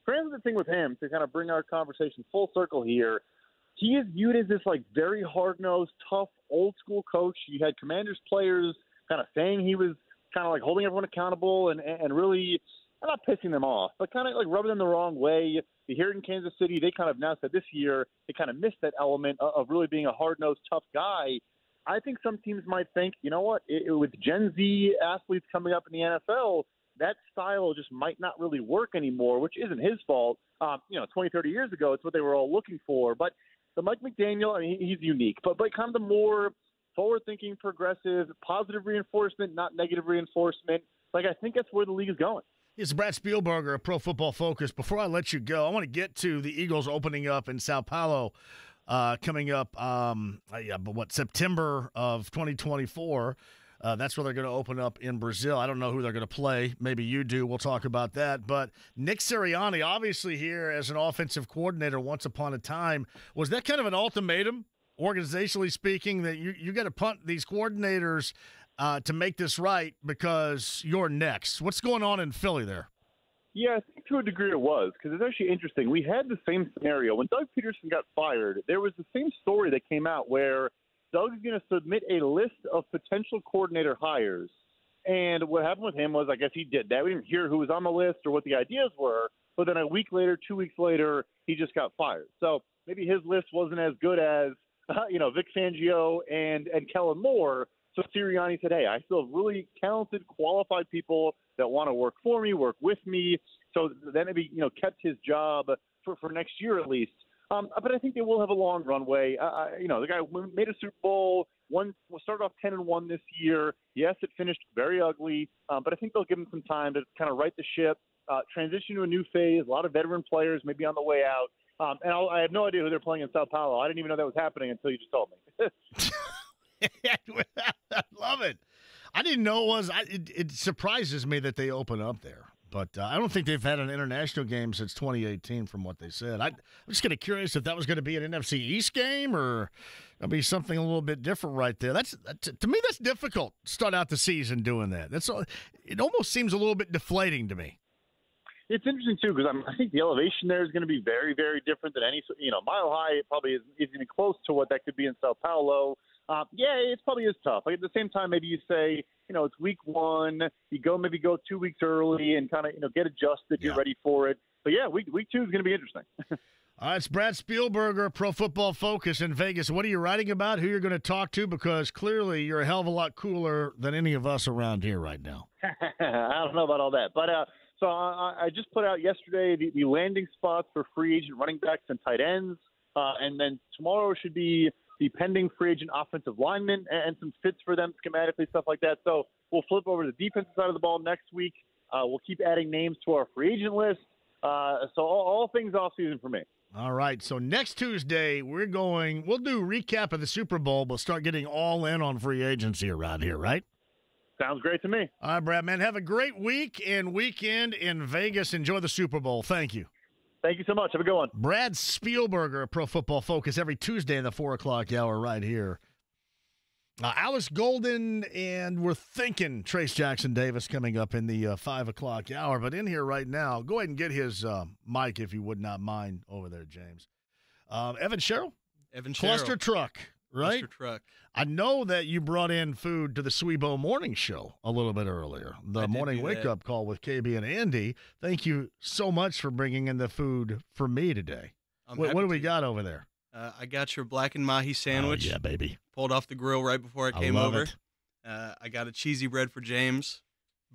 Here's the thing with him to kind of bring our conversation full circle here. He is viewed as this like very hard nosed, tough, old school coach. You had Commanders players kind of saying he was kind of like holding everyone accountable and and really I'm not pissing them off, but kind of like rubbing them the wrong way. You hear it in Kansas City, they kind of now said this year they kind of missed that element of really being a hard nosed, tough guy. I think some teams might think, you know what, it, with Gen Z athletes coming up in the NFL, that style just might not really work anymore, which isn't his fault. Um, you know, 20, 30 years ago, it's what they were all looking for. But the Mike McDaniel, I mean, he's unique, but but kind of the more forward-thinking, progressive, positive reinforcement, not negative reinforcement. Like I think that's where the league is going. It's Brad Spielberger of Pro Football Focus. Before I let you go, I want to get to the Eagles opening up in Sao Paulo uh, coming up, um, uh, yeah, but what, September of 2024. Uh, that's where they're going to open up in Brazil. I don't know who they're going to play. Maybe you do. We'll talk about that. But Nick Sirianni, obviously here as an offensive coordinator once upon a time, was that kind of an ultimatum, organizationally speaking, that you, you got to punt these coordinators uh, to make this right because you're next? What's going on in Philly there? Yeah, I think to a degree it was because it's actually interesting. We had the same scenario when Doug Pederson got fired. There was the same story that came out where Doug's going to submit a list of potential coordinator hires, And what happened with him was, I guess he did that. We didn't hear who was on the list or what the ideas were. But then a week later, two weeks later, he just got fired. So maybe his list wasn't as good as, uh, you know, Vic Fangio and and Kellen Moore. So Sirianni said, "Hey, I still have really talented, qualified people that want to work for me, work with me." So then maybe you know kept his job for for next year at least. Um, but I think they will have a long runway. Uh, you know, the guy made a Super Bowl, one started off ten and one this year. Yes, it finished very ugly, um, but I think they'll give him some time to kind of right the ship, uh, transition to a new phase. A lot of veteran players maybe on the way out. Um, and I'll, I have no idea who they're playing in Sao Paulo. I didn't even know that was happening until you just told me. I love it. I didn't know it was. I, it, it surprises me that they open up there, but uh, I don't think they've had an international game since 2018, from what they said. I, am just kind of curious if that was going to be an NFC East game or it'll be something a little bit different right there. That's to me that's difficult. Start out the season doing that. That's it. Almost seems a little bit deflating to me. It's interesting too because I think the elevation there is going to be very, very different than any. You know, Mile High it probably isn't even close to what that could be in Sao Paulo. Uh, yeah, it's probably is tough. Like at the same time, maybe you say, you know, it's week one. You go maybe go two weeks early and kind of you know get adjusted, yeah. get ready for it. But yeah, week week two is going to be interesting. All right, it's Brad Spielberger, Pro Football Focus in Vegas. What are you writing about? Who you're going to talk to? Because clearly you're a hell of a lot cooler than any of us around here right now. I don't know about all that, but uh, so I, I just put out yesterday the, the landing spots for free agent running backs and tight ends, uh, and then tomorrow should be the pending free agent offensive linemen and, and some fits for them schematically, stuff like that. So we'll flip over to the defensive side of the ball next week. Uh, we'll keep adding names to our free agent list. Uh, so all, all things off season for me. All right. So next Tuesday, we're going, we'll do recap of the Super Bowl, We'll start getting all in on free agency around here, right? Sounds great to me. All right, Brad, man. Have a great week and weekend in Vegas. Enjoy the Super Bowl. Thank you. Thank you so much. Have a good one. Brad Spielberger, Pro Football Focus, every Tuesday in the 4 o'clock hour right here. Uh, Alex Golden, and we're thinking Trayce Jackson Davis coming up in the uh, 5 o'clock hour. But in here right now, go ahead and get his uh, mic if you would not mind over there, James. Um, Evan Sherrill? Evan Sherrill. Cluster Truck, right? Cluster Truck. I know that you brought in food to the Swebo Morning Show a little bit earlier. The morning wake that. up call with KB and Andy. Thank you so much for bringing in the food for me today. What, what do we got over there? Uh, I got your blackened mahi sandwich. Oh, yeah, baby. Pulled off the grill right before I I came love over. Uh, I got a cheesy bread for James.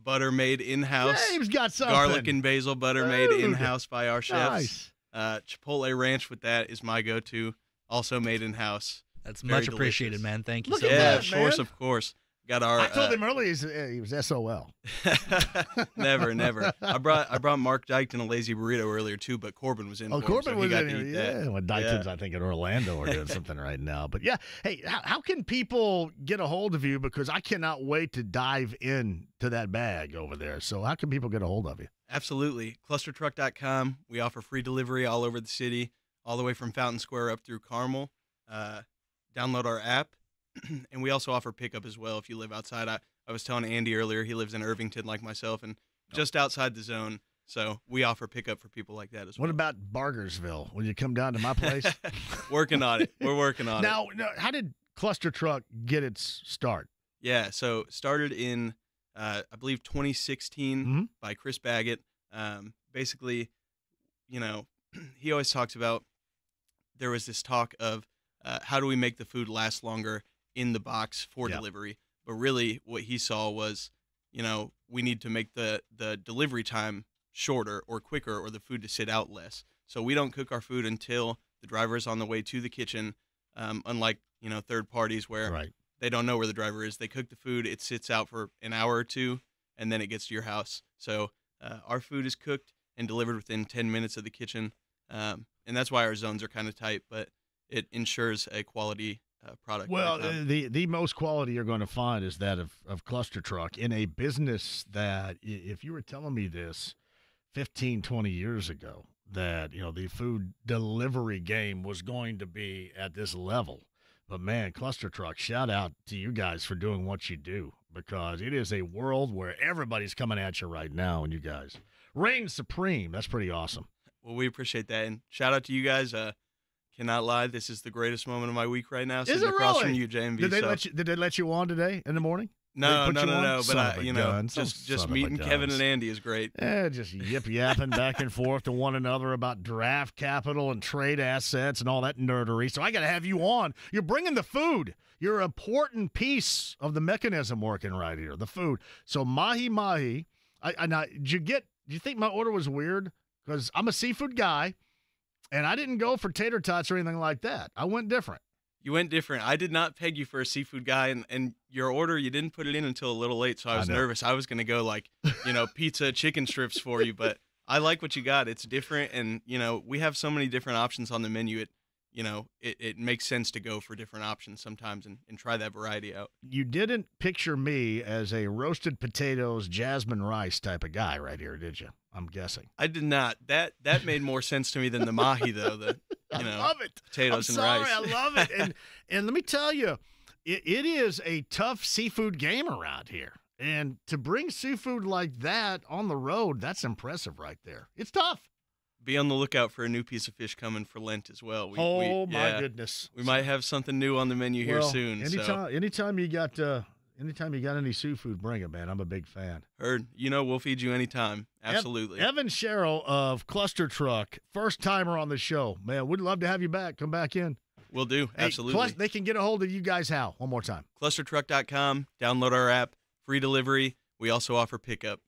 Butter made in house. James got something. Garlic and basil butter made in house by our chefs. Nice. Uh, Chipotle ranch with that is my go to. Also made in house. That's Very much appreciated, delicious. man. Thank you Look so at yeah, much. of course, man. of course. Got our. I told uh, him earlier he's, uh, he was SOL. never, never. I brought I brought Mark Dykton a lazy burrito earlier too, but Corbin was in. Oh, for him, Corbin so he was got in to here. eat Yeah, that. well, Dykton's, I think, in Orlando or doing something right now. But yeah, hey, how, how can people get a hold of you? Because I cannot wait to dive in to that bag over there. So how can people get a hold of you? Absolutely. Clustertruck.com. We offer free delivery all over the city, all the way from Fountain Square up through Carmel. Uh, download our app. and we also offer pickup as well if you live outside. I, I was telling Andy earlier, he lives in Irvington like myself and just outside the zone. So we offer pickup for people like that as well. What about Bargersville? Will you come down to my place? working on it. We're working on it. now, now, how did Cluster Truck get its start? Yeah, so started in uh, I believe 2016 Mhm. by Chris Baggott. Um, basically, you know, he always talks about there was this talk of uh, how do we make the food last longer in the box for Yeah. delivery, but really what he saw was, you know, we need to make the the delivery time shorter or quicker, or the food to sit out less. So we don't cook our food until the driver is on the way to the kitchen. Um, unlike you know third parties where Right. they don't know where the driver is. They cook the food, it sits out for an hour or two, and then it gets to your house. So uh, our food is cooked and delivered within 10 minutes of the kitchen. Um, and that's why our zones are kind of tight, but it ensures a quality uh, product. Well, uh, the the most quality you're going to find is that of, of Cluster Truck in a business that, if you were telling me this 15, 20 years ago, that you know the food delivery game was going to be at this level. But man, Cluster Truck, shout out to you guys for doing what you do because it is a world where everybody's coming at you right now, and you guys reign supreme. That's pretty awesome. well, we appreciate that. And shout out to you guys. Uh, cannot lie, this is the greatest moment of my week right now. Is it across really? from you, JMV. Did they so- let you? Did they let you on today in the morning? No, no, no, on? no. But I, you know, gun. just Son just meeting Kevin and Andy is great. Yeah, just yip yapping back and forth to one another about draft capital and trade assets and all that nerdery. So I got to have you on. You're bringing the food. You're an important piece of the mechanism working right here. The food. So mahi mahi. I, I now, did you get? Do you think my order was weird? Because I'm a seafood guy, and I didn't go for tater tots or anything like that. I went different. You went different. I did not peg you for a seafood guy, and, and your order you didn't put it in until a little late, so I I was know. nervous. I was gonna go like, you know, pizza, chicken strips for you, but I like what you got. It's different, and you know, we have so many different options on the menu. It, you know, it, it makes sense to go for different options sometimes and, and try that variety out. You didn't picture me as a roasted potatoes, jasmine rice type of guy right here, did you? I'm guessing. I did not. That that made more sense to me than the mahi though. The you know, I love it. potatoes I'm and sorry, rice. I love it. And and let me tell you, it, it is a tough seafood game around here. And to bring seafood like that on the road, that's impressive right there. It's tough. Be on the lookout for a new piece of fish coming for Lent as well. We, oh we, my yeah, goodness. We might have something new on the menu here Well, soon. Anytime, so anytime you got, uh, anytime you got any seafood, bring it, man. I'm a big fan. heard. You know, we'll feed you anytime. Ev- Absolutely. Evan Sherrill of Cluster Truck, first timer on the show. Man, we'd love to have you back. Come back in. We'll do. Hey, Absolutely. plus, they can get a hold of you guys how? One more time. Clustertruck.com. Download our app. Free delivery. We also offer pickup.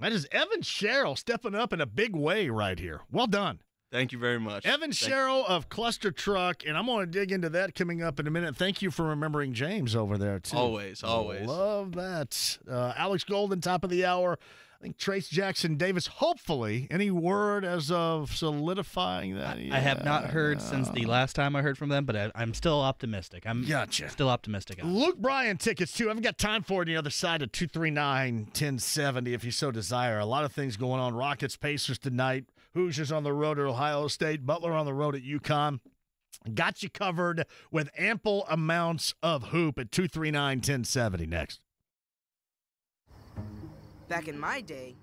That is Evan Sherrill stepping up in a big way right here. Well done. Thank you very much. Evan Thank- Sherrill of Cluster Truck, and I'm going to dig into that coming up in a minute. Thank you for remembering James over there, too. Always, always. Love that. Uh, Alex Golden, top of the hour. I think Trayce Jackson Davis, hopefully. Any word as of solidifying that? I have not heard since the last time I heard from them, but I, I'm still optimistic. I'm Gotcha. still optimistic. Luke Bryan tickets too. I haven't got time for it on the other side of 239 1070 if you so desire. A lot of things going on. Rockets, Pacers tonight. Hoosiers on the road at Ohio State. Butler on the road at UConn. Got you covered with ample amounts of hoop at 239 1070 next. Back in my day,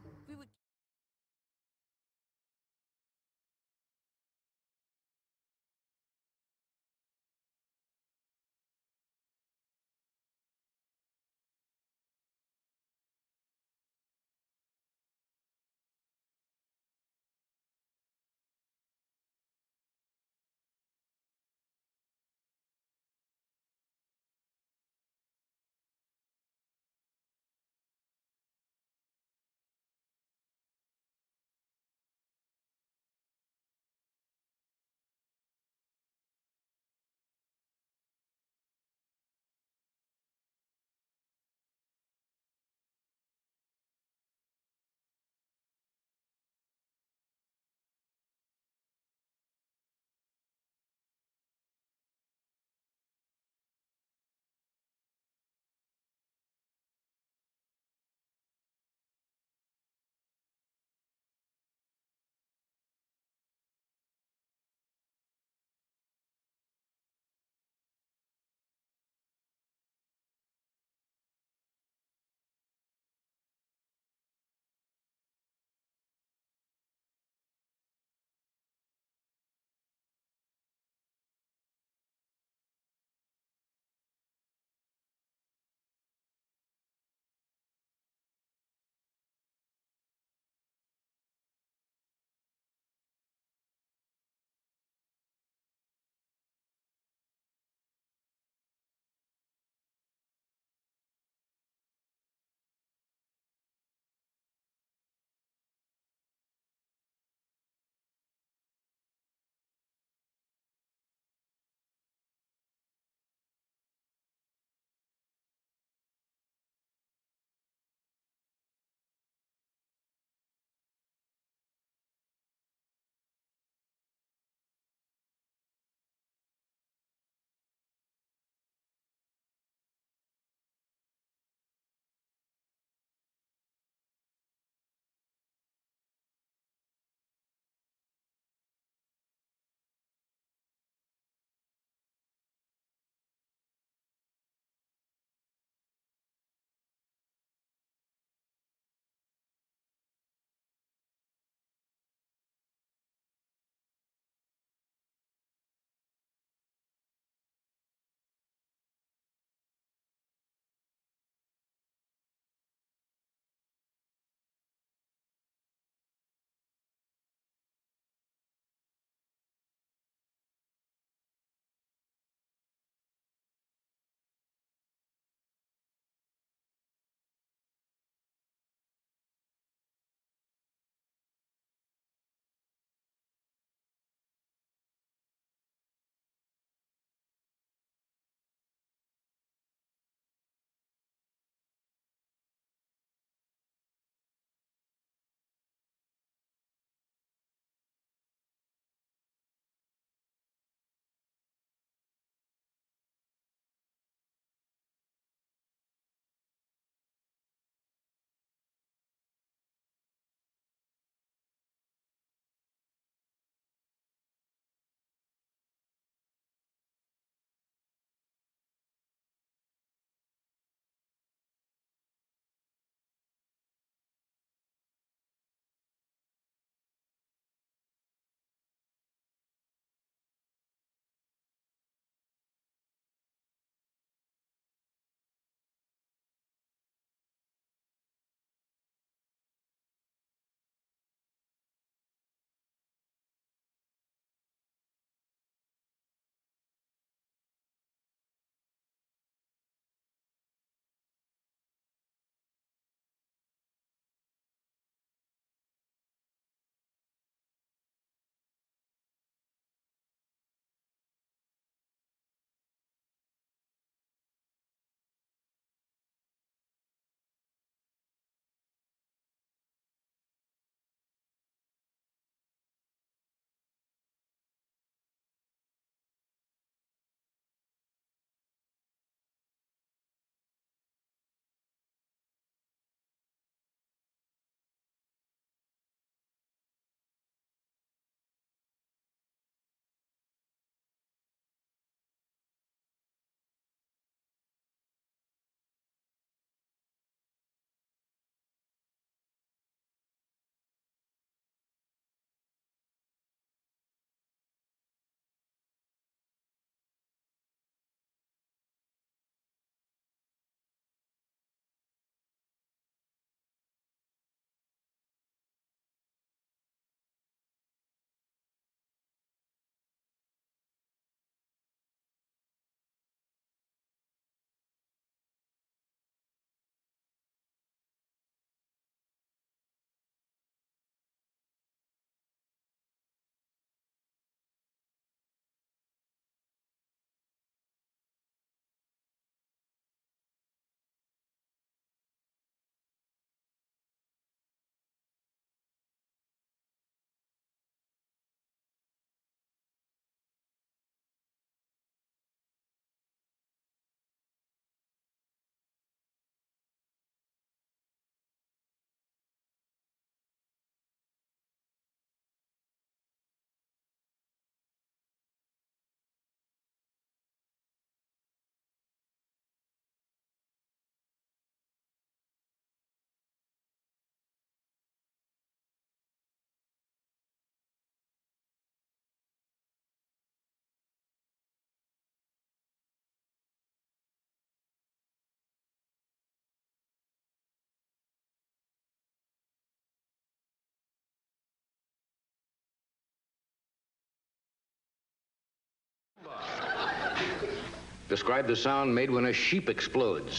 Describe the sound made when a sheep explodes.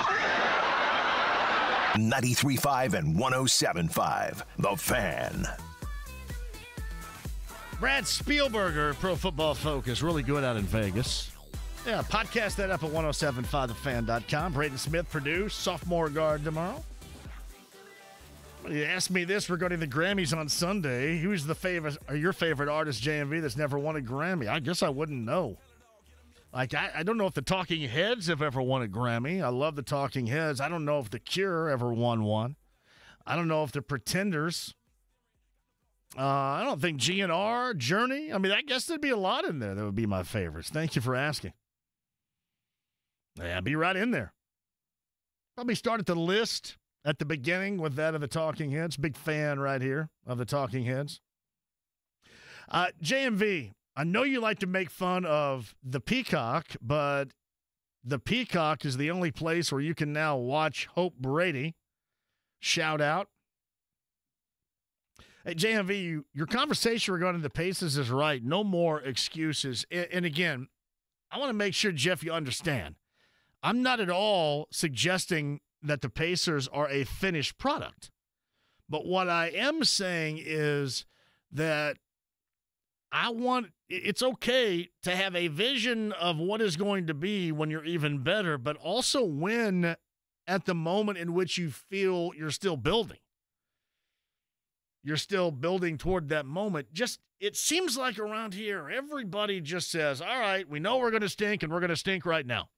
93.5 and 107.5. The Fan. Brad Spielberger, Pro Football Focus, really good out in Vegas. Yeah, podcast that up at 1075thefan.com. Braden Smith, Purdue, sophomore guard tomorrow. You asked me this regarding the Grammys on Sunday. Who's the favorite, or your favorite artist, JMV, that's never won a Grammy? I guess I wouldn't know. Like, I, I don't know if the Talking Heads have ever won a Grammy. I love the Talking Heads. I don't know if The Cure ever won one. I don't know if the Pretenders. Uh, I don't think GNR, Journey. I mean, I guess there'd be a lot in there that would be my favorites. Thank you for asking. Yeah, be right in there. Probably start at the list at the beginning with that of the Talking Heads. Big fan right here of the Talking Heads. Uh, JMV, I know you like to make fun of the Peacock, but the Peacock is the only place where you can now watch Hope Brady. Shout out. Hey, JMV, you, your conversation regarding the Pacers is right. No more excuses. And, and again, I want to make sure, Jeff, you understand. I'm not at all suggesting that the Pacers are a finished product. But what I am saying is that I want it's okay to have a vision of what is going to be when you're even better, but also when at the moment in which you feel you're still building. You're still building toward that moment. Just it seems like around here, everybody just says, All right, we know we're going to stink and we're going to stink right now.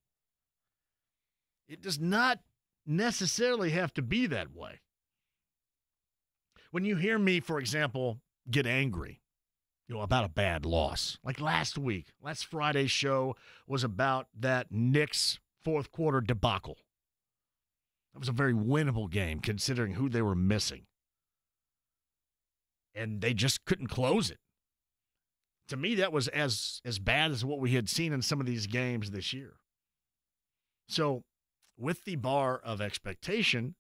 It does not necessarily have to be that way. When you hear me, for example, get angry, you know, about a bad loss, like last week, last Friday's show was about that Knicks fourth quarter debacle. That was a very winnable game considering who they were missing. And they just couldn't close it. To me, that was as as bad as what we had seen in some of these games this year. So with the bar of expectation,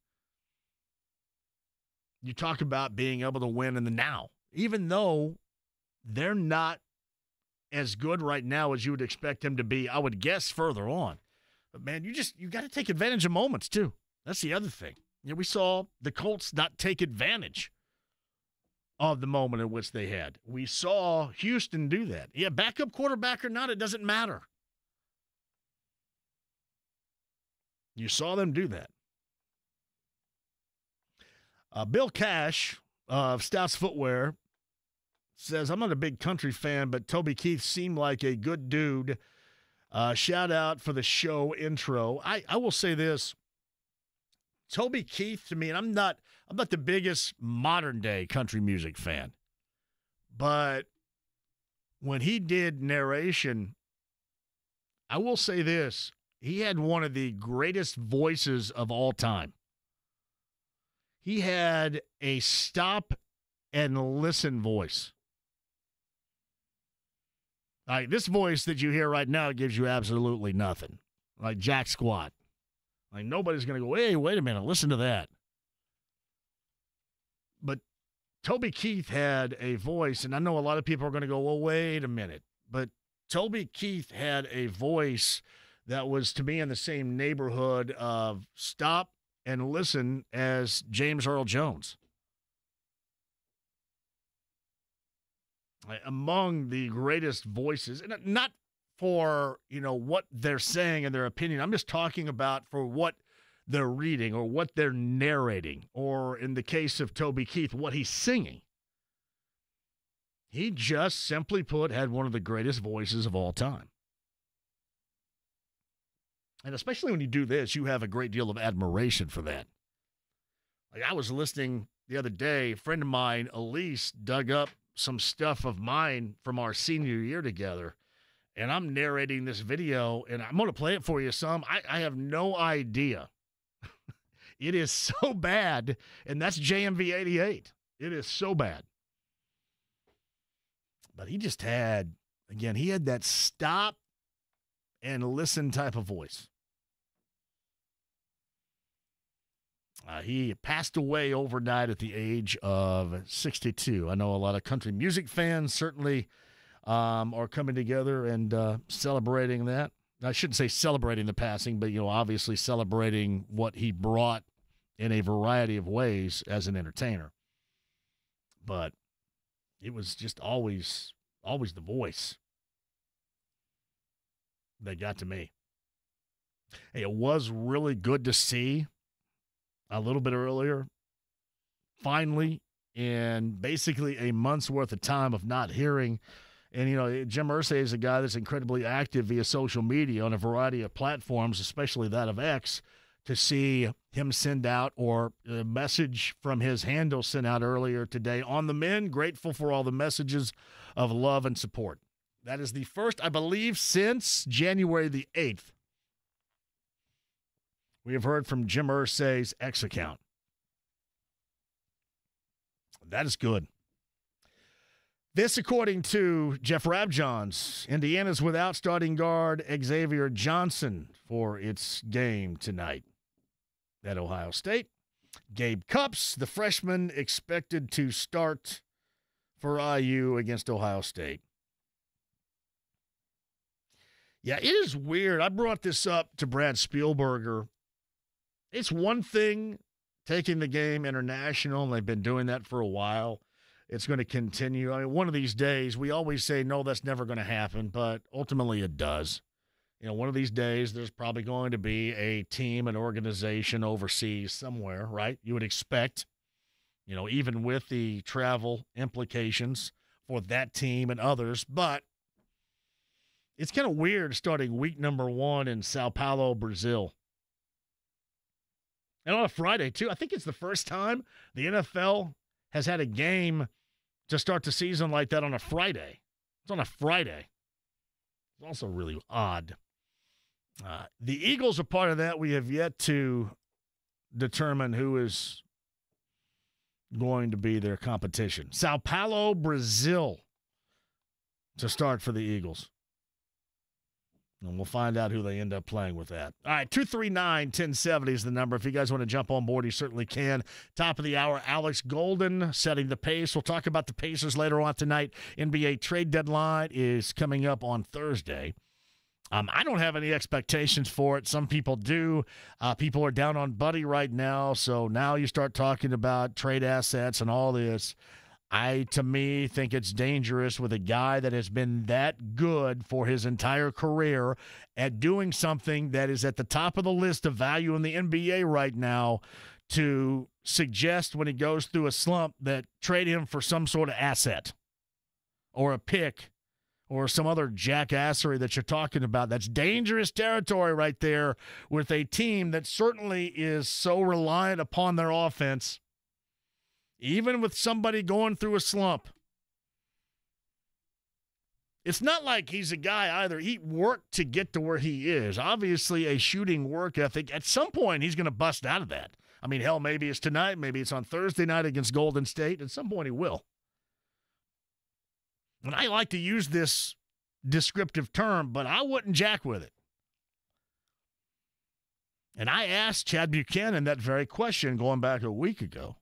you talk about being able to win in the now, even though they're not as good right now as you would expect them to be. I would guess further on. But man, you just you got to take advantage of moments too. That's the other thing. You know, we saw the Colts not take advantage of the moment in which they had. We saw Houston do that. Yeah, backup quarterback or not, it doesn't matter. You saw them do that. Uh, Bill Cash of Stouts Footwear says, I'm not a big country fan, but Toby Keith seemed like a good dude. Uh, shout out for the show intro. I, I will say this. Toby Keith to me, and I'm not I'm not the biggest modern day country music fan. But when he did narration, I will say this he had one of the greatest voices of all time. He had a stop and listen voice. Like this voice that you hear right now gives you absolutely nothing. Like Jack Squat. Like nobody's to go, hey, wait a minute, listen to that. But Toby Keith had a voice, and I know a lot of people are to go, well, wait a minute. But Toby Keith had a voice that was to me in the same neighborhood of stop and listen as James Earl Jones. Uh, among the greatest voices, and not for you know what they're saying and their opinion. I'm just talking about for what they're reading or what they're narrating, or in the case of Toby Keith, what he's singing. He just simply put had one of the greatest voices of all time. And especially when you do this, you have a great deal of admiration for that. Like I was listening the other day, a friend of mine, Elise, dug up some stuff of mine from our senior year together. And I'm narrating this video, and I'm going to play it for you some. I, I have no idea. it is so bad, and that's JMV 88. It is so bad. But he just had, again, he had that stop and listen type of voice. Uh, he passed away overnight at the age of 62. I know a lot of country music fans certainly um, are coming together and uh, celebrating that. I shouldn't say celebrating the passing, but you know, obviously celebrating what he brought in a variety of ways as an entertainer. But it was just always always the voice that got to me. Hey, it was really good to see a little bit earlier. Finally, in basically a month's worth of time of not hearing. And, you know, Jim Irsay is a guy that's incredibly active via social media on a variety of platforms, especially that of X, to see him send out or a message from his handle sent out earlier today on the men. Grateful for all the messages of love and support. That is the first, I believe, since January the 8th. We have heard from Jim Irsay's X account. That is good. This, according to Jeff Rabjohns, Indiana's without starting guard Xavier Johnson for its game tonight at Ohio State. Gabe Cupps, the freshman, expected to start for IU against Ohio State. Yeah, it is weird. I brought this up to Brad Spielberger. It's one thing taking the game international, and they've been doing that for a while. It's going to continue. I mean, one of these days, we always say, no, that's never going to happen, but ultimately it does. You know, one of these days, there's probably going to be a team, an organization overseas somewhere, right? You would expect, you know, even with the travel implications for that team and others. But it's kind of weird starting week number one in Sao Paulo, Brazil. And on a Friday, too. I think it's the first time the NFL has had a game to start the season like that on a Friday. It's on a Friday. It's also really odd. Uh, the Eagles are part of that. We have yet to determine who is going to be their competition. Sao Paulo, Brazil to start for the Eagles. And we'll find out who they end up playing with that. All right, 239 1070 is the number. If you guys want to jump on board, you certainly can. Top of the hour, Alex Golden setting the pace. We'll talk about the Pacers later on tonight. NBA trade deadline is coming up on Thursday. Um, I don't have any expectations for it. Some people do. Uh, people are down on Buddy right now. So now you start talking about trade assets and all this. I, to me, think it's dangerous with a guy that has been that good for his entire career at doing something that is at the top of the list of value in the NBA right now to suggest when he goes through a slump that trade him for some sort of asset or a pick or some other jackassery that you're talking about. That's dangerous territory right there with a team that certainly is so reliant upon their offense even with somebody going through a slump. It's not like he's a guy either. He worked to get to where he is. Obviously, a shooting work ethic. At some point, he's going to bust out of that. I mean, hell, maybe it's tonight. Maybe it's on Thursday night against Golden State. At some point, he will. And I like to use this descriptive term, but I wouldn't jack with it. And I asked Chad Buchanan that very question going back a week ago.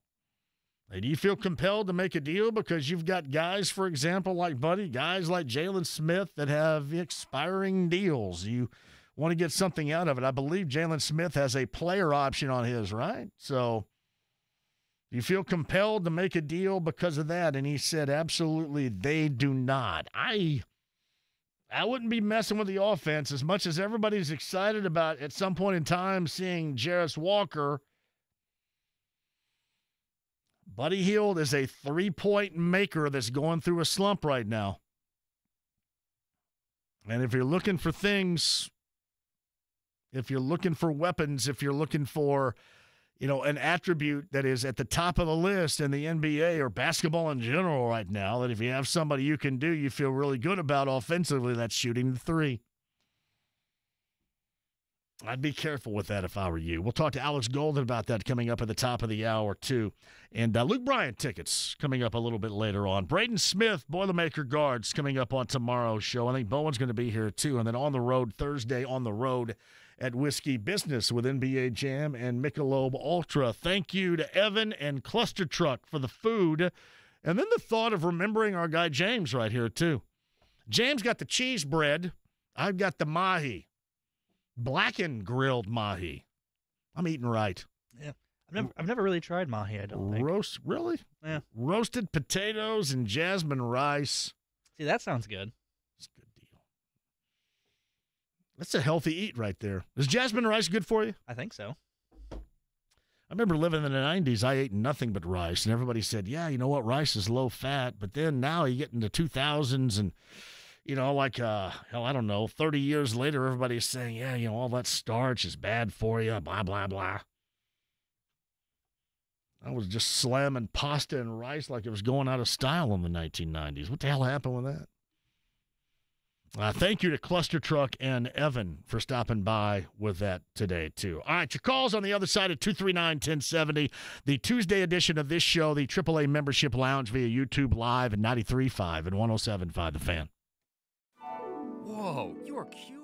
Do you feel compelled to make a deal because you've got guys, for example, like Buddy, guys like Jalen Smith that have expiring deals? You want to get something out of it. I believe Jalen Smith has a player option on his, right? So you feel compelled to make a deal because of that? And he said, absolutely, they do not. I. I wouldn't be messing with the offense as much as everybody's excited about at some point in time seeing Jarace Walker Buddy Hield is a three point maker that's going through a slump right now. And if you're looking for things, if you're looking for weapons, if you're looking for, you know, an attribute that is at the top of the list in the NBA or basketball in general right now, that if you have somebody you can do, you feel really good about offensively, that's shooting the three. I'd be careful with that if I were you. We'll talk to Alex Golden about that coming up at the top of the hour, too. And uh, Luke Bryan tickets coming up a little bit later on. Braden Smith, Boilermaker Guards, coming up on tomorrow's show. I think Bowen's going to be here, too. And then on the road, Thursday on the road at Whiskey Business with NBA Jam and Michelob Ultra. Thank you to Evan and ClusterTruck for the food. And then the thought of remembering our guy James right here, too. James got the cheese bread. I've got the mahi. Blackened grilled mahi. I'm eating right. Yeah. I've never, I've never really tried mahi. I don't think. Roast, really? Yeah. Roasted potatoes and jasmine rice. See, that sounds good. It's a good deal. That's a healthy eat right there. Is jasmine rice good for you? I think so. I remember living in the 90s, I ate nothing but rice, and everybody said, yeah, you know what, rice is low fat. But then now you get into 2000s, and, you know, like, uh, hell, I don't know, 30 years later, everybody's saying, yeah, you know, all that starch is bad for you, blah, blah, blah. I was just slamming pasta and rice like it was going out of style in the 1990s. What the hell happened with that? Uh, thank you to ClusterTruck and Evan for stopping by with that today, too. All right, your calls on the other side of 239 1070. The Tuesday edition of this show, the AAA Membership Lounge via YouTube Live and 93.5 and 107.5 The Fan. Whoa, you are cute.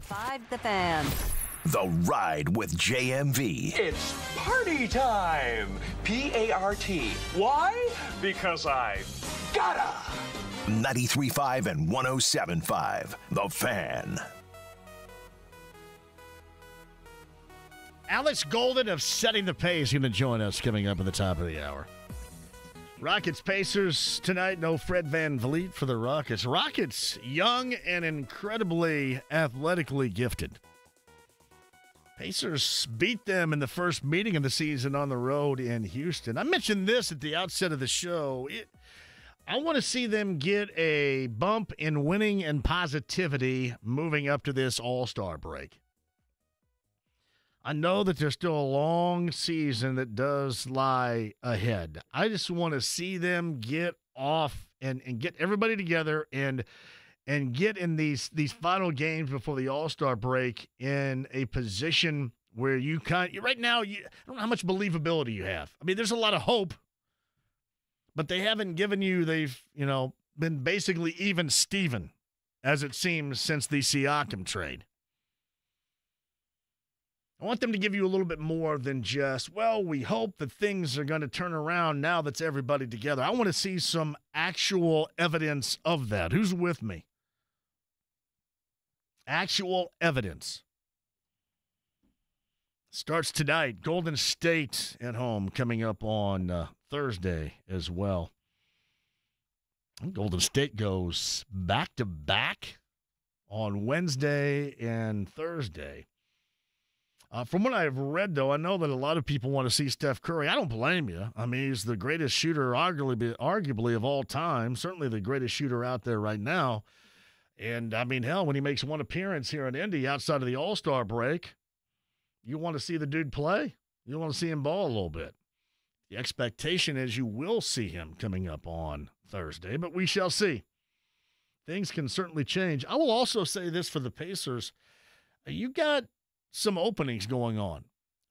Five the fan. The Ride with JMV. It's party time. P A R T. Why? Because I gotta. 93.5 and 107.5. The Fan. Alex Golden of Setting the Pace going to join us coming up at the top of the hour. Rockets Pacers tonight. No Fred VanVleet for the Rockets. Rockets, young and incredibly athletically gifted. Pacers beat them in the first meeting of the season on the road in Houston. I mentioned this at the outset of the show. It, I want to see them get a bump in winning and positivity moving up to this All Star break. I know that there's still a long season that does lie ahead. I just want to see them get off and, and get everybody together and and get in these these final games before the All Star break in a position where you kind you right now you I don't know how much believability you have. I mean, there's a lot of hope, but they haven't given you they've you know been basically even Steven, as it seems since the Siakam trade. I want them to give you a little bit more than just, well, we hope that things are going to turn around now that's everybody together. I want to see some actual evidence of that. Who's with me? Actual evidence. Starts tonight. Golden State at home coming up on uh, Thursday as well. Golden State goes back to back on Wednesday and Thursday. Uh, from what I've read, though, I know that a lot of people want to see Steph Curry. I don't blame you. I mean, he's the greatest shooter, arguably, arguably of all time. Certainly the greatest shooter out there right now. And I mean, hell, when he makes one appearance here in Indy outside of the All Star break, you want to see the dude play. You want to see him ball a little bit. The expectation is you will see him coming up on Thursday, but we shall see. Things can certainly change. I will also say this for the Pacers. You got some openings going on.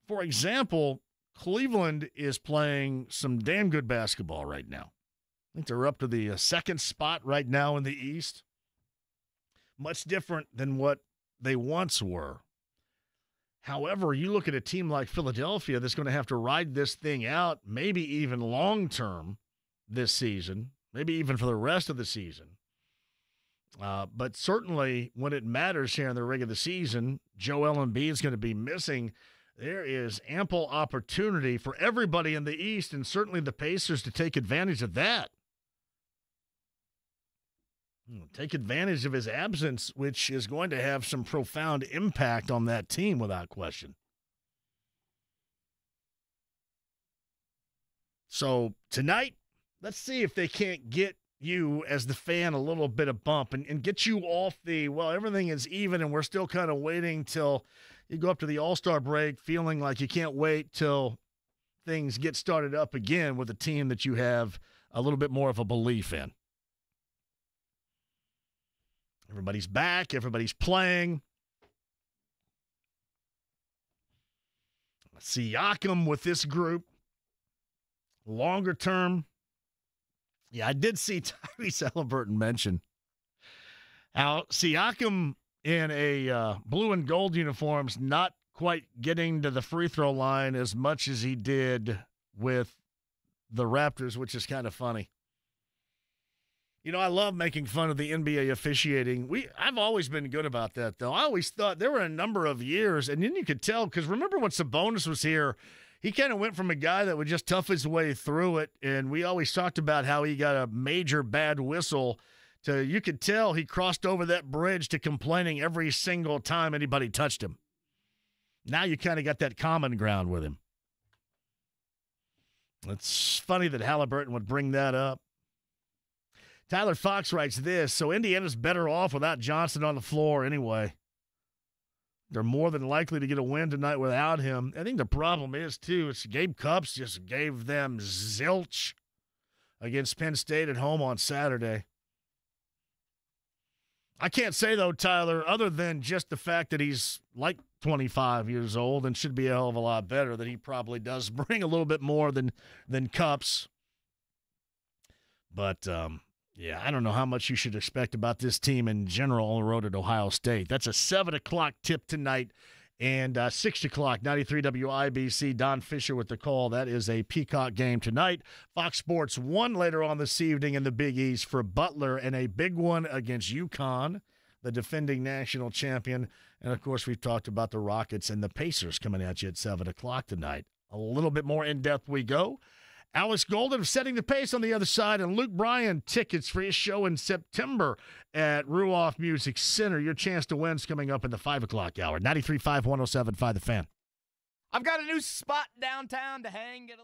For example, Cleveland is playing some damn good basketball right now. I think they're up to the uh, second spot right now in the East. Much different than what they once were. However, you look at a team like Philadelphia that's going to have to ride this thing out, maybe even long term this season, maybe even for the rest of the season. Uh, but certainly when it matters here in the regular season, Joel Embiid is going to be missing. There is ample opportunity for everybody in the East and certainly the Pacers to take advantage of that. Hmm, take advantage of his absence, which is going to have some profound impact on that team without question. So tonight, let's see if they can't get you as the fan a little bit of bump and, and get you off the well everything is even and we're still kind of waiting till you go up to the all-star break feeling like you can't wait till things get started up again with a team that you have a little bit more of a belief in. Everybody's back everybody's playing. Siakam with this group. Longer term yeah, I did see Tyrese Halliburton mention how Siakam in a uh, blue and gold uniforms not quite getting to the free throw line as much as he did with the Raptors, which is kind of funny. You know, I love making fun of the NBA officiating. We I've always been good about that though. I always thought there were a number of years, and then you could tell because remember when Sabonis was here he kind of went from a guy that would just tough his way through it, and we always talked about how he got a major bad whistle. To you could tell he crossed over that bridge to complaining every single time anybody touched him. Now you kind of got that common ground with him. It's funny that Halliburton would bring that up. Tyler Fox writes this So Indiana's better off without Johnson on the floor anyway. They're more than likely to get a win tonight without him. I think the problem is, too, it's Gabe Cupps just gave them zilch against Penn State at home on Saturday. I can't say, though, Tyler, other than just the fact that he's like 25 years old and should be a hell of a lot better, that he probably does bring a little bit more than, than Cupps. But, um, Yeah, I don't know how much you should expect about this team in general on the road at Ohio State. That's a 7 o'clock tip tonight. And uh, 6 o'clock, 93 WIBC, Don Fischer with the call. That is a Peacock game tonight. Fox Sports 1 later on this evening in the Big East for Butler and a big one against UConn, the defending national champion. And of course, we've talked about the Rockets and the Pacers coming at you at 7 o'clock tonight. A little bit more in depth we go. Alex Golden setting the pace on the other side, and Luke Bryan tickets for his show in September at Ruoff Music Center. Your chance to win's coming up in the 5 o'clock hour. 93.5, 107.5 The Fan. I've got a new spot downtown to hang. Get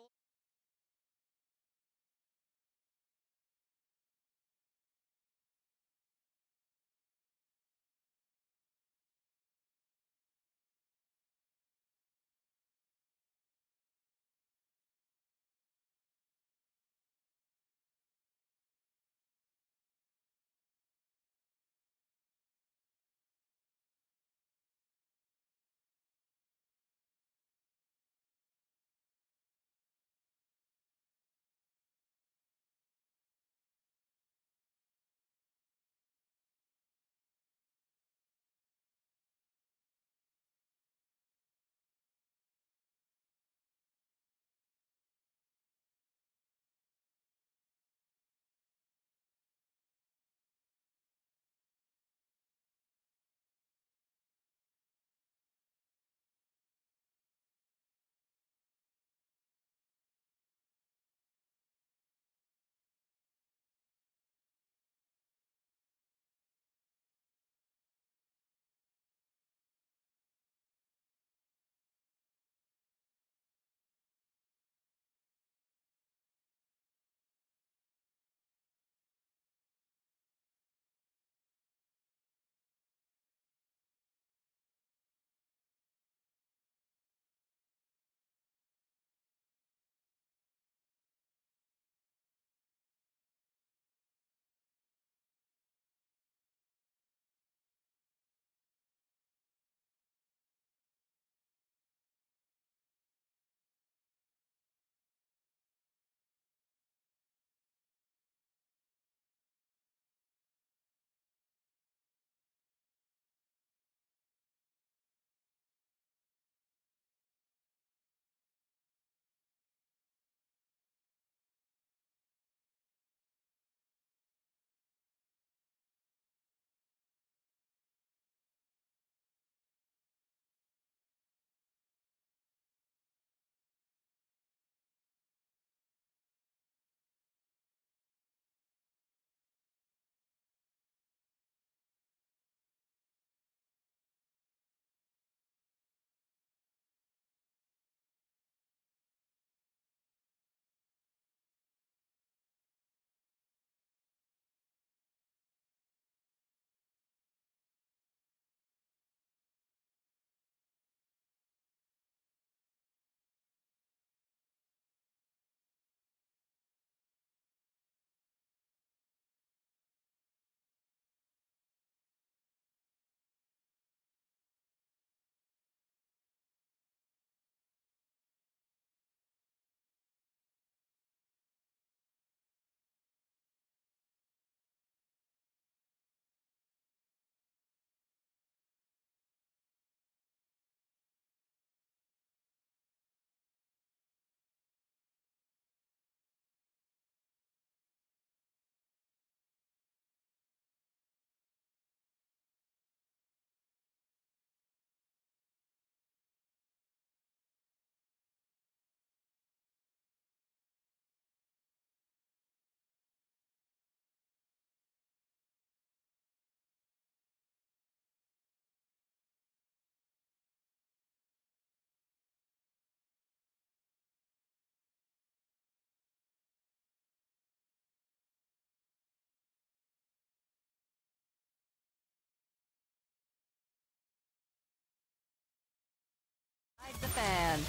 The fan.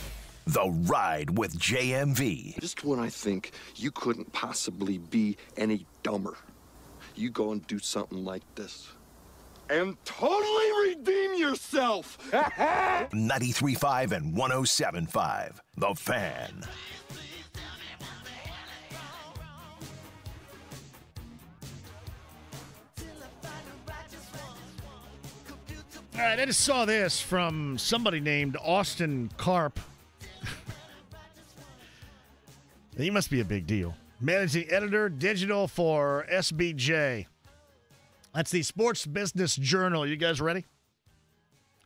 The Ride with JMV. Just when I think you couldn't possibly be any dumber, you go and do something like this. And totally redeem yourself! 93.5 and 107.5. The Fan. All right, I just saw this from somebody named Austin Karp. he must be a big deal. Managing editor digital for SBJ. That's the Sports Business Journal. You guys ready?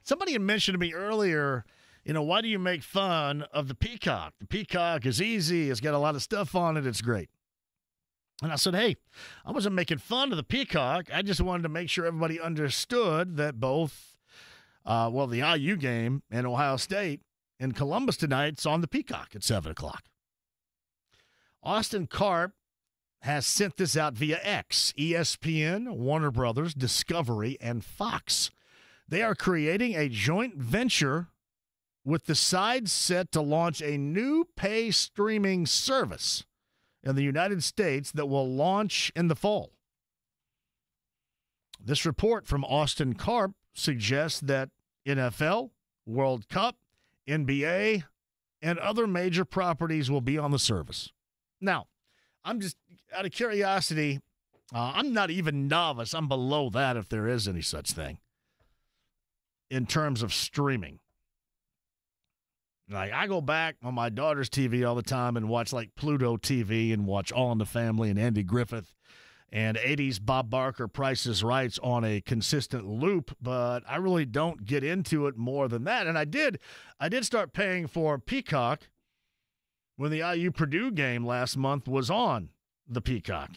Somebody had mentioned to me earlier, you know, why do you make fun of the Peacock? The Peacock is easy, it's got a lot of stuff on it, it's great. And I said, hey, I wasn't making fun of the Peacock. I just wanted to make sure everybody understood that both uh, well, the IU game and Ohio State in Columbus tonight is on the Peacock at 7 o'clock. Austin Karp has sent this out via X, ESPN, Warner Brothers, Discovery, and Fox. They are creating a joint venture with the side set to launch a new pay streaming service in the United States that will launch in the fall. This report from Austin Karp suggests that NFL, World Cup, NBA, and other major properties will be on the service. Now, I'm just out of curiosity, uh, I'm not even novice. I'm below that if there is any such thing in terms of streaming. Like I go back on my daughter's TV all the time and watch like Pluto TV and watch All in the Family and Andy Griffith and 80s Bob Barker Price Is Right on a consistent loop, but I really don't get into it more than that. And I did I did start paying for Peacock when the IU Purdue game last month was on the Peacock.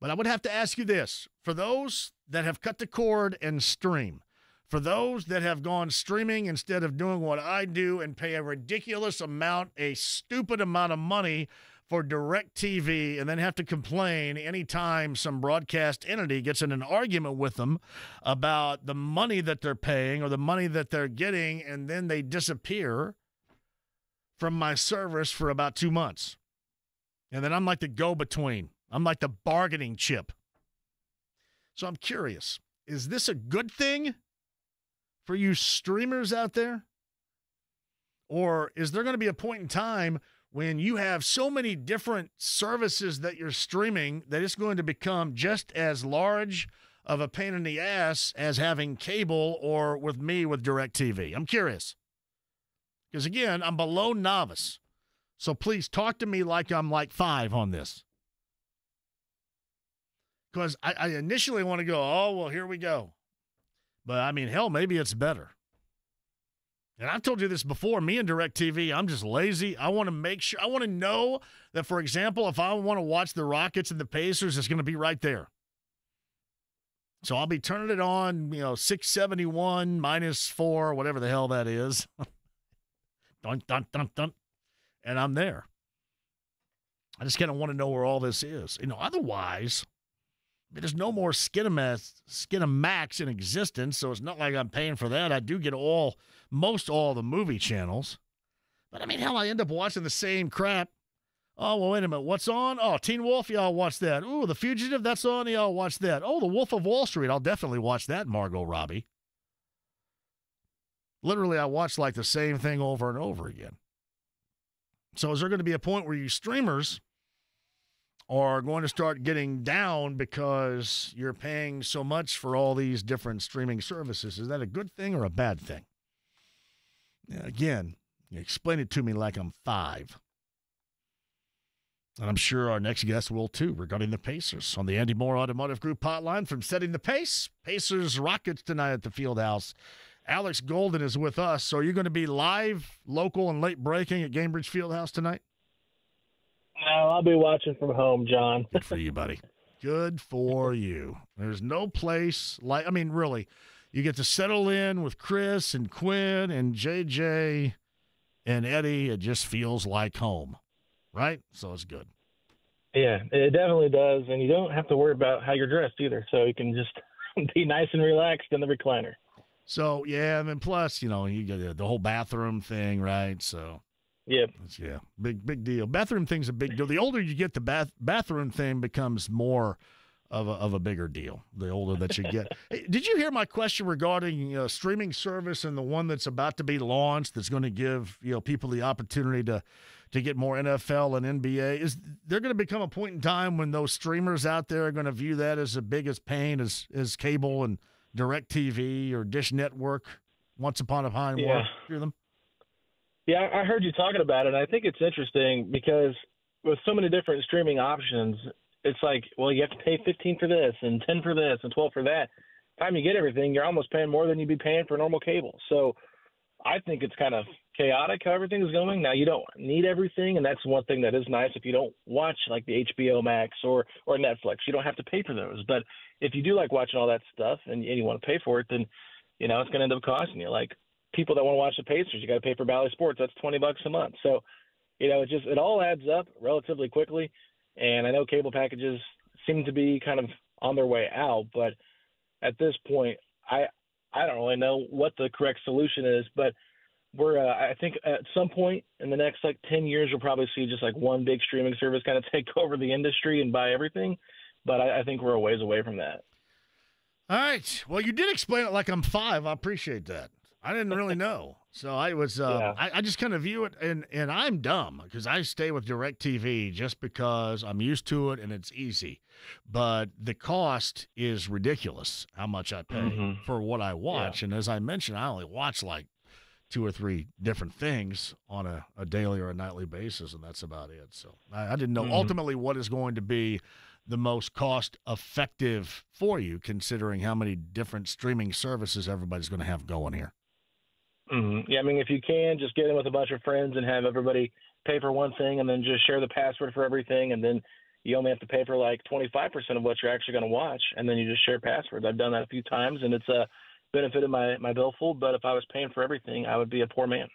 But I would have to ask you this for those that have cut the cord and stream, for those that have gone streaming instead of doing what I do and pay a ridiculous amount, a stupid amount of money for DirecTV and then have to complain anytime some broadcast entity gets in an argument with them about the money that they're paying or the money that they're getting, and then they disappear from my service for about two months. And then I'm like the go between, I'm like the bargaining chip. So I'm curious is this a good thing for you streamers out there? Or is there going to be a point in time when you have so many different services that you're streaming that it's going to become just as large of a pain in the ass as having cable or with me with DirecTV. I'm curious. Because again, I'm below novice. So please talk to me like I'm like five on this. Because I, I initially want to go, oh, well, here we go. But I mean, hell, maybe it's better. And I've told you this before. Me and DirecTV, I'm just lazy. I want to make sure, I want to know that, for example, if I want to watch the Rockets and the Pacers, it's going to be right there. So I'll be turning it on, you know, 671 minus four, whatever the hell that is. dun, dun, dun, dun. And I'm there. I just kind of want to know where all this is. You know, otherwise, there's no more Skinamax, Skinamax in existence, so it's not like I'm paying for that. I do get all most all the movie channels. But I mean, hell, I end up watching the same crap. Oh, well, wait a minute. What's on? Oh, Teen Wolf, y'all watch that. Ooh, The Fugitive, that's on. Y'all watch that. Oh, The Wolf of Wall Street, I'll definitely watch that, Margot Robbie. Literally, I watch like the same thing over and over again. So, is there going to be a point where you streamers are going to start getting down because you're paying so much for all these different streaming services? Is that a good thing or a bad thing? Again, explain it to me like I'm five. And I'm sure our next guest will too regarding the Pacers on the Andy Moore Automotive Group hotline from setting the pace. Pacers Rockets tonight at the field house. Alex Golden is with us. So are you going to be live, local, and late breaking at Gainbridge Fieldhouse tonight? No, I'll be watching from home, John. Good for you, buddy. Good for you. There's no place like I mean, really, you get to settle in with Chris and Quinn and JJ and Eddie. It just feels like home, right? So it's good. Yeah, it definitely does, and you don't have to worry about how you're dressed either. So you can just be nice and relaxed in the recliner. So yeah, and then plus, you know, you get the whole bathroom thing, right? So yeah, yeah, big big deal. Bathroom thing's a big deal. The older you get, the bath bathroom thing becomes more of a, of a bigger deal the older that you get. hey, did you hear my question regarding uh, streaming service and the one that's about to be launched that's going to give you know people the opportunity to to get more NFL and NBA? Is there going to become a point in time when those streamers out there are going to view that as the biggest pain as as cable and direct TV or Dish Network once upon a time Yeah. were. Them? Yeah, I heard you talking about it. and I think it's interesting because with so many different streaming options, it's like, well, you have to pay 15 for this and 10 for this and 12 for that. Time you get everything, you're almost paying more than you'd be paying for normal cable. So I think it's kind of chaotic how everything's going. Now you don't need everything, and that's one thing that is nice. If you don't watch like the HBO Max or or Netflix, you don't have to pay for those. But if you do like watching all that stuff and, and you want to pay for it, then you know it's going to end up costing you. Like people that want to watch the Pacers, you got to pay for Bally Sports. That's twenty bucks a month. So you know it just it all adds up relatively quickly. And I know cable packages seem to be kind of on their way out, but at this point, I I don't really know what the correct solution is, but we're uh, I think at some point in the next like 10 years you'll probably see just like one big streaming service kind of take over the industry and buy everything, but I, I think we're a ways away from that. All right. Well, you did explain it like I'm five. I appreciate that. I didn't really know. So I was, um, Yeah. I, I just kind of view it, and and I'm dumb because I stay with Directv just because I'm used to it and it's easy, but the cost is ridiculous. How much I pay Mhm. for what I watch, and as I mentioned, I only watch like two or three different things on a, a daily or a nightly basis, and that's about it. So I, I didn't know Mhm. ultimately what is going to be the most cost effective for you, considering how many different streaming services everybody's going to have going here. Hmm Yeah, I mean, if you can, just get in with a bunch of friends and have everybody pay for one thing, and then just share the password for everything, and then you only have to pay for like 25% of what you're actually going to watch, and then you just share passwords. I've done that a few times, and it's uh, benefited my my billfold. But if I was paying for everything, I would be a poor man.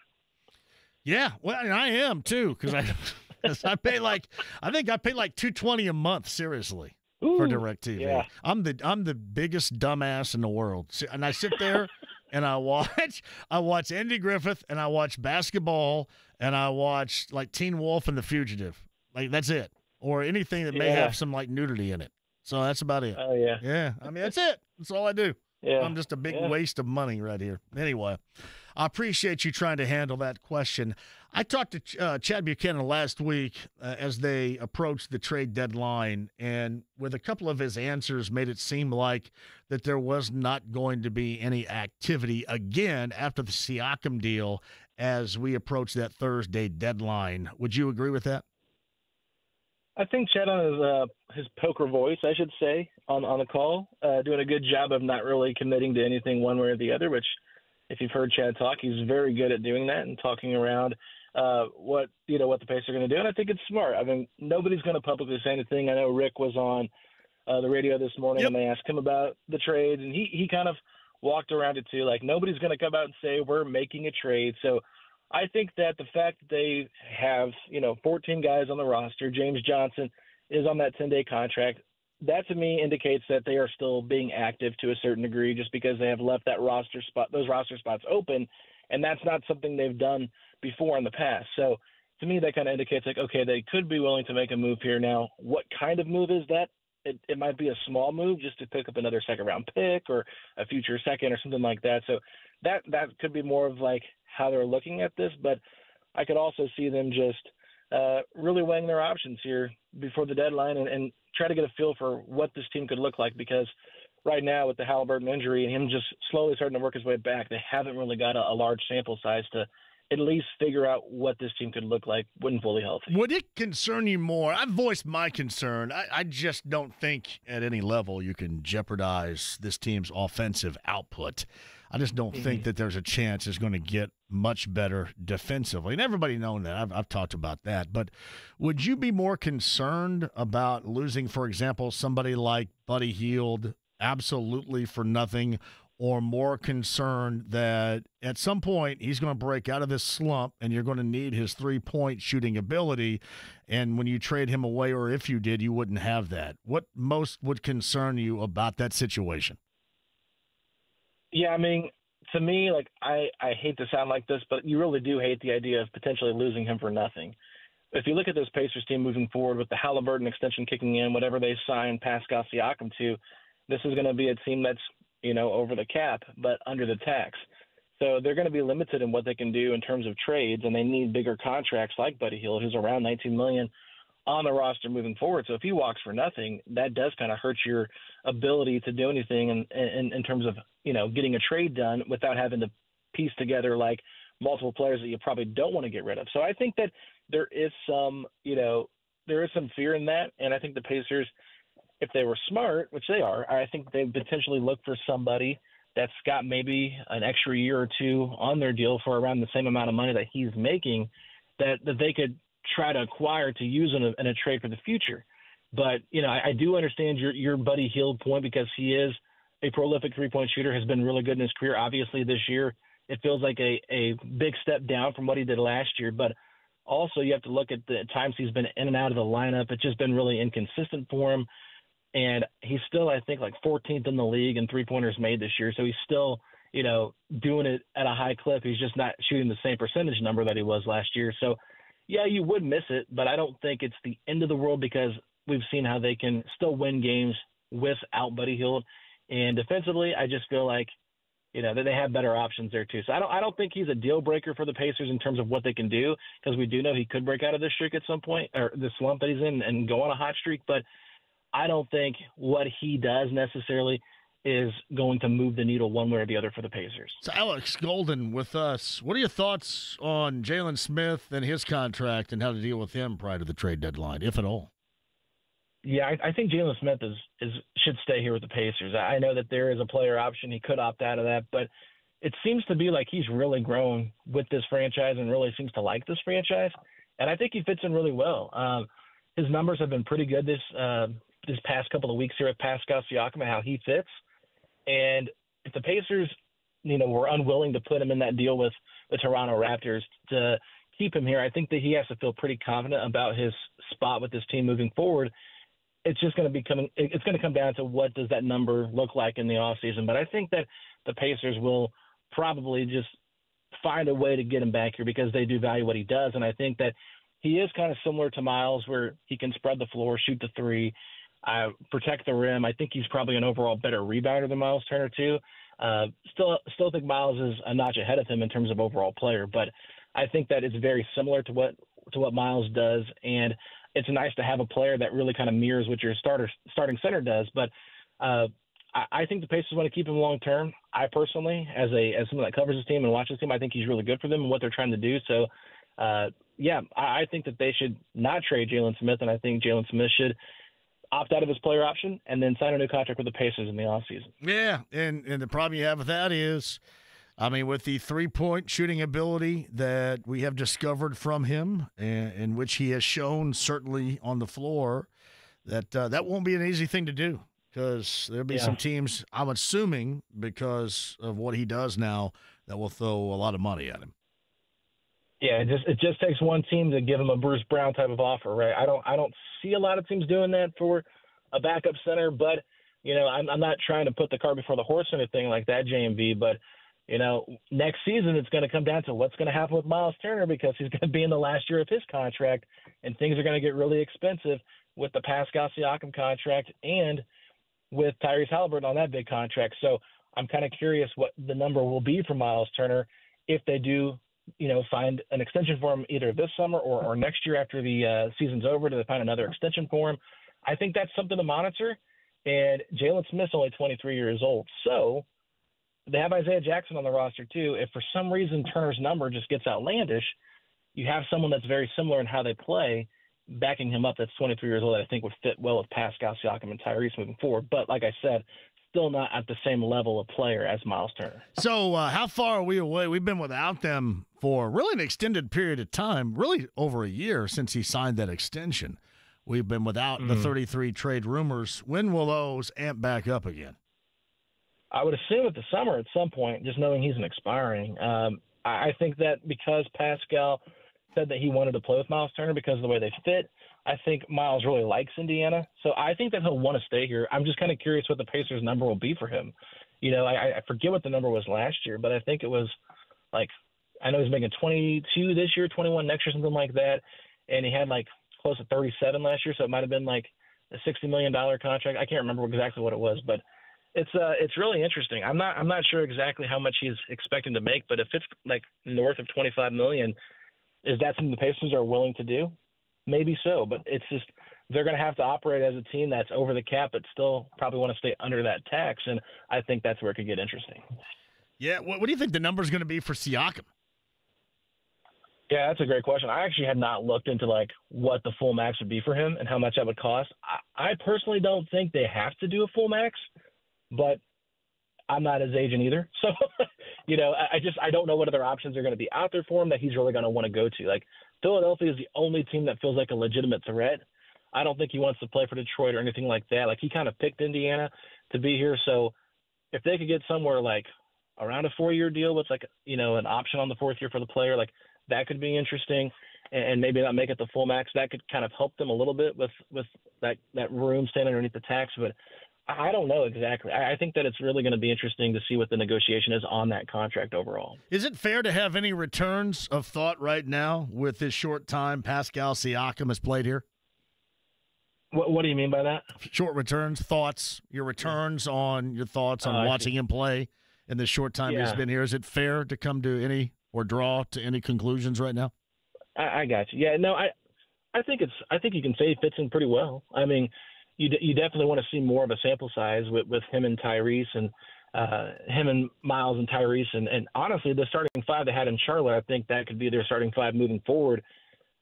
Yeah, well, I am too because I 'cause I pay like I think I pay like two twenty a month. Seriously. For Ooh, Directv, yeah. I'm the I'm the biggest dumbass in the world, and I sit there and I watch I watch Andy Griffith and I watch basketball and I watch like Teen Wolf and The Fugitive, like that's it, or anything that may Yeah. have some like nudity in it. So that's about it. Oh yeah, Yeah, I mean that's it. That's all I do. yeah. I'm just a big Yeah. waste of money right here. Anyway, I appreciate you trying to handle that question. I talked to uh, Chad Buchanan last week uh, as they approached the trade deadline, and with a couple of his answers, made it seem like that there was not going to be any activity again after the Siakam deal as we approach that Thursday deadline. Would you agree with that? I think Chad on his uh, his poker voice, I should say, on on the call, uh, doing a good job of not really committing to anything one way or the other. Which, if you've heard Chad talk, he's very good at doing that and talking around uh, what you know what the Pacers are going to do. And I think it's smart. I mean, nobody's going to publicly say anything. I know Rick was on uh, the radio this morning and they asked him about the trade, and he he kind of walked around it too. Like nobody's going to come out and say we're making a trade. So I think that the fact that they have, you know, 14 guys on the roster, James Johnson is on that 10 day contract. That to me indicates that they are still being active to a certain degree just because they have left that roster spot, those roster spots open. And that's not something they've done before in the past. So to me, that kind of indicates like, okay, they could be willing to make a move here. Now, what kind of move is that? It, it might be a small move just to pick up another second round pick or a future second or something like that. So that that could be more of like how they're looking at this, but I could also see them just uh, really weighing their options here before the deadline and, and try to get a feel for what this team could look like because right now with the Halliburton injury and him just slowly starting to work his way back, they haven't really got a, a large sample size to at least figure out what this team could look like when fully healthy. Would it concern you more? I've voiced my concern. I, I just don't think at any level you can jeopardize this team's offensive output. I just don't think mm-hmm. that there's a chance it's going to get much better defensively. And everybody knows that. I've, I've talked about that. But would you be more concerned about losing, for example, somebody like Buddy Hield absolutely for nothing or more concerned that at some point he's going to break out of this slump and you're going to need his three point shooting ability. And when you trade him away, or if you did, you wouldn't have that. What most would concern you about that situation? Yeah, I mean, to me, like I, I hate to sound like this, but you really do hate the idea of potentially losing him for nothing. If you look at this Pacers team moving forward with the Halliburton extension kicking in, whatever they sign Pascal Siakam to, this is going to be a team that's you know over the cap but under the tax. So they're going to be limited in what they can do in terms of trades, and they need bigger contracts like Buddy Hield, who's around 19 million on the roster moving forward. So if he walks for nothing, that does kind of hurt your ability to do anything in, in, in terms of you know getting a trade done without having to piece together like multiple players that you probably don't want to get rid of. So I think that there is some you know there is some fear in that, and I think the Pacers, if they were smart, which they are, I think they potentially look for somebody that's got maybe an extra year or two on their deal for around the same amount of money that he's making that, that they could try to acquire to use in a, in a trade for the future. But, you know, I, I do understand your, your Buddy Hield point because he is a prolific three point shooter, has been really good in his career. Obviously, this year, it feels like a, a big step down from what he did last year. But also, you have to look at the times he's been in and out of the lineup. It's just been really inconsistent for him and he's still I think like 14th in the league in three pointers made this year. So he's still you know doing it at a high clip. He's just not shooting the same percentage number that he was last year. So yeah, you would miss it, but I don't think it's the end of the world because we've seen how they can still win games without Buddy Hield. And defensively, I just feel like you know that they have better options there too. So I don't I don't think he's a deal breaker for the Pacers in terms of what they can do because we do know he could break out of this streak at some point or the slump that he's in and go on a hot streak, but I don't think what he does necessarily is going to move the needle one way or the other for the Pacers. So, Alex Golden with us. What are your thoughts on Jalen Smith and his contract and how to deal with him prior to the trade deadline, if at all? Yeah, I, I think Jalen Smith is, is should stay here with the Pacers. I know that there is a player option; he could opt out of that, but it seems to be like he's really grown with this franchise and really seems to like this franchise. And I think he fits in really well. Um, his numbers have been pretty good this uh, this past couple of weeks here with Pascal Siakam how he fits. And if the Pacers, you know, were unwilling to put him in that deal with the Toronto Raptors to keep him here, I think that he has to feel pretty confident about his spot with this team moving forward. It's just going to be coming. It's going to come down to what does that number look like in the offseason. But I think that the Pacers will probably just find a way to get him back here because they do value what he does. And I think that he is kind of similar to Miles, where he can spread the floor, shoot the three, uh, protect the rim. I think he's probably an overall better rebounder than Miles Turner too. Uh, still, still think Miles is a notch ahead of him in terms of overall player, but I think that it's very similar to what to what Miles does, and it's nice to have a player that really kind of mirrors what your starter starting center does. But uh, I, I think the Pacers want to keep him long term. I personally, as a as someone that covers this team and watches team, I think he's really good for them and what they're trying to do. So, uh, yeah, I, I think that they should not trade Jalen Smith, and I think Jalen Smith should opt out of his player option and then sign a new contract with the Pacers in the offseason. Yeah, and and the problem you have with that is I mean, with the three point shooting ability that we have discovered from him, and, in which he has shown certainly on the floor, that uh, that won't be an easy thing to do because there'll be yeah. some teams, I'm assuming, because of what he does now, that will throw a lot of money at him. Yeah, it just it just takes one team to give him a Bruce Brown type of offer, right? I don't I don't see a lot of teams doing that for a backup center, but you know I'm I'm not trying to put the cart before the horse or anything like that, JMV. But you know next season it's going to come down to what's going to happen with Miles Turner because he's going to be in the last year of his contract, and things are going to get really expensive with the Pascal Siakam contract and with Tyrese Halliburton on that big contract. So I'm kind of curious what the number will be for Miles Turner if they do you know, find an extension for him either this summer or, or next year after the uh, season's over to find another extension for him. I think that's something to monitor. And Jalen Smith's only 23 years old. So they have Isaiah Jackson on the roster too. If for some reason Turner's number just gets outlandish, you have someone that's very similar in how they play backing him up that's 23 years old that I think would fit well with Pascal Siakam and Tyrese moving forward. But like I said, still not at the same level of player as Miles Turner. So, uh, how far are we away? We've been without them for really an extended period of time, really over a year since he signed that extension. We've been without mm-hmm. the 33 trade rumors. When will those amp back up again? I would assume at the summer at some point, just knowing he's an expiring. Um, I think that because Pascal said that he wanted to play with Miles Turner because of the way they fit – I think Miles really likes Indiana, so I think that he'll want to stay here. I'm just kind of curious what the Pacers' number will be for him. You know, I, I forget what the number was last year, but I think it was like I know he's making 22 this year, 21 next year, something like that, and he had like close to 37 last year, so it might have been like a 60 million dollar contract. I can't remember exactly what it was, but it's uh it's really interesting. I'm not I'm not sure exactly how much he's expecting to make, but if it's like north of 25 million, is that something the Pacers are willing to do? Maybe so. But it's just they're going to have to operate as a team that's over the cap, but still probably want to stay under that tax. And I think that's where it could get interesting. Yeah. What, what do you think the number is going to be for Siakam? Yeah, that's a great question. I actually had not looked into like what the full max would be for him and how much that would cost. I, I personally don't think they have to do a full max, but I'm not his agent either. So, you know, I, I just I don't know what other options are going to be out there for him that he's really going to want to go to. Like Philadelphia is the only team that feels like a legitimate threat. I don't think he wants to play for Detroit or anything like that. Like he kind of picked Indiana to be here, so if they could get somewhere like around a four-year deal with like you know an option on the fourth year for the player, like that could be interesting, and maybe not make it the full max. That could kind of help them a little bit with with that that room staying underneath the tax. But I don't know exactly. I think that it's really going to be interesting to see what the negotiation is on that contract overall. Is it fair to have any returns of thought right now with this short time Pascal Siakam has played here? What, what do you mean by that? Short returns, thoughts, your returns on your thoughts on Uh, watching him play in the short time he's been here. Is it fair to come to any or draw to any conclusions right now? I, I got you. Yeah, no, I I think it's I think you can say he fits in pretty well. I mean, you d- you definitely want to see more of a sample size with with him and Tyrese and uh, him and Miles and Tyrese and and honestly, the starting five they had in Charlotte, I think that could be their starting five moving forward.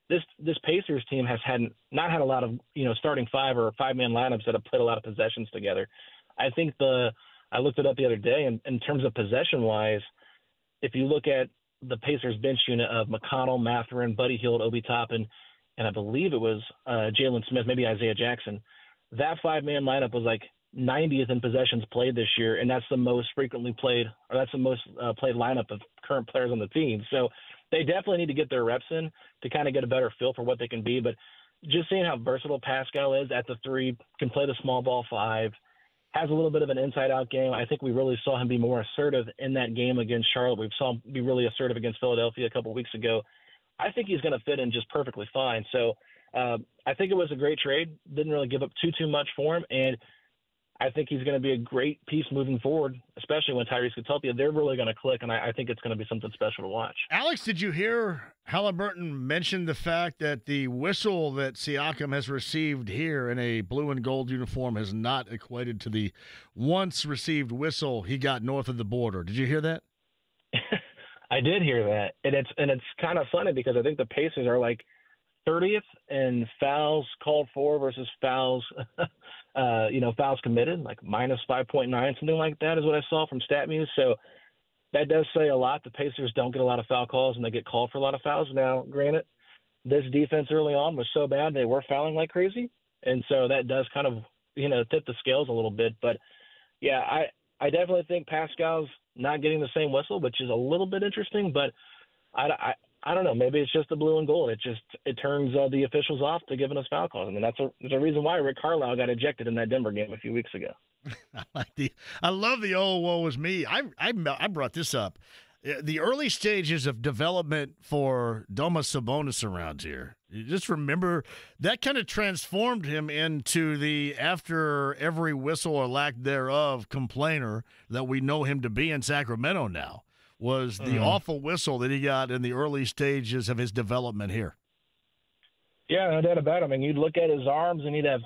This this Pacers team has had not had a lot of you know starting five or five man lineups that have played a lot of possessions together. I think the I looked it up the other day, and in terms of possession wise, if you look at the Pacers bench unit of McConnell, Mathurin, Buddy Hield, Obi Toppin, and I believe it was uh, Jalen Smith, maybe Isaiah Jackson. That five man lineup was like 90th in possessions played this year, and that's the most frequently played, or that's the most uh, played lineup of current players on the team. So they definitely need to get their reps in to kind of get a better feel for what they can be. But just seeing how versatile Pascal is at the three, can play the small ball five, has a little bit of an inside out game. I think we really saw him be more assertive in that game against Charlotte. We saw him be really assertive against Philadelphia a couple weeks ago. I think he's going to fit in just perfectly fine. So uh, I think it was a great trade. Didn't really give up too too much for him, and I think he's going to be a great piece moving forward, especially when Tyrese gets. They're really going to click, and I, I think it's going to be something special to watch. Alex, did you hear Halliburton mention the fact that the whistle that Siakam has received here in a blue and gold uniform has not equated to the once received whistle he got north of the border? Did you hear that? I did hear that, and it's and it's kind of funny because I think the Pacers are like 30th in fouls called for versus fouls, uh, you know, fouls committed, like minus 5.9, something like that is what I saw from StatMuse. So that does say a lot. The Pacers don't get a lot of foul calls, and they get called for a lot of fouls. Now, granted, this defense early on was so bad they were fouling like crazy, and so that does kind of you know tip the scales a little bit. But yeah, I I definitely think Pascal's not getting the same whistle, which is a little bit interesting. But I, I, I don't know. Maybe it's just the blue and gold. It just it turns uh, the officials off to giving us foul calls. I mean, that's a, there's a reason why Rick Carlisle got ejected in that Denver game a few weeks ago. I like the. I love the old woe was me. I I I brought this up. The early stages of development for Domas Sabonis around here. You just remember that kind of transformed him into the after every whistle or lack thereof complainer that we know him to be in Sacramento now. Was the Mhm. awful whistle that he got in the early stages of his development here. Yeah, no doubt about it. I mean, you'd look at his arms and he'd have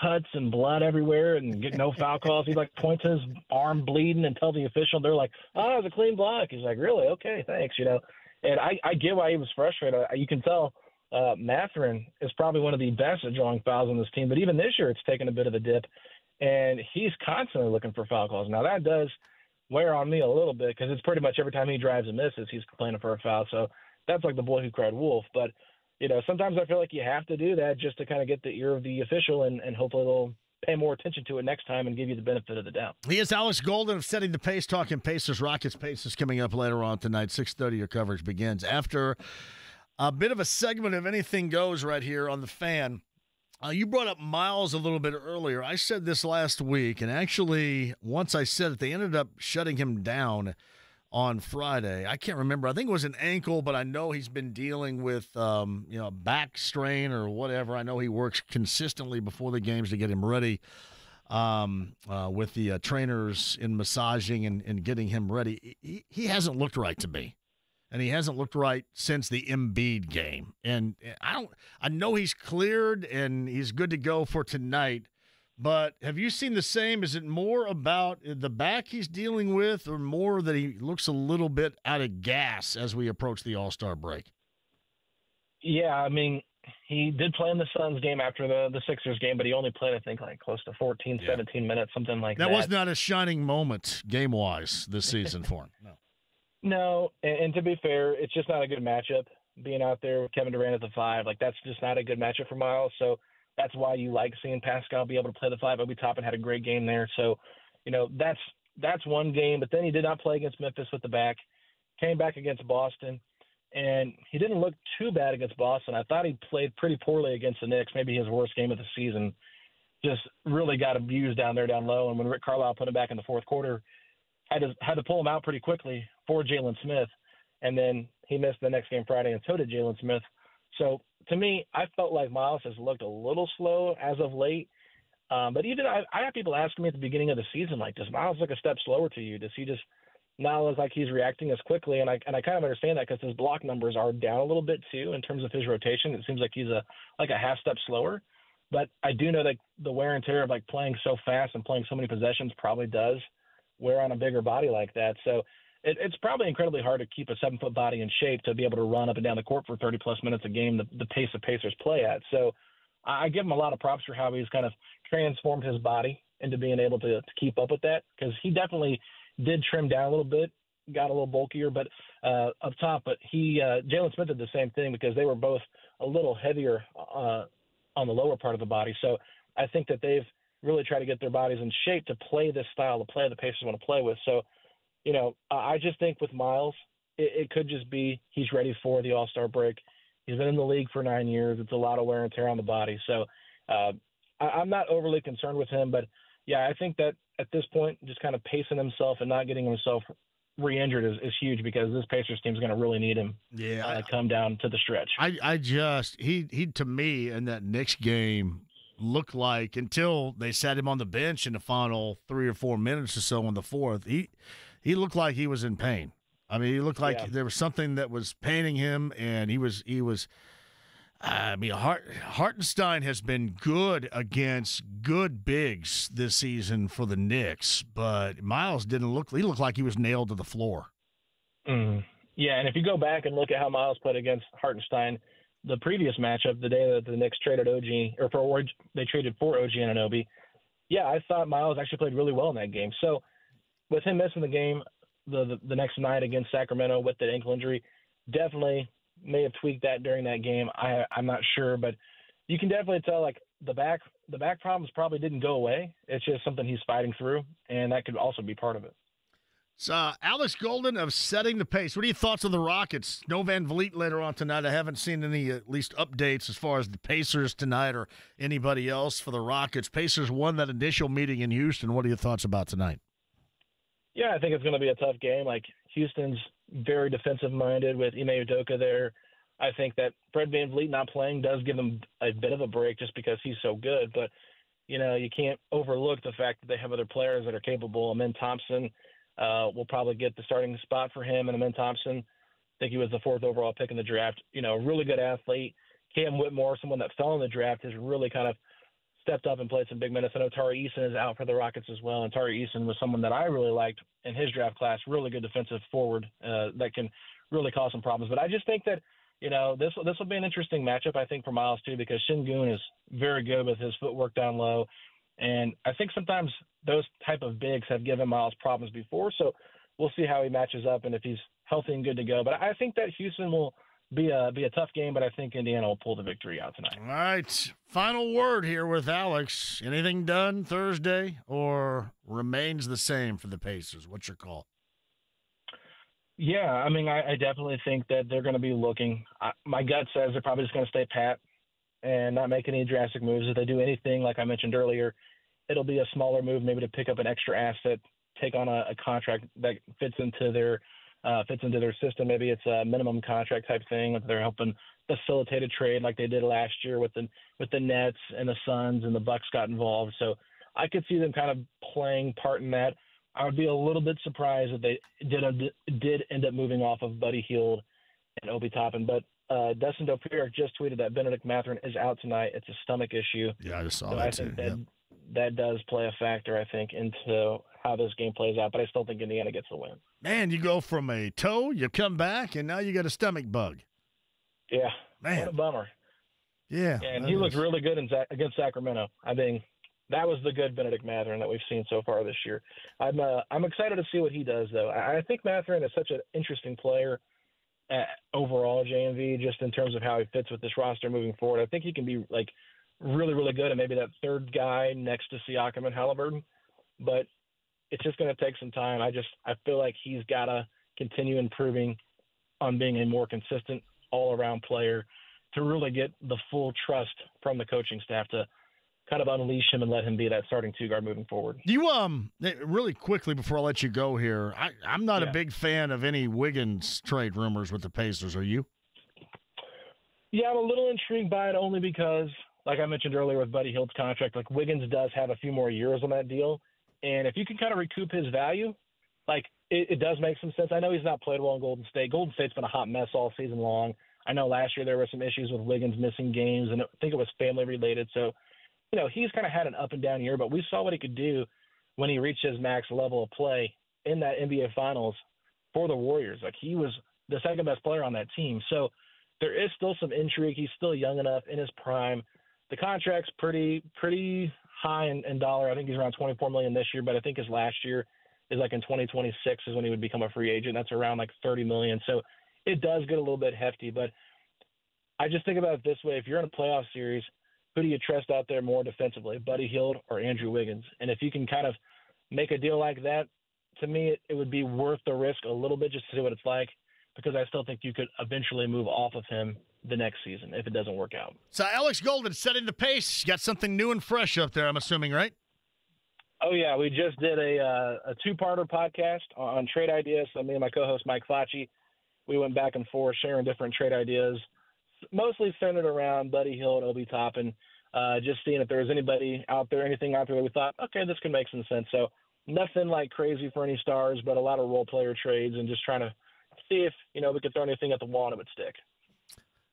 cuts and blood everywhere and get no foul calls. He'd like point to his arm bleeding and tell the official, they're like, oh, it was a clean block. He's like, really? Okay, thanks, you know. And I, I get why he was frustrated. You can tell uh, Mathurin is probably one of the best at drawing fouls on this team, but even this year it's taken a bit of a dip, and he's constantly looking for foul calls. Now, that does wear on me a little bit because it's pretty much every time he drives and misses, he's complaining for a foul. So that's like the boy who cried wolf. But you know, sometimes I feel like you have to do that just to kind of get the ear of the official, and, and hopefully they'll pay more attention to it next time and give you the benefit of the doubt. He is Alex Golden of Setting the Pace, talking Pacers, Rockets, Pacers coming up later on tonight. 6.30, your coverage begins. After a bit of a segment of Anything Goes right here on The Fan, uh, you brought up Miles a little bit earlier. I said this last week, and actually, once I said it, they ended up shutting him down on Friday. I can't remember. I think it was an ankle, but I know he's been dealing with um, you know back strain or whatever. I know he works consistently before the games to get him ready um, uh, with the uh, trainers in massaging and, and getting him ready. He, he hasn't looked right to me. And he hasn't looked right since the Embiid game. And I don't, I know he's cleared and he's good to go for tonight. But have you seen the same? Is it more about the back he's dealing with, or more that he looks a little bit out of gas as we approach the All Star break? Yeah, I mean, he did play in the Suns game after the the Sixers game, but he only played, I think, like close to 14, yeah. 17 minutes, something like that. That was not a shining moment game wise this season for him. No. No, and, and to be fair, it's just not a good matchup. Being out there with Kevin Durant at the five, like that's just not a good matchup for Miles. So that's why you like seeing Pascal be able to play the five. Obi Toppin had a great game there. So, you know, that's that's one game. But then he did not play against Memphis with the back. Came back against Boston, and he didn't look too bad against Boston. I thought he played pretty poorly against the Knicks. Maybe his worst game of the season. Just really got abused down there down low. And when Rick Carlisle put him back in the fourth quarter, had to had to pull him out pretty quickly for Jalen Smith, and then he missed the next game Friday, and so did Jalen Smith. So to me, I felt like Miles has looked a little slow as of late. Um, but even I, I people asking me at the beginning of the season, like, does Miles look a step slower to you? Does he just not look like he's reacting as quickly? And I and I kind of understand that because his block numbers are down a little bit too in terms of his rotation. It seems like he's a like a half step slower. But I do know that the wear and tear of like playing so fast and playing so many possessions probably does wear on a bigger body like that. So it, it's probably incredibly hard to keep a seven foot body in shape to be able to run up and down the court for 30 plus minutes a game, the, the pace the Pacers play at. So I give him a lot of props for how he's kind of transformed his body into being able to, to keep up with that because he definitely did trim down a little bit, got a little bulkier, but uh, up top. But he, uh, Jalen Smith did the same thing because they were both a little heavier uh, on the lower part of the body. So I think that they've really try to get their bodies in shape to play this style of play the Pacers want to play with. So you know, I just think with Miles, it, it could just be he's ready for the All Star break. He's been in the league for nine years. It's a lot of wear and tear on the body. So uh, I, I'm not overly concerned with him, but yeah, I think that at this point, just kind of pacing himself and not getting himself re-injured is, is huge because this Pacers team is going to really need him. Yeah, uh, come down to the stretch. I, I just he he to me in that next game looked like until they sat him on the bench in the final three or four minutes or so in the fourth. He he looked like he was in pain. I mean, he looked like yeah. there was something that was paining him, and he was he was. I mean, Hart, Hartenstein has been good against good bigs this season for the Knicks, but Miles didn't look. He looked like he was nailed to the floor. Mm. Yeah, and if you go back and look at how Miles played against Hartenstein, the previous matchup, the day that the Knicks traded OG or for they traded for OG and Anunoby, yeah, I thought Miles actually played really well in that game. So with him missing the game the, the, the next night against Sacramento with the ankle injury, definitely may have tweaked that during that game. I I'm not sure, but you can definitely tell like the back the back problems probably didn't go away. It's just something he's fighting through, and that could also be part of it. So, uh, Alex Golden of setting the pace. What are your thoughts on the Rockets? No VanVleet later on tonight. I haven't seen any at least updates as far as the Pacers tonight or anybody else for the Rockets. Pacers won that initial meeting in Houston. What are your thoughts about tonight? Yeah, I think it's going to be a tough game. Like Houston's very defensive minded with Ime Udoka there. I think that Fred VanVleet not playing does give them a bit of a break just because he's so good. But, you know, you can't overlook the fact that they have other players that are capable. Amen Thompson uh, will probably get the starting spot for him. And Amen Thompson, I think he was the fourth overall pick in the draft. You know, really good athlete. Cam Whitmore, someone that fell in the draft, has really kind of – stepped up and played some big minutes. I know Tari Eason is out for the Rockets as well, and Tari Eason was someone that I really liked in his draft class. Really good defensive forward uh, that can really cause some problems. But I just think that you know this this will be an interesting matchup. I think for Miles too because Sengun is very good with his footwork down low, and I think sometimes those type of bigs have given Miles problems before. So we'll see how he matches up and if he's healthy and good to go. But I think that Houston will be a be a tough game, but I think Indiana will pull the victory out tonight. All right. Final word here with Alex. Anything done Thursday or remains the same for the Pacers? What's your call? Yeah, I mean, I, I definitely think that they're going to be looking. I, my gut says they're probably just going to stay pat and not make any drastic moves. If they do anything, like I mentioned earlier, it'll be a smaller move, maybe to pick up an extra asset, take on a, a contract that fits into their uh, fits into their system. Maybe it's a minimum contract type thing. They're helping facilitate a trade like they did last year with the with the Nets and the Suns and the Bucks got involved. So I could see them kind of playing part in that. I would be a little bit surprised if they did did end up moving off of Buddy Hield and Obi Toppin. But uh, Dustin Dopirak just tweeted that Bennedict Mathurin is out tonight. It's a stomach issue. Yeah, I just saw so that I think too. that Yep. that does play a factor. I think into how this game plays out. But I still think Indiana gets the win. Man, you go from a toe, you come back, and now you got a stomach bug. Yeah, Man. what a bummer. Yeah, and he looked really good in, against Sacramento. I think that was the good Bennedict Mathurin that we've seen so far this year. I'm uh, I'm excited to see what he does though. I, I think Mathurin is such an interesting player Uh, overall, JMV, just in terms of how he fits with this roster moving forward. I think he can be like really really good and maybe that third guy next to Siakam and Halliburton, but it's just going to take some time. I just I feel like he's got to continue improving on being a more consistent all around player to really get the full trust from the coaching staff to kind of unleash him and let him be that starting two guard moving forward. You um eh, really quickly before I let you go here, I, I'm not a big fan of any Wiggins trade rumors with the Pacers. Are you? Yeah, I'm a little intrigued by it only because, like I mentioned earlier with Buddy Hield's contract, like Wiggins does have a few more years on that deal, and if you can kind of recoup his value, like it, it does make some sense. I know he's not played well in Golden State. Golden State's been a hot mess all season long. I know last year there were some issues with Wiggins missing games, and I think it was family related. So, you know, he's kind of had an up and down year, but we saw what he could do when he reached his max level of play in that NBA Finals for the Warriors. Like he was the second best player on that team. So there is still some intrigue. He's still young enough in his prime. The contract's pretty pretty high in, in dollar. I think he's around 24 million this year, but I think his last year is like in 2026 is when he would become a free agent. That's around like 30 million. So it does get a little bit hefty, but I just think about it this way: if you're in a playoff series, who do you trust out there more defensively, Buddy Hield or Andrew Wiggins? And if you can kind of make a deal like that, to me, it, it would be worth the risk a little bit just to see what it's like, because I still think you could eventually move off of him the next season if it doesn't work out. So Alex Golden setting the pace. Got something new and fresh up there. I'm assuming, right? Oh yeah, we just did a uh, a two parter podcast on trade ideas. So me and my co-host Mike Facci, we went back and forth sharing different trade ideas, mostly centered around Buddy Hield and Obi Toppin. Uh, just seeing if there was anybody out there, anything out there that we thought, okay, this could make some sense. So nothing like crazy for any stars, but a lot of role player trades and just trying to see if you know we could throw anything at the wall and it would stick.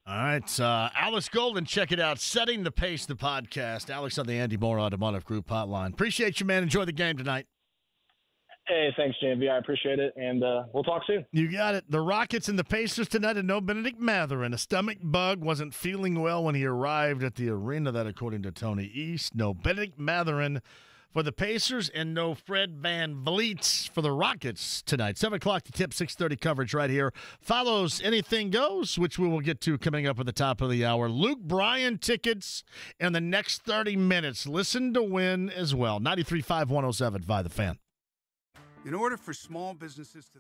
All right, uh, Alex Golden, check it out. Setting the pace, the podcast. Alex on the Andy Moore Automotive Group hotline. Appreciate you, man. Enjoy the game tonight. Hey, thanks, JMV. I appreciate it, and uh, we'll talk soon. You got it. The Rockets and the Pacers tonight, and no Bennedict Mathurin. A stomach bug wasn't feeling well when he arrived at the arena. That, according to Tony East, no Bennedict Mathurin for the Pacers, and no Fred VanVleet for the Rockets tonight. Seven o'clock to tip. Six thirty coverage right here. Follows anything goes, which we will get to coming up at the top of the hour. Luke Bryan tickets in the next thirty minutes. Listen to win as well. 93.5, 107 by the fan. In order for small businesses to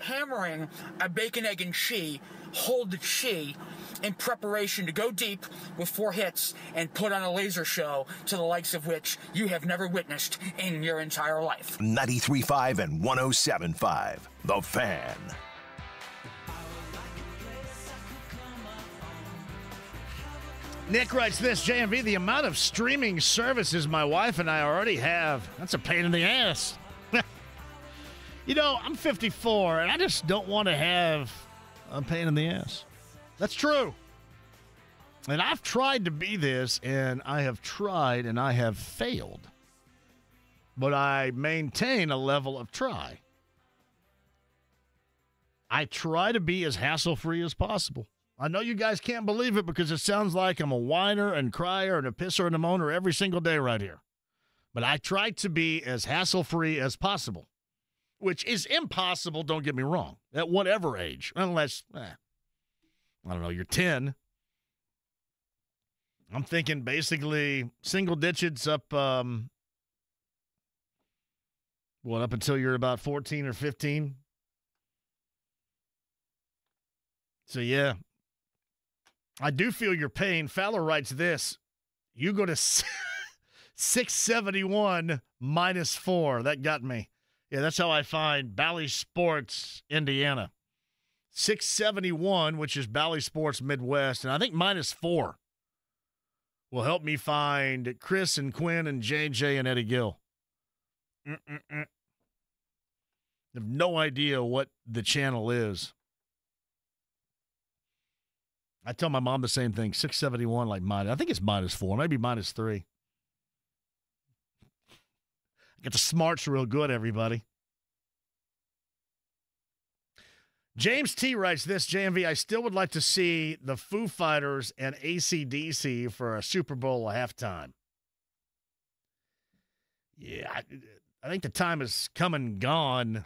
hammering a bacon, egg, and chi, hold the chi in preparation to go deep with four hits and put on a laser show to the likes of which you have never witnessed in your entire life. 93.5 and 107.5. The Fan. Nick writes this JMV, the amount of streaming services my wife and I already have, that's a pain in the ass. You know, I'm 54 and I just don't want to have a pain in the ass. That's true. And I've tried to be this and I have tried and I have failed. But I maintain a level of try. I try to be as hassle free as possible. I know you guys can't believe it because it sounds like I'm a whiner and crier and a pisser and a moaner every single day right here. But I try to be as hassle free as possible, which is impossible, don't get me wrong, at whatever age, unless, eh, I don't know, you're 10. I'm thinking basically single digits up, um, what, up until you're about 14 or 15. So, yeah, I do feel your pain. Fowler writes this. You go to 671 minus four. That got me. Yeah, that's how I find Bally Sports, Indiana. 671, which is Bally Sports Midwest. And I think minus four will help me find Chris and Quinn and JJ and Eddie Gill. Mm-mm-mm. I have no idea what the channel is. I tell my mom the same thing. Six seventy one, like mine. I think it's minus four, maybe minus three. Get the smarts real good, everybody. James T writes this JMV, I still would like to see the Foo Fighters and ACDC for a Super Bowl halftime. Yeah, I, I think the time has come and gone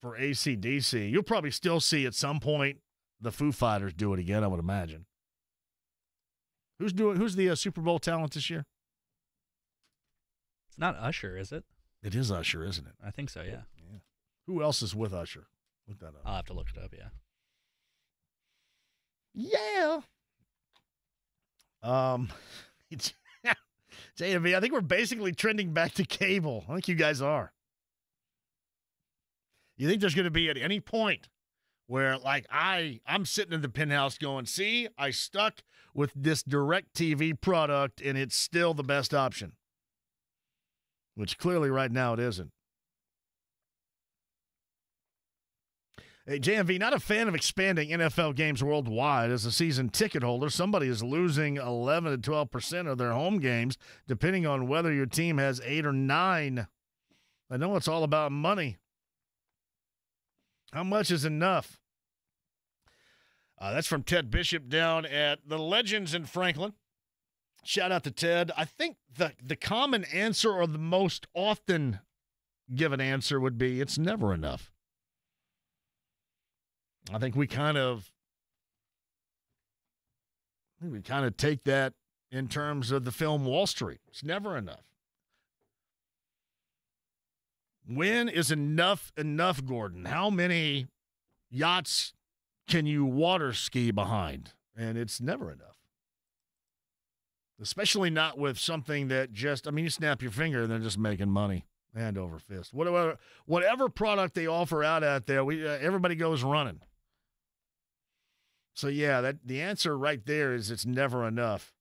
for ACDC. You'll probably still see at some point the Foo Fighters do it again, I would imagine. Who's doing? Who's the uh, Super Bowl talent this year? It's not Usher, is it? It is Usher, isn't it? I think so. Yeah. Yeah. Who else is with Usher? Look that up. I'll have to look it up. Yeah. Yeah. Um, JMV, I think we're basically trending back to cable. I think you guys are. You think there's going to be at any point where like I I'm sitting in the penthouse going, "See, I stuck with this direct TV product and it's still the best option." Which clearly right now it isn't. Hey, JMV, not a fan of expanding NFL games worldwide. As a season ticket holder, somebody is losing 11 to 12% of their home games, depending on whether your team has eight or nine. I know it's all about money. How much is enough? Uh, that's from Ted Bishop down at the Legends in Franklin. Shout out to Ted. I think the the common answer or the most often given answer would be it's never enough. I think we kind of we kind of take that in terms of the film Wall Street. It's never enough. When is enough enough, Gordon? How many yachts can you water ski behind? And it's never enough. Especially not with something that just, I mean, you snap your finger and they're just making money hand over fist. Whatever, whatever product they offer out out there, we uh, everybody goes running. So yeah, that the answer right there is it's never enough.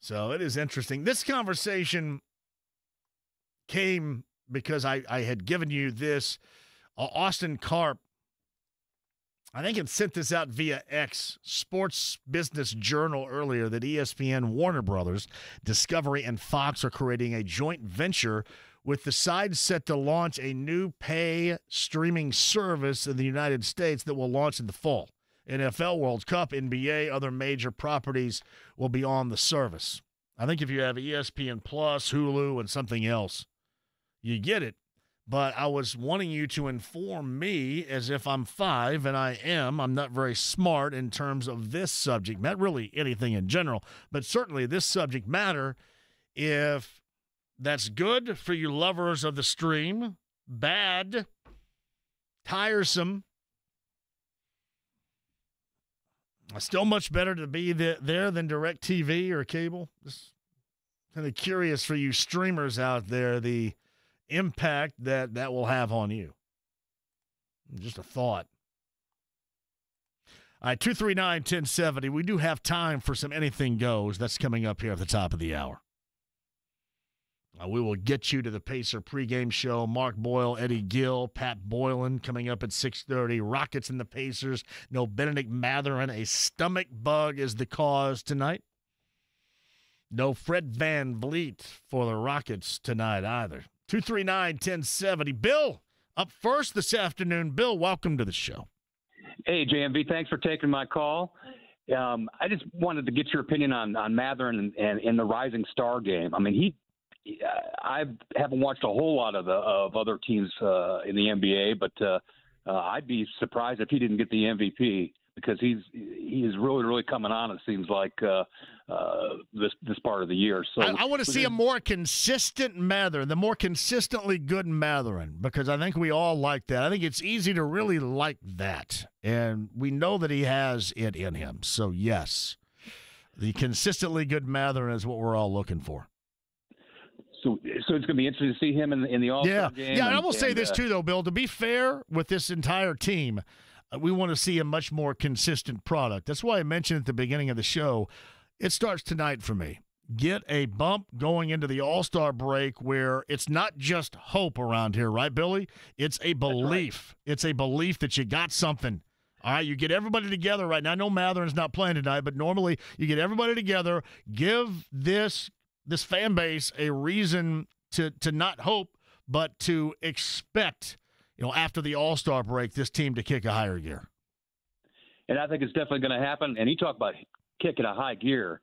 So it is interesting. This conversation came because I, I had given you this Austin Karp, I think it sent this out via X Sports Business Journal earlier that ESPN, Warner Brothers, Discovery, and Fox are creating a joint venture with the side set to launch a new pay streaming service in the United States that will launch in the fall. NFL World Cup, NBA, other major properties will be on the service. I think if you have ESPN Plus, Hulu, and something else, you get it but I was wanting you to inform me as if I'm five, and I am. I'm not very smart in terms of this subject, not really anything in general, but certainly this subject matter. If That's good for you lovers of the stream. Bad, tiresome. Still much better to be there than direct TV or cable. Just kind of curious for you streamers out there the impact that that will have on you. Just a thought. All right, 239 1070. We do have time for some anything goes. That's coming up here at the top of the hour. Uh, we will get you to the Pacer pregame show. Mark Boyle, Eddie Gill, Pat Boylan coming up at 6:30. Rockets and the Pacers. No Bennedict Mathurin. A stomach bug is the cause tonight. No Fred Van VanVleet for the Rockets tonight either. 239 1070. Bill up first this afternoon. Bill, welcome to the show. Hey, JMV, thanks for taking my call. Um, I just wanted to get your opinion on on Mathurin and, and in the Rising Star game. I mean, he. I haven't watched a whole lot of the of other teams uh, in the NBA, but uh, uh, I'd be surprised if he didn't get the MVP because he's he's really really coming on. It seems like uh, uh, this this part of the year. So I, I want to see a more consistent Mathurin, the more consistently good Mathurin, because I think we all like that. I think it's easy to really like that, and we know that he has it in him. So yes, the consistently good Mathurin is what we're all looking for. So, so it's going to be interesting to see him in, in the All yeah. game. Yeah, and, I will say this uh, too, though, Bill. To be fair with this entire team, Uh, we want to see a much more consistent product. That's why I mentioned at the beginning of the show. It starts tonight for me. Get a bump going into the All Star break where it's not just hope around here, right, Billy? It's a belief. It's a belief that you got something. All right, you get everybody together right now. I know Mathurin's not playing tonight, but normally you get everybody together, give this this fan base a reason to to not hope, but to expect, you know, after the All Star break, this team to kick a higher gear. and I think it's definitely going to happen. And you talk about kicking a high gear.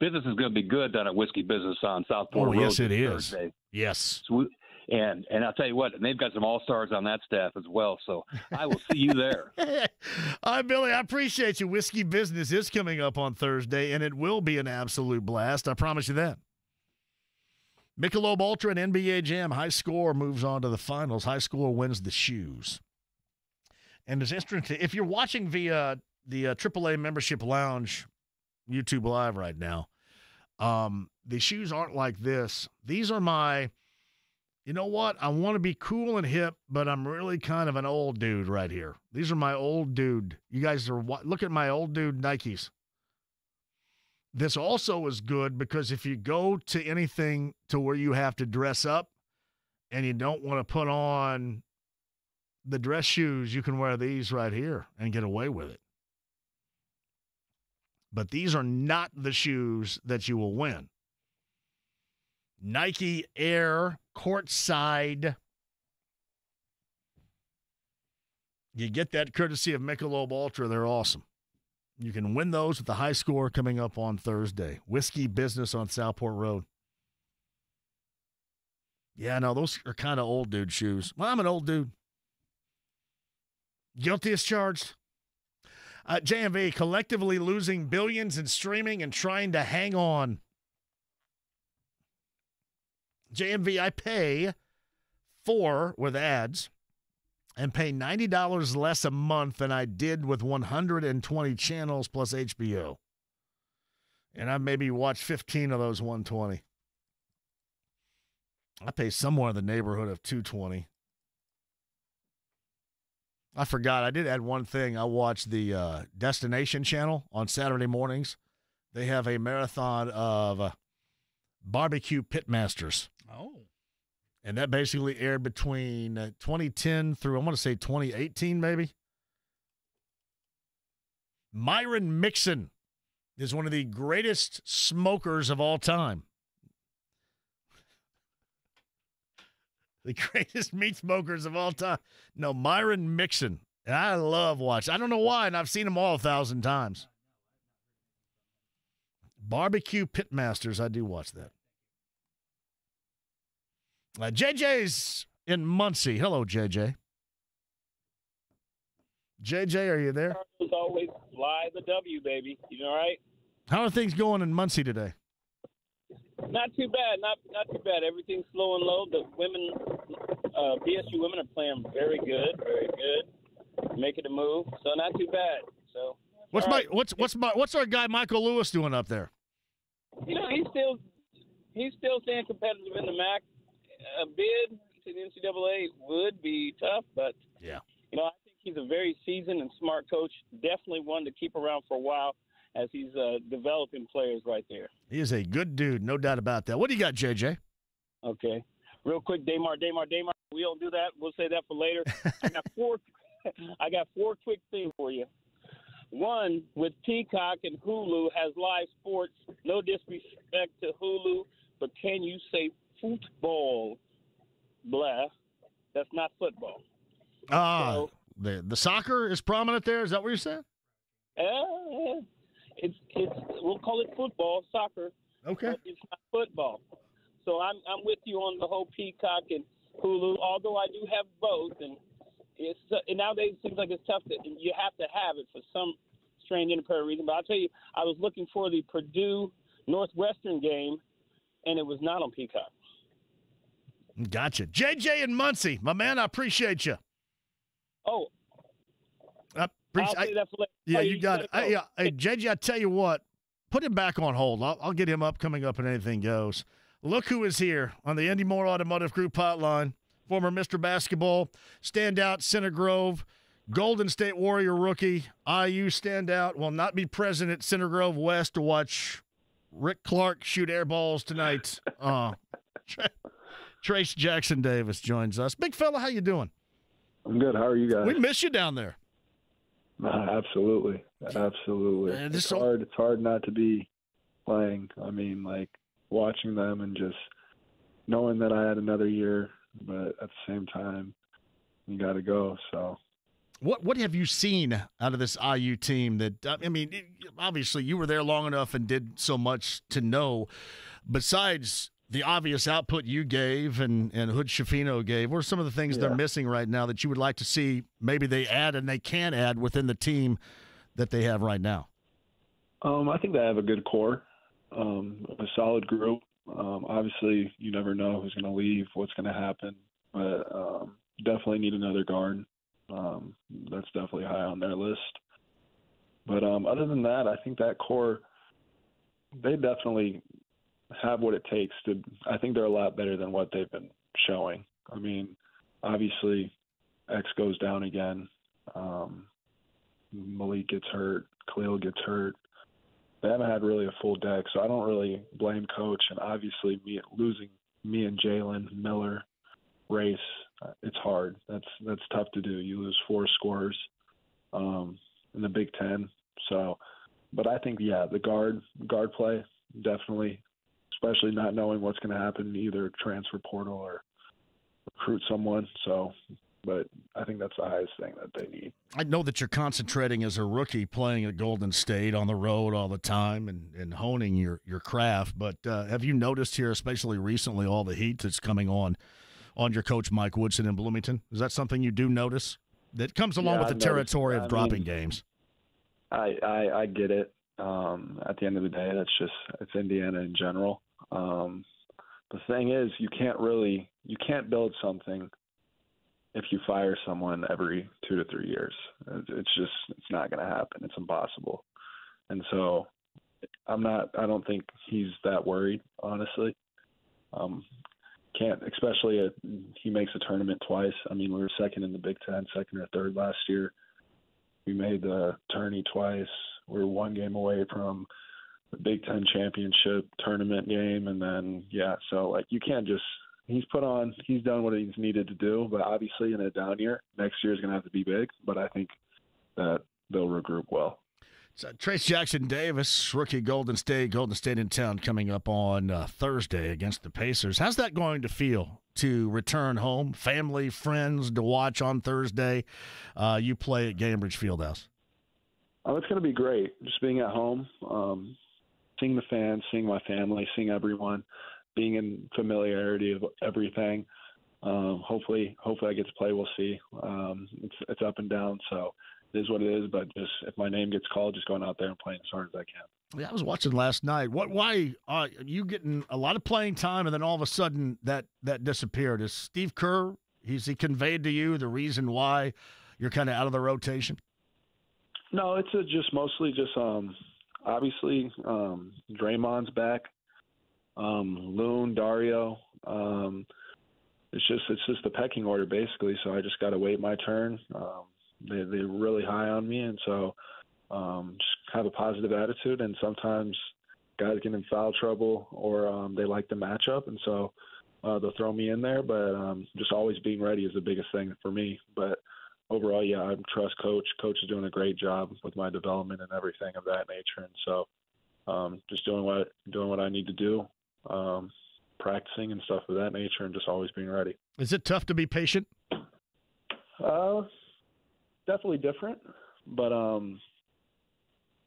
Business is going to be good down at Whiskey Business on Southport Oh, Road. yes, it is. Thursday. Yes. So we, and and I'll tell you what, and they've got some all stars on that staff as well. So I will see you there. All right, uh, Billy, I appreciate you. Whiskey Business is coming up on Thursday, and it will be an absolute blast. I promise you that. Michelob Ultra and NBA Jam. High score moves on to the finals. High score wins the shoes. And it's interesting. If you're watching via the uh, AAA Membership Lounge YouTube Live right now, um, the shoes aren't like this. These are my, you know what? I want to be cool and hip, but I'm really kind of an old dude right here. These are my old dude. You guys are look at my old dude Nikes. This also is good because if you go to anything to where you have to dress up and you don't want to put on the dress shoes, you can wear these right here and get away with it. But these are not the shoes that you will win. Nike Air courtside. You get that courtesy of Michelob Ultra. They're awesome. You can win those with the high score coming up on Thursday. Whiskey Business on Southport Road. Yeah, no, those are kind of old dude shoes. Well, I'm an old dude. Guilty as charged. Uh, JMV collectively losing billions in streaming and trying to hang on. JMV, I pay for with ads and pay $90 less a month than I did with 120 channels plus HBO. And I maybe watch 15 of those 120. I pay somewhere in the neighborhood of 220. I forgot. I did add one thing. I watched the uh, Destination channel on Saturday mornings. They have a marathon of uh, barbecue pitmasters. Oh. And that basically aired between uh, 2010 through, I want to say 2018, maybe. Myron Mixon is one of the greatest smokers of all time. The greatest meat smokers of all time. No, Myron Mixon. And I love watching. I don't know why, and I've seen them all a thousand times. Barbecue Pitmasters. I do watch that. Uh, JJ's in Muncie. Hello, JJ. JJ, are you there? As always, fly the W, baby. You all right? How are things going in Muncie today? Not too bad. Not not too bad. Everything's slow and low. The women, uh, BSU women are playing very good, very good, making a move. So not too bad. So what's my right. what's what's my what's our guy Michael Lewis doing up there? You know, he's still he's still staying competitive in the MAC. A bid to the NCAA would be tough, but yeah, you know, I think he's a very seasoned and smart coach. Definitely one to keep around for a while as he's uh, developing players right there. He is a good dude, no doubt about that. What do you got, JJ? Okay. Real quick, Damar, Damar, Damar. We don't do that. We'll say that for later. I got four. I got four quick things for you. One with Peacock and Hulu has live sports. No disrespect to Hulu, but can you say football? Blah. That's not football. Ah, the the soccer is prominent there. Is that what you're saying? Uh, it's it's we'll call it football, soccer. Okay. It's not football. So I'm I'm with you on the whole Peacock and Hulu. Although I do have both, and it's and nowadays it seems like it's tough to you have to have it for some strange and apparent reason. But I'll tell you, I was looking for the Purdue Northwestern game, and it was not on Peacock. Gotcha. JJ and Muncie, my man, I appreciate you. Oh, I appreciate, I'll say that later. yeah, Oh, you got it. go. yeah, hey, JJ, I tell you what, put him back on hold. I'll, I'll get him up coming up and anything goes. Look who is here on the Andy Moore Automotive Group hotline. Former Mr. Basketball, standout Center Grove, Golden State Warrior rookie, IU standout, will not be present at Center Grove West to watch Rick Clark shoot air balls tonight. Uh, Trayce Jackson Davis joins us. Big fella, how you doing? I'm good. How are you guys? We miss you down there. Uh, absolutely, absolutely. Man, it's all- hard. It's hard not to be playing. I mean, like watching them and just knowing that I had another year, but at the same time, you got to go. So What what have you seen out of this IU team that I mean it- obviously you were there long enough and did so much to know besides the obvious output you gave and and Hood-Schifino gave what are some of the things they're missing right now that you would like to see maybe they add and they can add within the team that they have right now Um, I think they have a good core, um, a solid group. Um, obviously, you never know who's going to leave, what's going to happen, but um, definitely need another guard. Um, that's definitely high on their list. But um, other than that, I think that core, they definitely have what it takes to. I think they're a lot better than what they've been showing. I mean, obviously, X goes down again. Um, Malik gets hurt. Khalil gets hurt. They haven't had really a full deck, so I don't really blame coach. And obviously, me losing me and Jalen Miller, race, it's hard. That's that's tough to do. You lose four scores um, in the Big Ten. So, but I think yeah, the guard guard play definitely, especially not knowing what's going to happen, either transfer portal or recruit someone. So, but I think that's the highest thing that they need. I know that you're concentrating as a rookie playing at Golden State on the road all the time and, and honing your, your craft. But uh, have you noticed here, especially recently, all the heat that's coming on on your coach Mike Woodson in Bloomington? Is that something you do notice that comes along Yeah, with I've the noticed territory of I dropping mean- games? I, I I get it. Um, at the end of the day, that's just it's Indiana in general. Um, the thing is, you can't really you can't build something if you fire someone every two to three years. It's just it's not going to happen. It's impossible. And so, I'm not. I don't think he's that worried, honestly. Um, can't, especially at, he makes a tournament twice. I mean, we were second in the Big Ten, second or third last year. We made the tourney twice. We are one game away from the Big Ten championship tournament game, and then yeah, so like you can't just. He's put on. He's done what he's needed to do, but obviously in a down year, next year is going to have to be big. But I think that they'll regroup well. So Trayce Jackson Davis, rookie Golden State, Golden State in town coming up on uh, Thursday against the Pacers. How's that going to feel to return home, family, friends to watch on Thursday? Uh, you play at Gainbridge Fieldhouse. Oh, it's going to be great. Just being at home, um, seeing the fans, seeing my family, seeing everyone, being in familiarity of everything. Um, hopefully, hopefully I get to play. We'll see. Um, it's it's up and down, so it is what it is. But just if my name gets called, just going out there and playing as hard as I can. Yeah, I was watching last night. What? Why are you getting a lot of playing time, and then all of a sudden that that disappeared? Is Steve Kerr? He's he conveyed to you the reason why you're kind of out of the rotation? No, it's a, just mostly just um, obviously um, Draymond's back, um, Loon, Dario. Um, it's just it's just the pecking order basically. So I just got to wait my turn. Um, they they're really high on me, and so um, just have a positive attitude. And sometimes guys get in foul trouble or um, they like the matchup, and so uh, they'll throw me in there. But um, just always being ready is the biggest thing for me. But overall, yeah, I'm trust coach. Coach is doing a great job with my development and everything of that nature. And so, um, just doing what doing what I need to do, um, practicing and stuff of that nature, and just always being ready. Is it tough to be patient? Uh, definitely different, but um,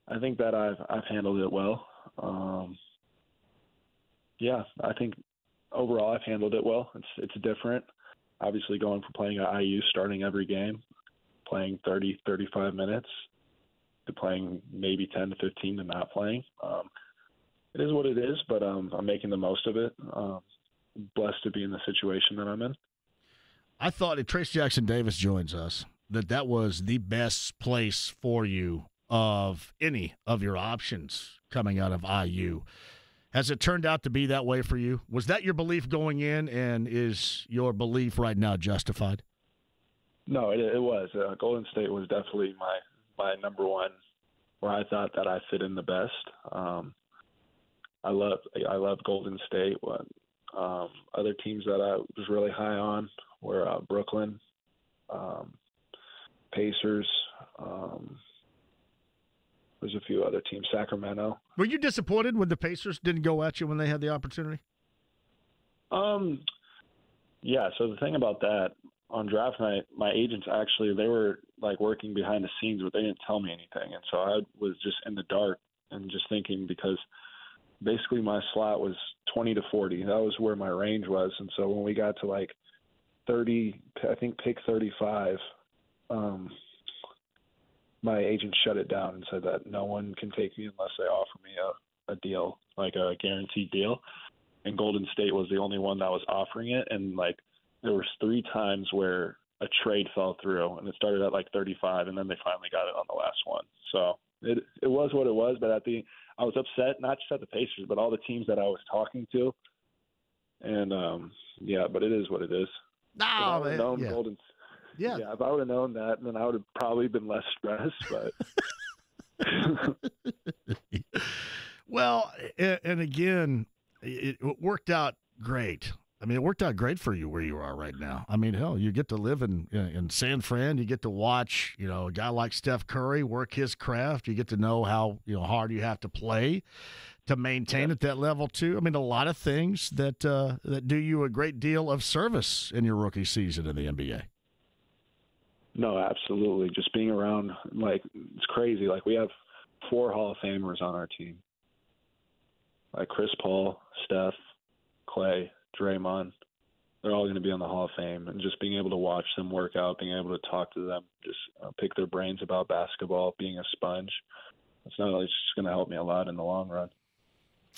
I think that I've I've handled it well. Um, yeah, I think overall I've handled it well. It's it's different obviously going from playing at IU starting every game, playing 30, 35 minutes, to playing maybe 10 to 15 to not playing. Um, it is what it is, but um, I'm making the most of it. Um, blessed to be in the situation that I'm in. I thought if Trayce Jackson Davis joins us, that that was the best place for you of any of your options coming out of IU. Has it turned out to be that way for you? Was that your belief going in, and is your belief right now justified? No, it, it was. Uh, Golden State was definitely my my number one, where I thought that I fit in the best. Um, I love I love Golden State. What um, other teams that I was really high on were uh, Brooklyn, um, Pacers. Um, there's a few other teams, Sacramento. Were you disappointed when the Pacers didn't go at you when they had the opportunity? Um, yeah. So the thing about that on draft night, my agents actually they were like working behind the scenes, but they didn't tell me anything, and so I was just in the dark and just thinking because basically my slot was 20 to 40. That was where my range was, and so when we got to like 30, I think pick 35. Um, my agent shut it down and said that no one can take me unless they offer me a, a deal, like a guaranteed deal. And Golden State was the only one that was offering it. And like there was three times where a trade fell through and it started at like 35 and then they finally got it on the last one. So it it was what it was. But at the I was upset, not just at the Pacers, but all the teams that I was talking to. And um yeah, but it is what it is. No, man, known yeah. Golden yeah. yeah, if I would have known that, then I would have probably been less stressed. But well, and, and again, it, it worked out great. I mean, it worked out great for you where you are right now. I mean, hell, you get to live in in San Fran. You get to watch, you know, a guy like Steph Curry work his craft. You get to know how you know hard you have to play to maintain at that level too. I mean, a lot of things that uh, that do you a great deal of service in your rookie season in the NBA. No, absolutely. Just being around, like, it's crazy. Like, we have four Hall of Famers on our team. Like Chris Paul, Steph, Clay, Draymond. They're all going to be on the Hall of Fame. And just being able to watch them work out, being able to talk to them, just uh, pick their brains about basketball, being a sponge. It's not only just going to help me a lot in the long run.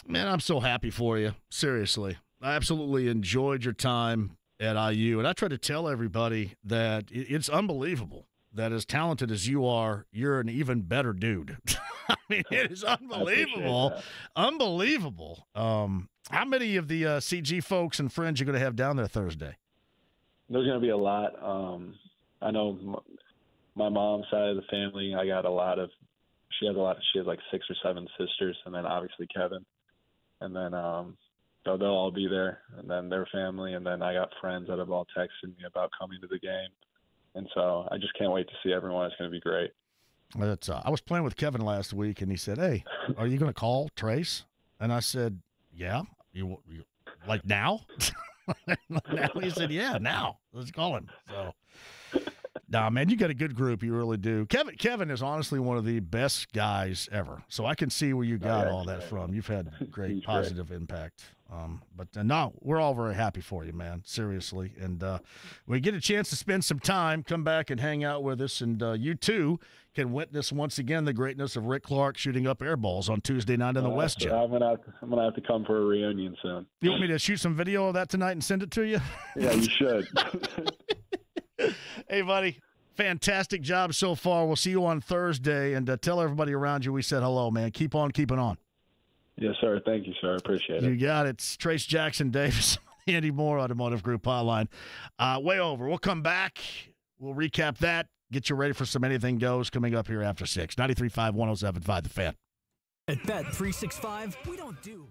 Man, I'm so happy for you. Seriously. I absolutely enjoyed your time at IU. And I try to tell everybody that it's unbelievable that as talented as you are, you're an even better dude. I mean, it is unbelievable. Unbelievable. Um, how many of the uh, CG folks and friends you're going to have down there Thursday? There's going to be a lot. Um, I know my mom's side of the family, I got a lot of, she has a lot, she has like six or seven sisters, and then obviously Kevin. And then um, so they'll all be there, and then their family, and then I got friends that have all texted me about coming to the game, and so I just can't wait to see everyone. It's going to be great. That's, uh, I was playing with Kevin last week, and he said, "Hey, are you going to call Trayce?" And I said, "Yeah." You, you like now? now he said, "Yeah, now. Let's call him." So Nah, man, you got a good group. You really do. Kevin Kevin is honestly one of the best guys ever. So I can see where you got all that from. You've had great positive impact. Um, but uh, no, we're all very happy for you, man. Seriously, and uh, we get a chance to spend some time, come back and hang out with us, and uh, you too can witness once again the greatness of Rick Clark shooting up air balls on Tuesday night in the Uh, West Jet. I'm gonna have to, I'm gonna have to come for a reunion soon. You want me to shoot some video of that tonight and send it to you? Yeah, you should. hey, buddy. Fantastic job so far. We'll see you on Thursday, and uh, tell everybody around you we said hello, man. Keep on keeping on. yes, sir. Thank you, sir. I appreciate it. You got it. It's Trayce Jackson Davis, Andy Moore, Automotive Group Hotline. Uh, way over. We'll come back. We'll recap that. Get you ready for some Anything Goes coming up here after 6. 93.5, 107.5, The Fan. At Bet 365, we don't do.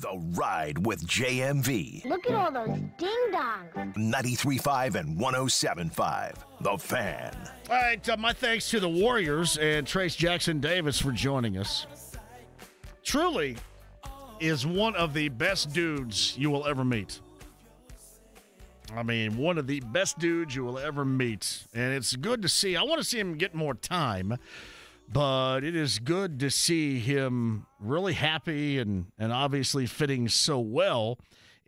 The Ride with JMV. Look at all those ding dongs. 93.5 and 107.5. The Fan. All right, uh, my thanks to the Warriors and Trayce Jackson Davis for joining us. Truly is one of the best dudes you will ever meet. I mean, one of the best dudes you will ever meet. And it's good to see. I want to see him get more time, but it is good to see him really happy and, and obviously fitting so well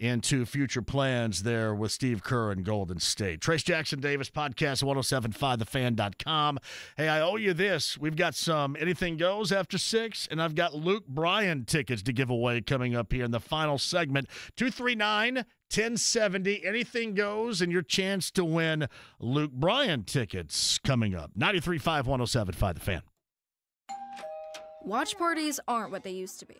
into future plans there with Steve Kerr and Golden State. Trayce Jackson Davis, podcast 1075thefan.com. Hey, I owe you this. We've got some Anything Goes after six, and I've got Luke Bryan tickets to give away coming up here in the final segment. 239 1070. Anything goes, and your chance to win Luke Bryan tickets coming up. 93.5 1075 The Fan. Watch parties aren't what they used to be.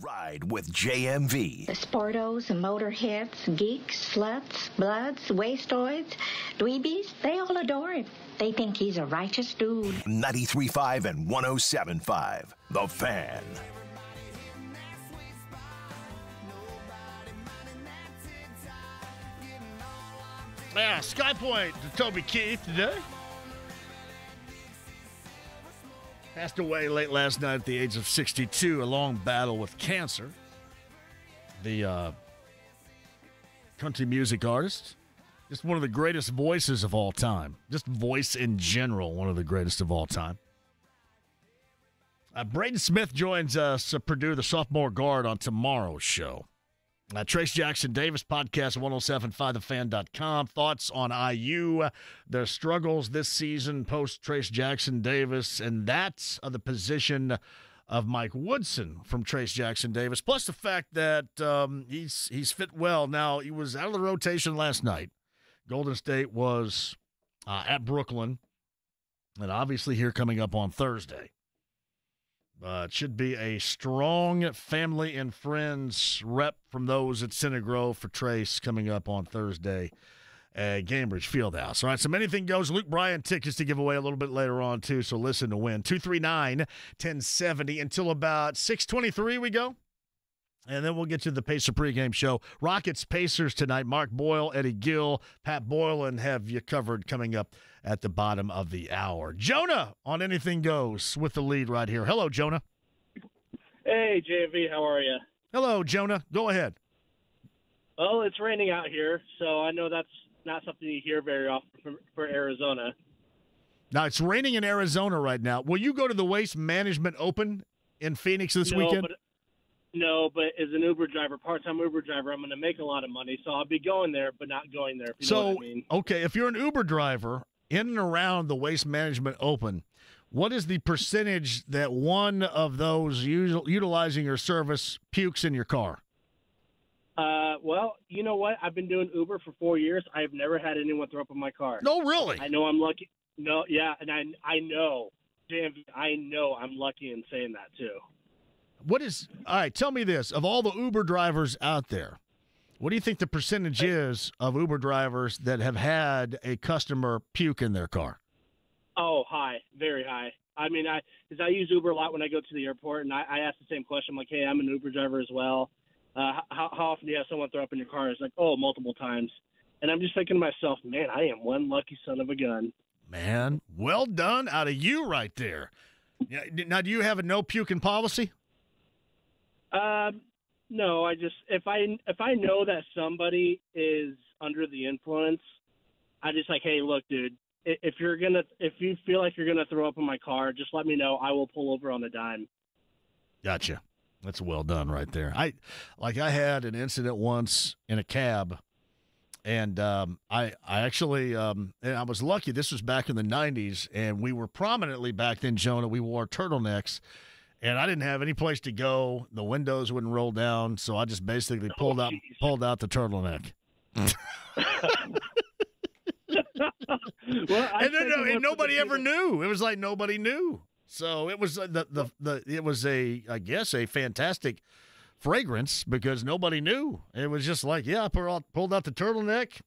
Ride with JMV. The sportos, the motorheads, geeks, sluts, bloods, wastoids, dweebies, they all adore him. They think he's a righteous dude. 93.5 and 107.5. The Fan. Yeah, Sky Point to Toby Keith today. Passed away late last night at the age of 62, a long battle with cancer. The uh, country music artist, just one of the greatest voices of all time. Just voice in general, one of the greatest of all time. Uh, Braden Smith joins us, uh, Purdue, the sophomore guard, on tomorrow's show. Uh, Trayce Jackson Davis podcast 1075thefan.com. Thoughts on IU, their struggles this season post Trayce Jackson Davis, and that's uh, the position of Mike Woodson from Trayce Jackson Davis, plus the fact that um, he's he's fit well. Now he was out of the rotation last night. Golden State was uh, at Brooklyn, and obviously here coming up on Thursday. Uh, it should be a strong family and friends rep from those at Center Grove for Trayce coming up on Thursday at Gainbridge Fieldhouse. All right, so anything goes. Luke Bryan tickets to give away a little bit later on, too, so listen to win. 239 1070 until about 623 we go. And then we'll get to the Pacer pregame show. Rockets Pacers tonight. Mark Boyle, Eddie Gill, Pat Boylen have you covered coming up at the bottom of the hour. Jonah on Anything Goes with the lead right here. Hello, Jonah. Hey, JV, how are you? Hello, Jonah. Go ahead. Well, it's raining out here, so I know that's not something you hear very often for, for Arizona. Now, it's raining in Arizona right now. Will you go to the Waste Management Open in Phoenix this no, weekend? But, no, but as an Uber driver, part-time Uber driver, I'm going to make a lot of money, so I'll be going there, but not going there. If you so, know what I mean. okay, if you're an Uber driver in and around the Waste Management Open, what is the percentage that one of those util- utilizing your service pukes in your car? Uh, well, you know what? I've been doing Uber for four years. I've never had anyone throw up in my car. No, really? I know I'm lucky. No, yeah, and I I know, JMV, I know I'm lucky in saying that too. What is all right? Tell me this: of all the Uber drivers out there, what do you think the percentage is of Uber drivers that have had a customer puke in their car? Oh, high, very high. I mean, I because I use Uber a lot when I go to the airport, and I, I ask the same question. I'm like, hey, I'm an Uber driver as well. Uh, how, how often do you have someone throw up in your car? It's like, oh, multiple times. And I'm just thinking to myself, man, I am one lucky son of a gun. Man, well done out of you right there. Now, do you have a no puking policy? Um, no, I just if I if I know that somebody is under the influence, I just like, hey, look, dude, if you're gonna if you feel like you're gonna throw up in my car, just let me know. I will pull over on a dime. Gotcha. That's well done right there. I like I had an incident once in a cab, and um, I I actually um, and I was lucky. This was back in the '90s, and we were prominently back then, Jonah. We wore turtlenecks, and I didn't have any place to go. The windows wouldn't roll down, so I just basically pulled out pulled out the turtleneck. Well, and, no, no, and nobody ever knew. It was like nobody knew. So it was uh, the, the the it was a I guess a fantastic fragrance because nobody knew. It was just like yeah, I pulled out, pulled out the turtleneck,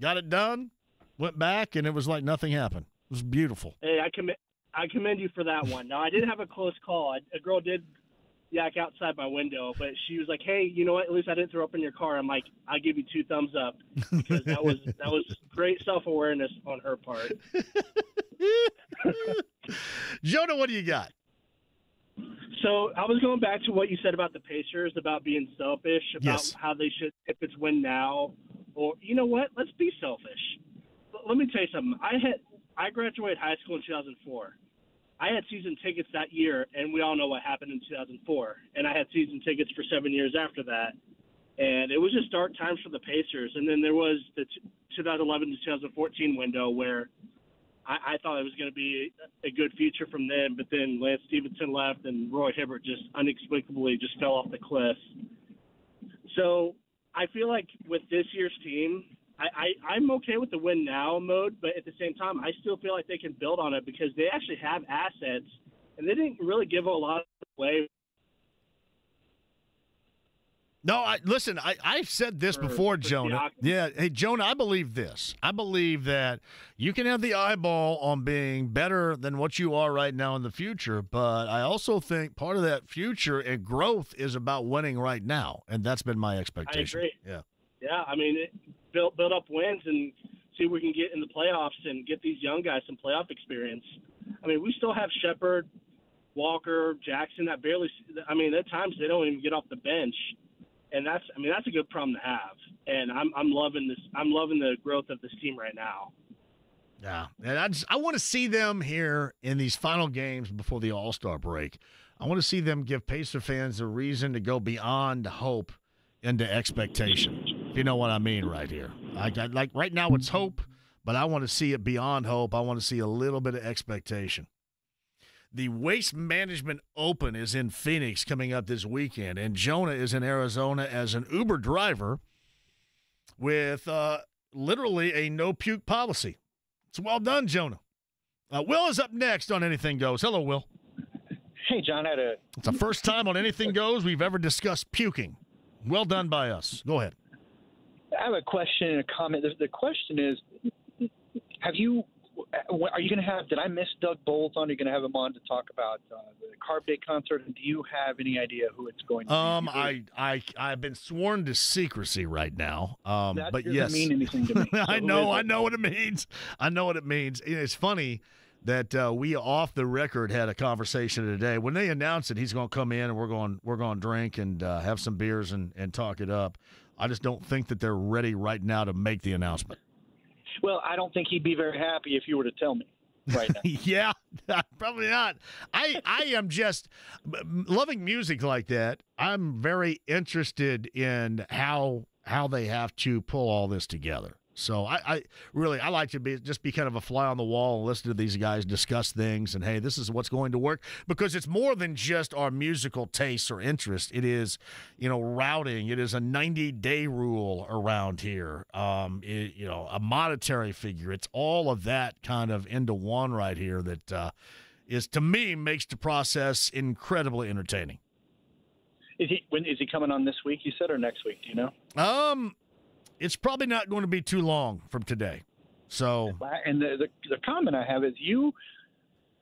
got it done, went back, and it was like nothing happened. It was beautiful. Hey, I commend I commend you for that one. Now I did have a close call. I, a girl did yak outside my window, but she was like, "Hey, you know what? At least I didn't throw up in your car." I'm like, "I give you two thumbs up because that was that was great self awareness on her part." Jonah, what do you got? So I was going back to what you said about the Pacers, about being selfish, about Yes. how they should, if it's win now, or you know what, let's be selfish. Let me tell you something. I had I graduated high school in 2004. I had season tickets that year, and we all know what happened in 2004. And I had season tickets for seven years after that. And it was just dark times for the Pacers. And then there was the t- 2011 to 2014 window where I, I thought it was going to be a good future from them, but then Lance Stephenson left and Roy Hibbert just inexplicably just fell off the cliff. So I feel like with this year's team, I, I, I'm okay with the win now mode, but at the same time, I still feel like they can build on it because they actually have assets, and they didn't really give a lot away. No, I listen. I I've said this before, Jonah. Yeah, hey Jonah, I believe this. I believe that you can have the eyeball on being better than what you are right now in the future, but I also think part of that future and growth is about winning right now, and that's been my expectation. agree. Yeah. Yeah, I mean, it, build build up wins and see if we can get in the playoffs and get these young guys some playoff experience. I mean, we still have Sheppard, Walker, Jackson that barely. I mean, at times they don't even get off the bench, and that's. I mean, that's a good problem to have. And I'm I'm loving this. I'm loving the growth of this team right now. Yeah, and I just I want to see them here in these final games before the All Star break. I want to see them give Pacer fans a reason to go beyond hope into expectation. If you know what I mean, right here. I got like right now it's hope, but I want to see it beyond hope. I want to see a little bit of expectation. The Waste Management Open is in Phoenix coming up this weekend, and Jonah is in Arizona as an Uber driver with uh, literally a no puke policy. It's well done, Jonah. Uh, Will is up next on Anything Goes. Hello, Will. Hey, John. Had a. It's the first time on Anything Goes we've ever discussed puking. Well done by us. Go ahead. I have a question and a comment. The, the question is, have you? Are you going to have? Did I miss Doug Boles on? Are you going to have him on to talk about uh, the Carb Day concert? And do you have any idea who it's going to Um, be? I, I, I've been sworn to secrecy right now. Um, That but doesn't yes, mean anything to me. So I know, I know what it means. I know what it means. It's funny that uh, we off the record had a conversation today. When they announced it, he's going to come in and we're going, we're going to drink and uh, have some beers and and talk it up. I just don't think that they're ready right now to make the announcement. Well, I don't think he'd be very happy if you were to tell me right now. yeah, probably not. I I am just loving music like that. I'm very interested in how how they have to pull all this together. So I, I really I like to be just be kind of a fly on the wall and listen to these guys discuss things and hey, this is what's going to work because it's more than just our musical tastes or interest. It is, you know, routing. It is a 90 day rule around here. Um, it- you know, a monetary figure. It's all of that kind of into one right here that uh, is to me makes the process incredibly entertaining. Is he? When is he coming on this week? You said or next week? Do you know? Um, it's probably not going to be too long from today. So And the, the the comment I have is you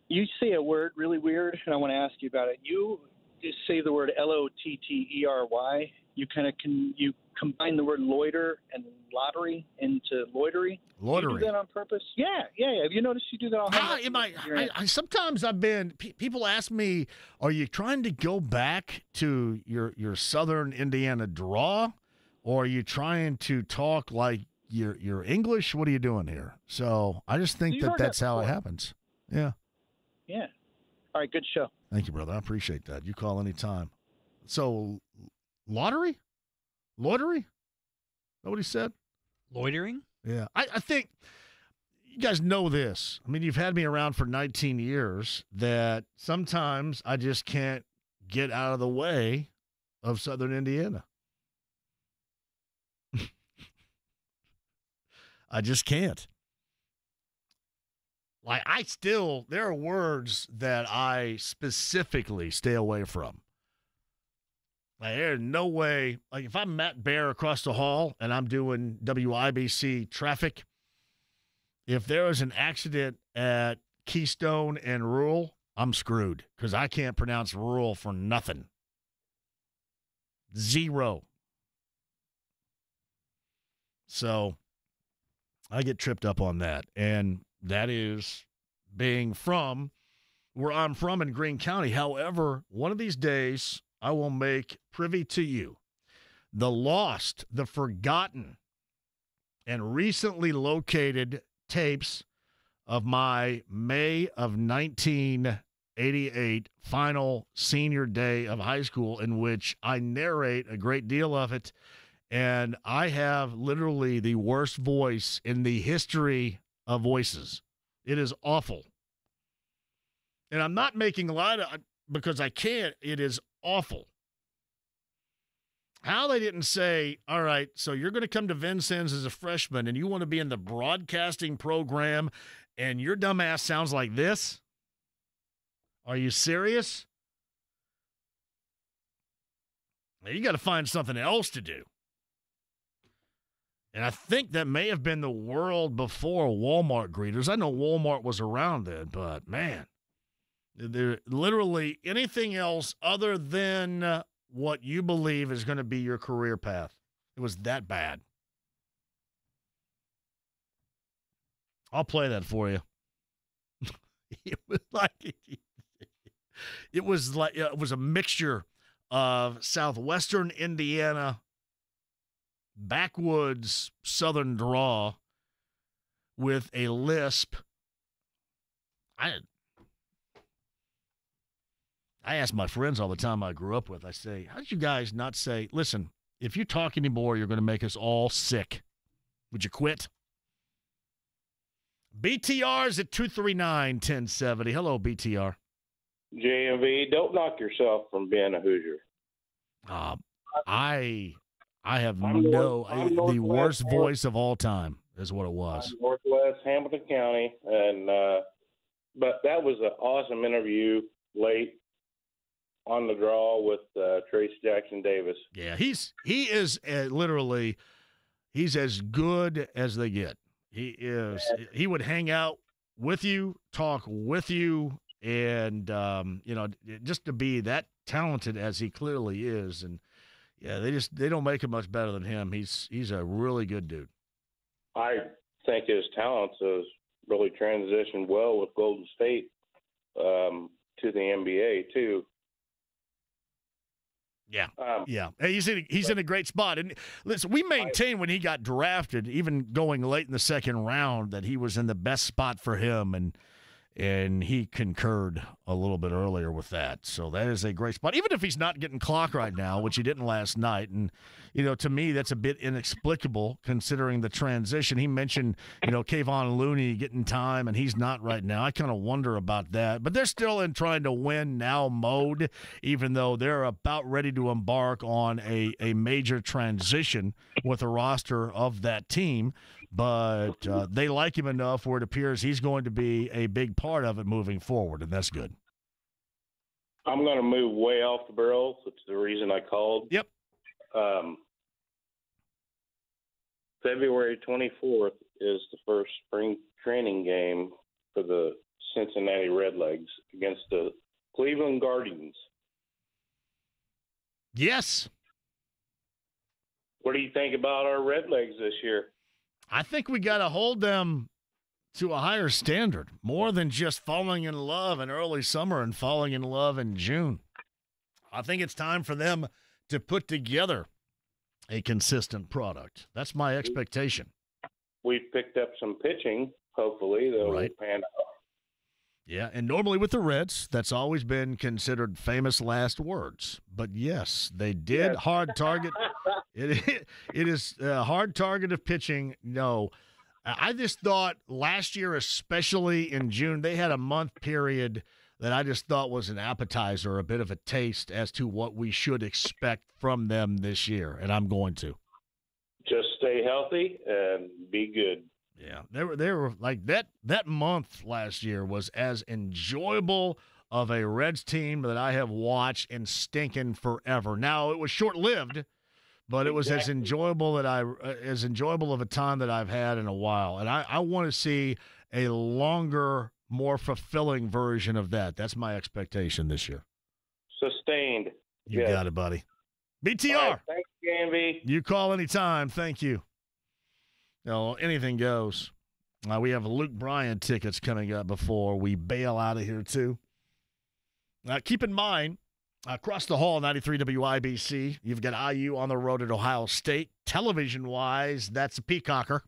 you say a word really weird, and I want to ask you about it. You just say the word L O T T E R Y. You kind of can you combine the word loiter and lottery into loitery. You Loitery. do that on purpose? Yeah, yeah, yeah. Have you noticed you do that all Ah, am I, I, I sometimes I've been pe- people ask me, are you trying to go back to your your southern Indiana draw or are you trying to talk like you're you're English? What are you doing here? So, I just think that heard that that's how it happens. Yeah. Yeah. All right, good show. Thank you, brother. I appreciate that. You call anytime. So, lottery? Loitery? Know what he said? Loitering? Yeah. I, I think you guys know this. I mean, you've had me around for 19 years that sometimes I just can't get out of the way of Southern Indiana. I just can't. Like, I still, there are words that I specifically stay away from. Like, there's no way. Like, if I'm Matt Bear across the hall and I'm doing WIBC traffic, if there is an accident at Keystone and Rural, I'm screwed because I can't pronounce rural for nothing. Zero. So I get tripped up on that. And that is being from where I'm from in Greene County. However, one of these days, I will make privy to you the lost, the forgotten, and recently located tapes of my May of 1988 final senior day of high school, in which I narrate a great deal of it. And I have literally the worst voice in the history of voices. It is awful. And I'm not making light of because I can't. It is awful. How they didn't say, all right, so you're going to come to Vincennes as a freshman and you want to be in the broadcasting program and your dumbass sounds like this? Are you serious? Now, you got to find something else to do. And I think that may have been the world before Walmart greeters. I know Walmart was around then, but man, there literally anything else other than uh, what you believe is going to be your career path. It was that bad. I'll play that for you. it was like it was like it was a mixture of southwestern Indiana backwoods southern draw with a lisp. I I ask my friends all the time I grew up with. I say, "How did you guys not say, listen, if you talk anymore, you're going to make us all sick. Would you quit?" BTR's at 239 1070. Hello, BTR. JMV, don't knock yourself from being a Hoosier. Uh, I I have I'm no North- I'm the worst voice of all time is what it was. I'm Northwest Hamilton County, and uh, but that was an awesome interview late on the draw with uh, Trayce Jackson Davis. Yeah, he's he is uh, literally he's as good as they get. He is. He would hang out with you, talk with you, and um, you know, just to be that talented as he clearly is, and yeah, they just they don't make him much better than him. He's he's a really good dude. I think his talents has really transitioned well with Golden State um, to the NBA too. Yeah. Um, Yeah, he's in a, he's in a great spot. And listen, we maintained when he got drafted, even going late in the second round, that he was in the best spot for him, and and he concurred a little bit earlier with that. So that is a great spot, even if he's not getting clock right now, which he didn't last night. And you know, to me, that's a bit inexplicable considering the transition. He mentioned you know Kevon Looney getting time, and he's not right now. I kind of wonder about that, but they're still in trying to win now mode, even though they're about ready to embark on a a major transition with the roster of that team but uh, they like him enough where it appears he's going to be a big part of it moving forward, and that's good. I'm going to move way off the barrel. That's the reason I called. Yep. Um, February 24th is the first spring training game for the Cincinnati Redlegs against the Cleveland Guardians. Yes. What do you think about our Redlegs this year? I think we got to hold them to a higher standard, more than just falling in love in early summer and falling in love in June. I think it's time for them to put together a consistent product. That's my expectation. We've picked up some pitching. Hopefully, they'll Right. pan out. Yeah, and normally with the Reds, that's always been considered famous last words. But yes, they did hard target. It it is a hard target of pitching. No, I just thought last year, especially in June, they had a month period that I just thought was an appetizer, a bit of a taste as to what we should expect from them this year, and I'm going to. Just stay healthy and be good. Yeah, they were they were like that that month last year was as enjoyable of a Reds team that I have watched and stinking forever. Now it was short lived, but it was as enjoyable that I uh, as enjoyable of a time that I've had in a while, and I I want to see a longer, more fulfilling version of that. That's my expectation this year. Sustained. You Yes. got it, buddy. BTR. All right, thanks, Gamby. You call anytime. Thank you. No, anything goes. Uh, we have Luke Bryan tickets coming up before we bail out of here, too. Uh, keep in mind, across the hall, 93 WIBC, you've got IU on the road at Ohio State. Television wise, that's a peacocker.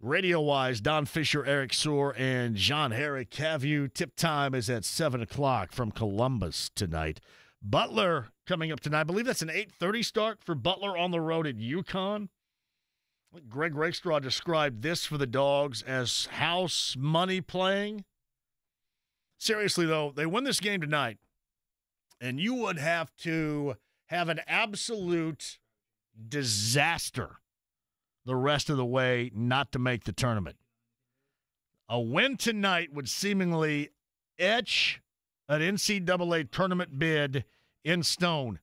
Radio wise, Don Fischer, Eric Soar, and John Harry Cavu. Tip time is at 7 o'clock from Columbus tonight. Butler coming up tonight. I believe that's an 8:30 start for Butler on the road at UConn. Greg Rakestraw described this for the Dogs as house money playing. Seriously though, they win this game tonight, and you would have to have an absolute disaster the rest of the way not to make the tournament. A win tonight would seemingly etch an NCAA tournament bid in stone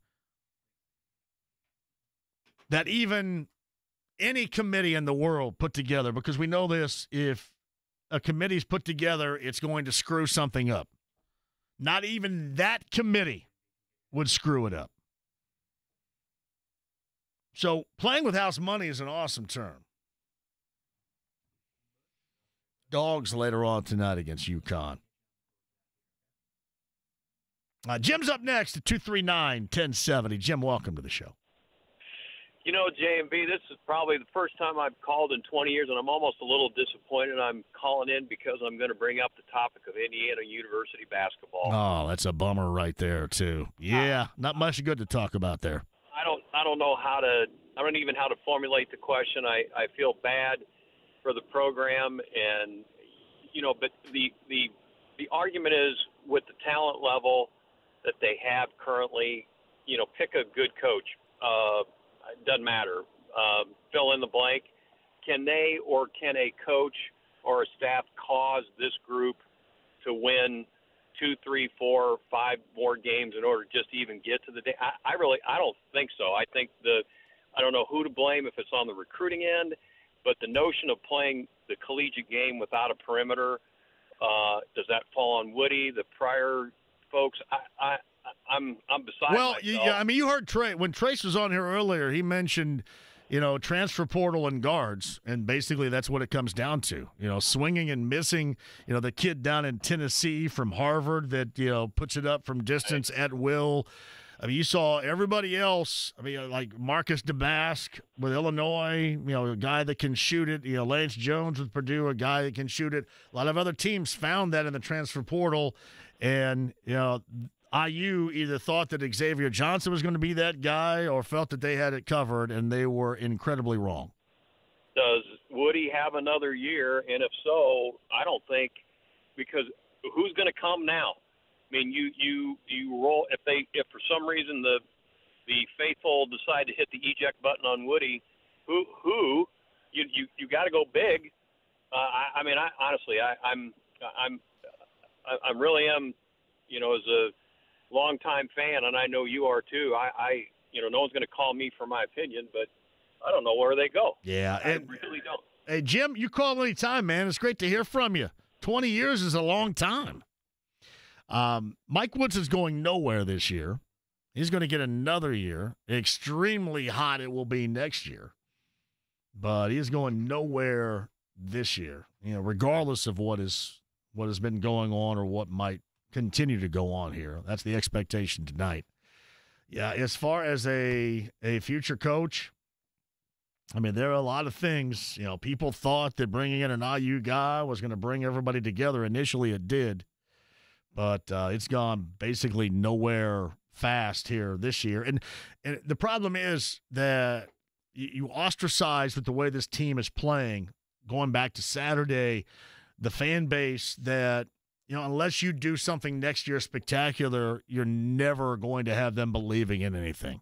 that even any committee in the world put together, because we know this, if a committee's put together, it's going to screw something up. Not even that committee would screw it up. So playing with house money is an awesome term. Dogs later on tonight against UConn. Uh, Jim's up next at 239 1070. Jim, welcome to the show. You know, JMV, this is probably the first time I've called in 20 years, and I'm almost a little disappointed. I'm calling in because I'm going to bring up the topic of Indiana University basketball. Oh, that's a bummer right there, too. Yeah, not much good to talk about there. I don't, I don't know how to, I don't even how to formulate the question. I, I feel bad for the program, and you know, but the the the argument is with the talent level that they have currently. You know, pick a good coach. Uh, doesn't matter. Um, fill in the blank. Can they or can a coach or a staff cause this group to win two, three, four, five more games in order just to even get to the day? I, I really, I don't think so. I think the, I don't know who to blame if it's on the recruiting end, but the notion of playing the collegiate game without a perimeter, uh, does that fall on Woody, the prior folks? I, I, I'm I'm beside well, myself. yeah, I mean, you heard Trey when Trayce was on here earlier. He mentioned, you know, transfer portal and guards, and basically that's what it comes down to. You know, swinging and missing. You know, the kid down in Tennessee from Harvard that you know puts it up from distance at will. I mean, you saw everybody else. I mean, uh, like Marcus Domask with Illinois, you know, a guy that can shoot it. You know, Lance Jones with Purdue, a guy that can shoot it. A lot of other teams found that in the transfer portal, and you know, IU either thought that Xavier Johnson was going to be that guy or felt that they had it covered, and they were incredibly wrong. Does Woody have another year? And if so, I don't think because who's going to come now? I mean, you you you roll if they if for some reason the the faithful decide to hit the eject button on Woody, who who you you you got to go big. Uh, I, I mean, I honestly, I, I'm I'm I, I really am, you know, as a longtime fan, and I know you are too. I, I you know, no one's going to call me for my opinion, but I don't know where they go. Yeah, I really don't. Hey, Jim, you call any time, man. It's great to hear from you. 20 years is a long time. Um, Mike Woods is going nowhere this year. He's going to get another year. Extremely hot it will be next year. But he's going nowhere this year, you know, regardless of what is what has been going on or what might continue to go on here. That's the expectation tonight. Yeah, as far as a a future coach, I mean, there are a lot of things. You know, people thought that bringing in an IU guy was going to bring everybody together. Initially, it did, but uh, it's gone basically nowhere fast here this year. And and the problem is that you, you ostracize with the way this team is playing. Going back to Saturday, the fan base that you know, unless you do something next year spectacular, you're never going to have them believing in anything.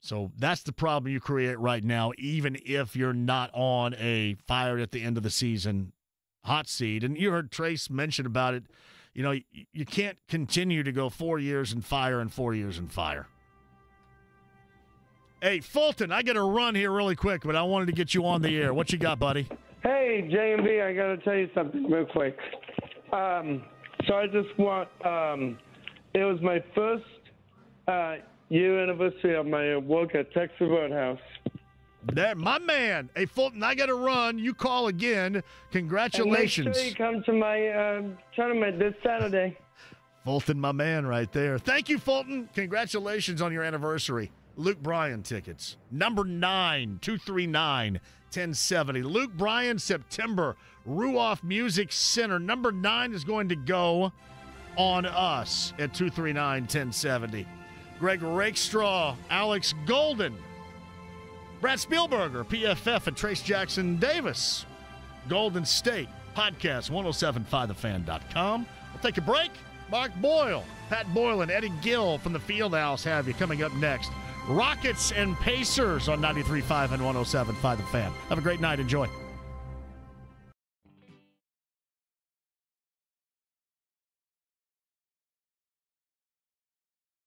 So that's the problem you create right now, even if you're not on a fired at the end of the season hot seat. And you heard Trayce mention about it. You know, you can't continue to go four years and fire and four years and fire. Hey, Fulton, I got to run here really quick, but I wanted to get you on the air. What you got, buddy? Hey, JMV, I got to tell you something real quick. Um, so I just want, um, it was my first uh, year anniversary of my work at Texas Roadhouse. There, my man. Hey, Fulton, I got to run. You call again. Congratulations. And make sure you come to my uh, tournament this Saturday. Fulton, my man, right there. Thank you, Fulton. Congratulations on your anniversary. Luke Bryan tickets. Number nine, 239 1070. Luke Bryan, September. Ruoff Music Center. Number nine is going to go on us at 239 1070. Greg Rakestraw, Alex Golden, Brad Spielberger, PFF, and Trayce Jackson Davis. Golden State Podcast, 1075thefan.com. We'll take a break. Mark Boyle, Pat Boyle, and Eddie Gill from the Fieldhouse have you coming up next. Rockets and Pacers on 93.5 and 107.5 The Fan. Have a great night. Enjoy.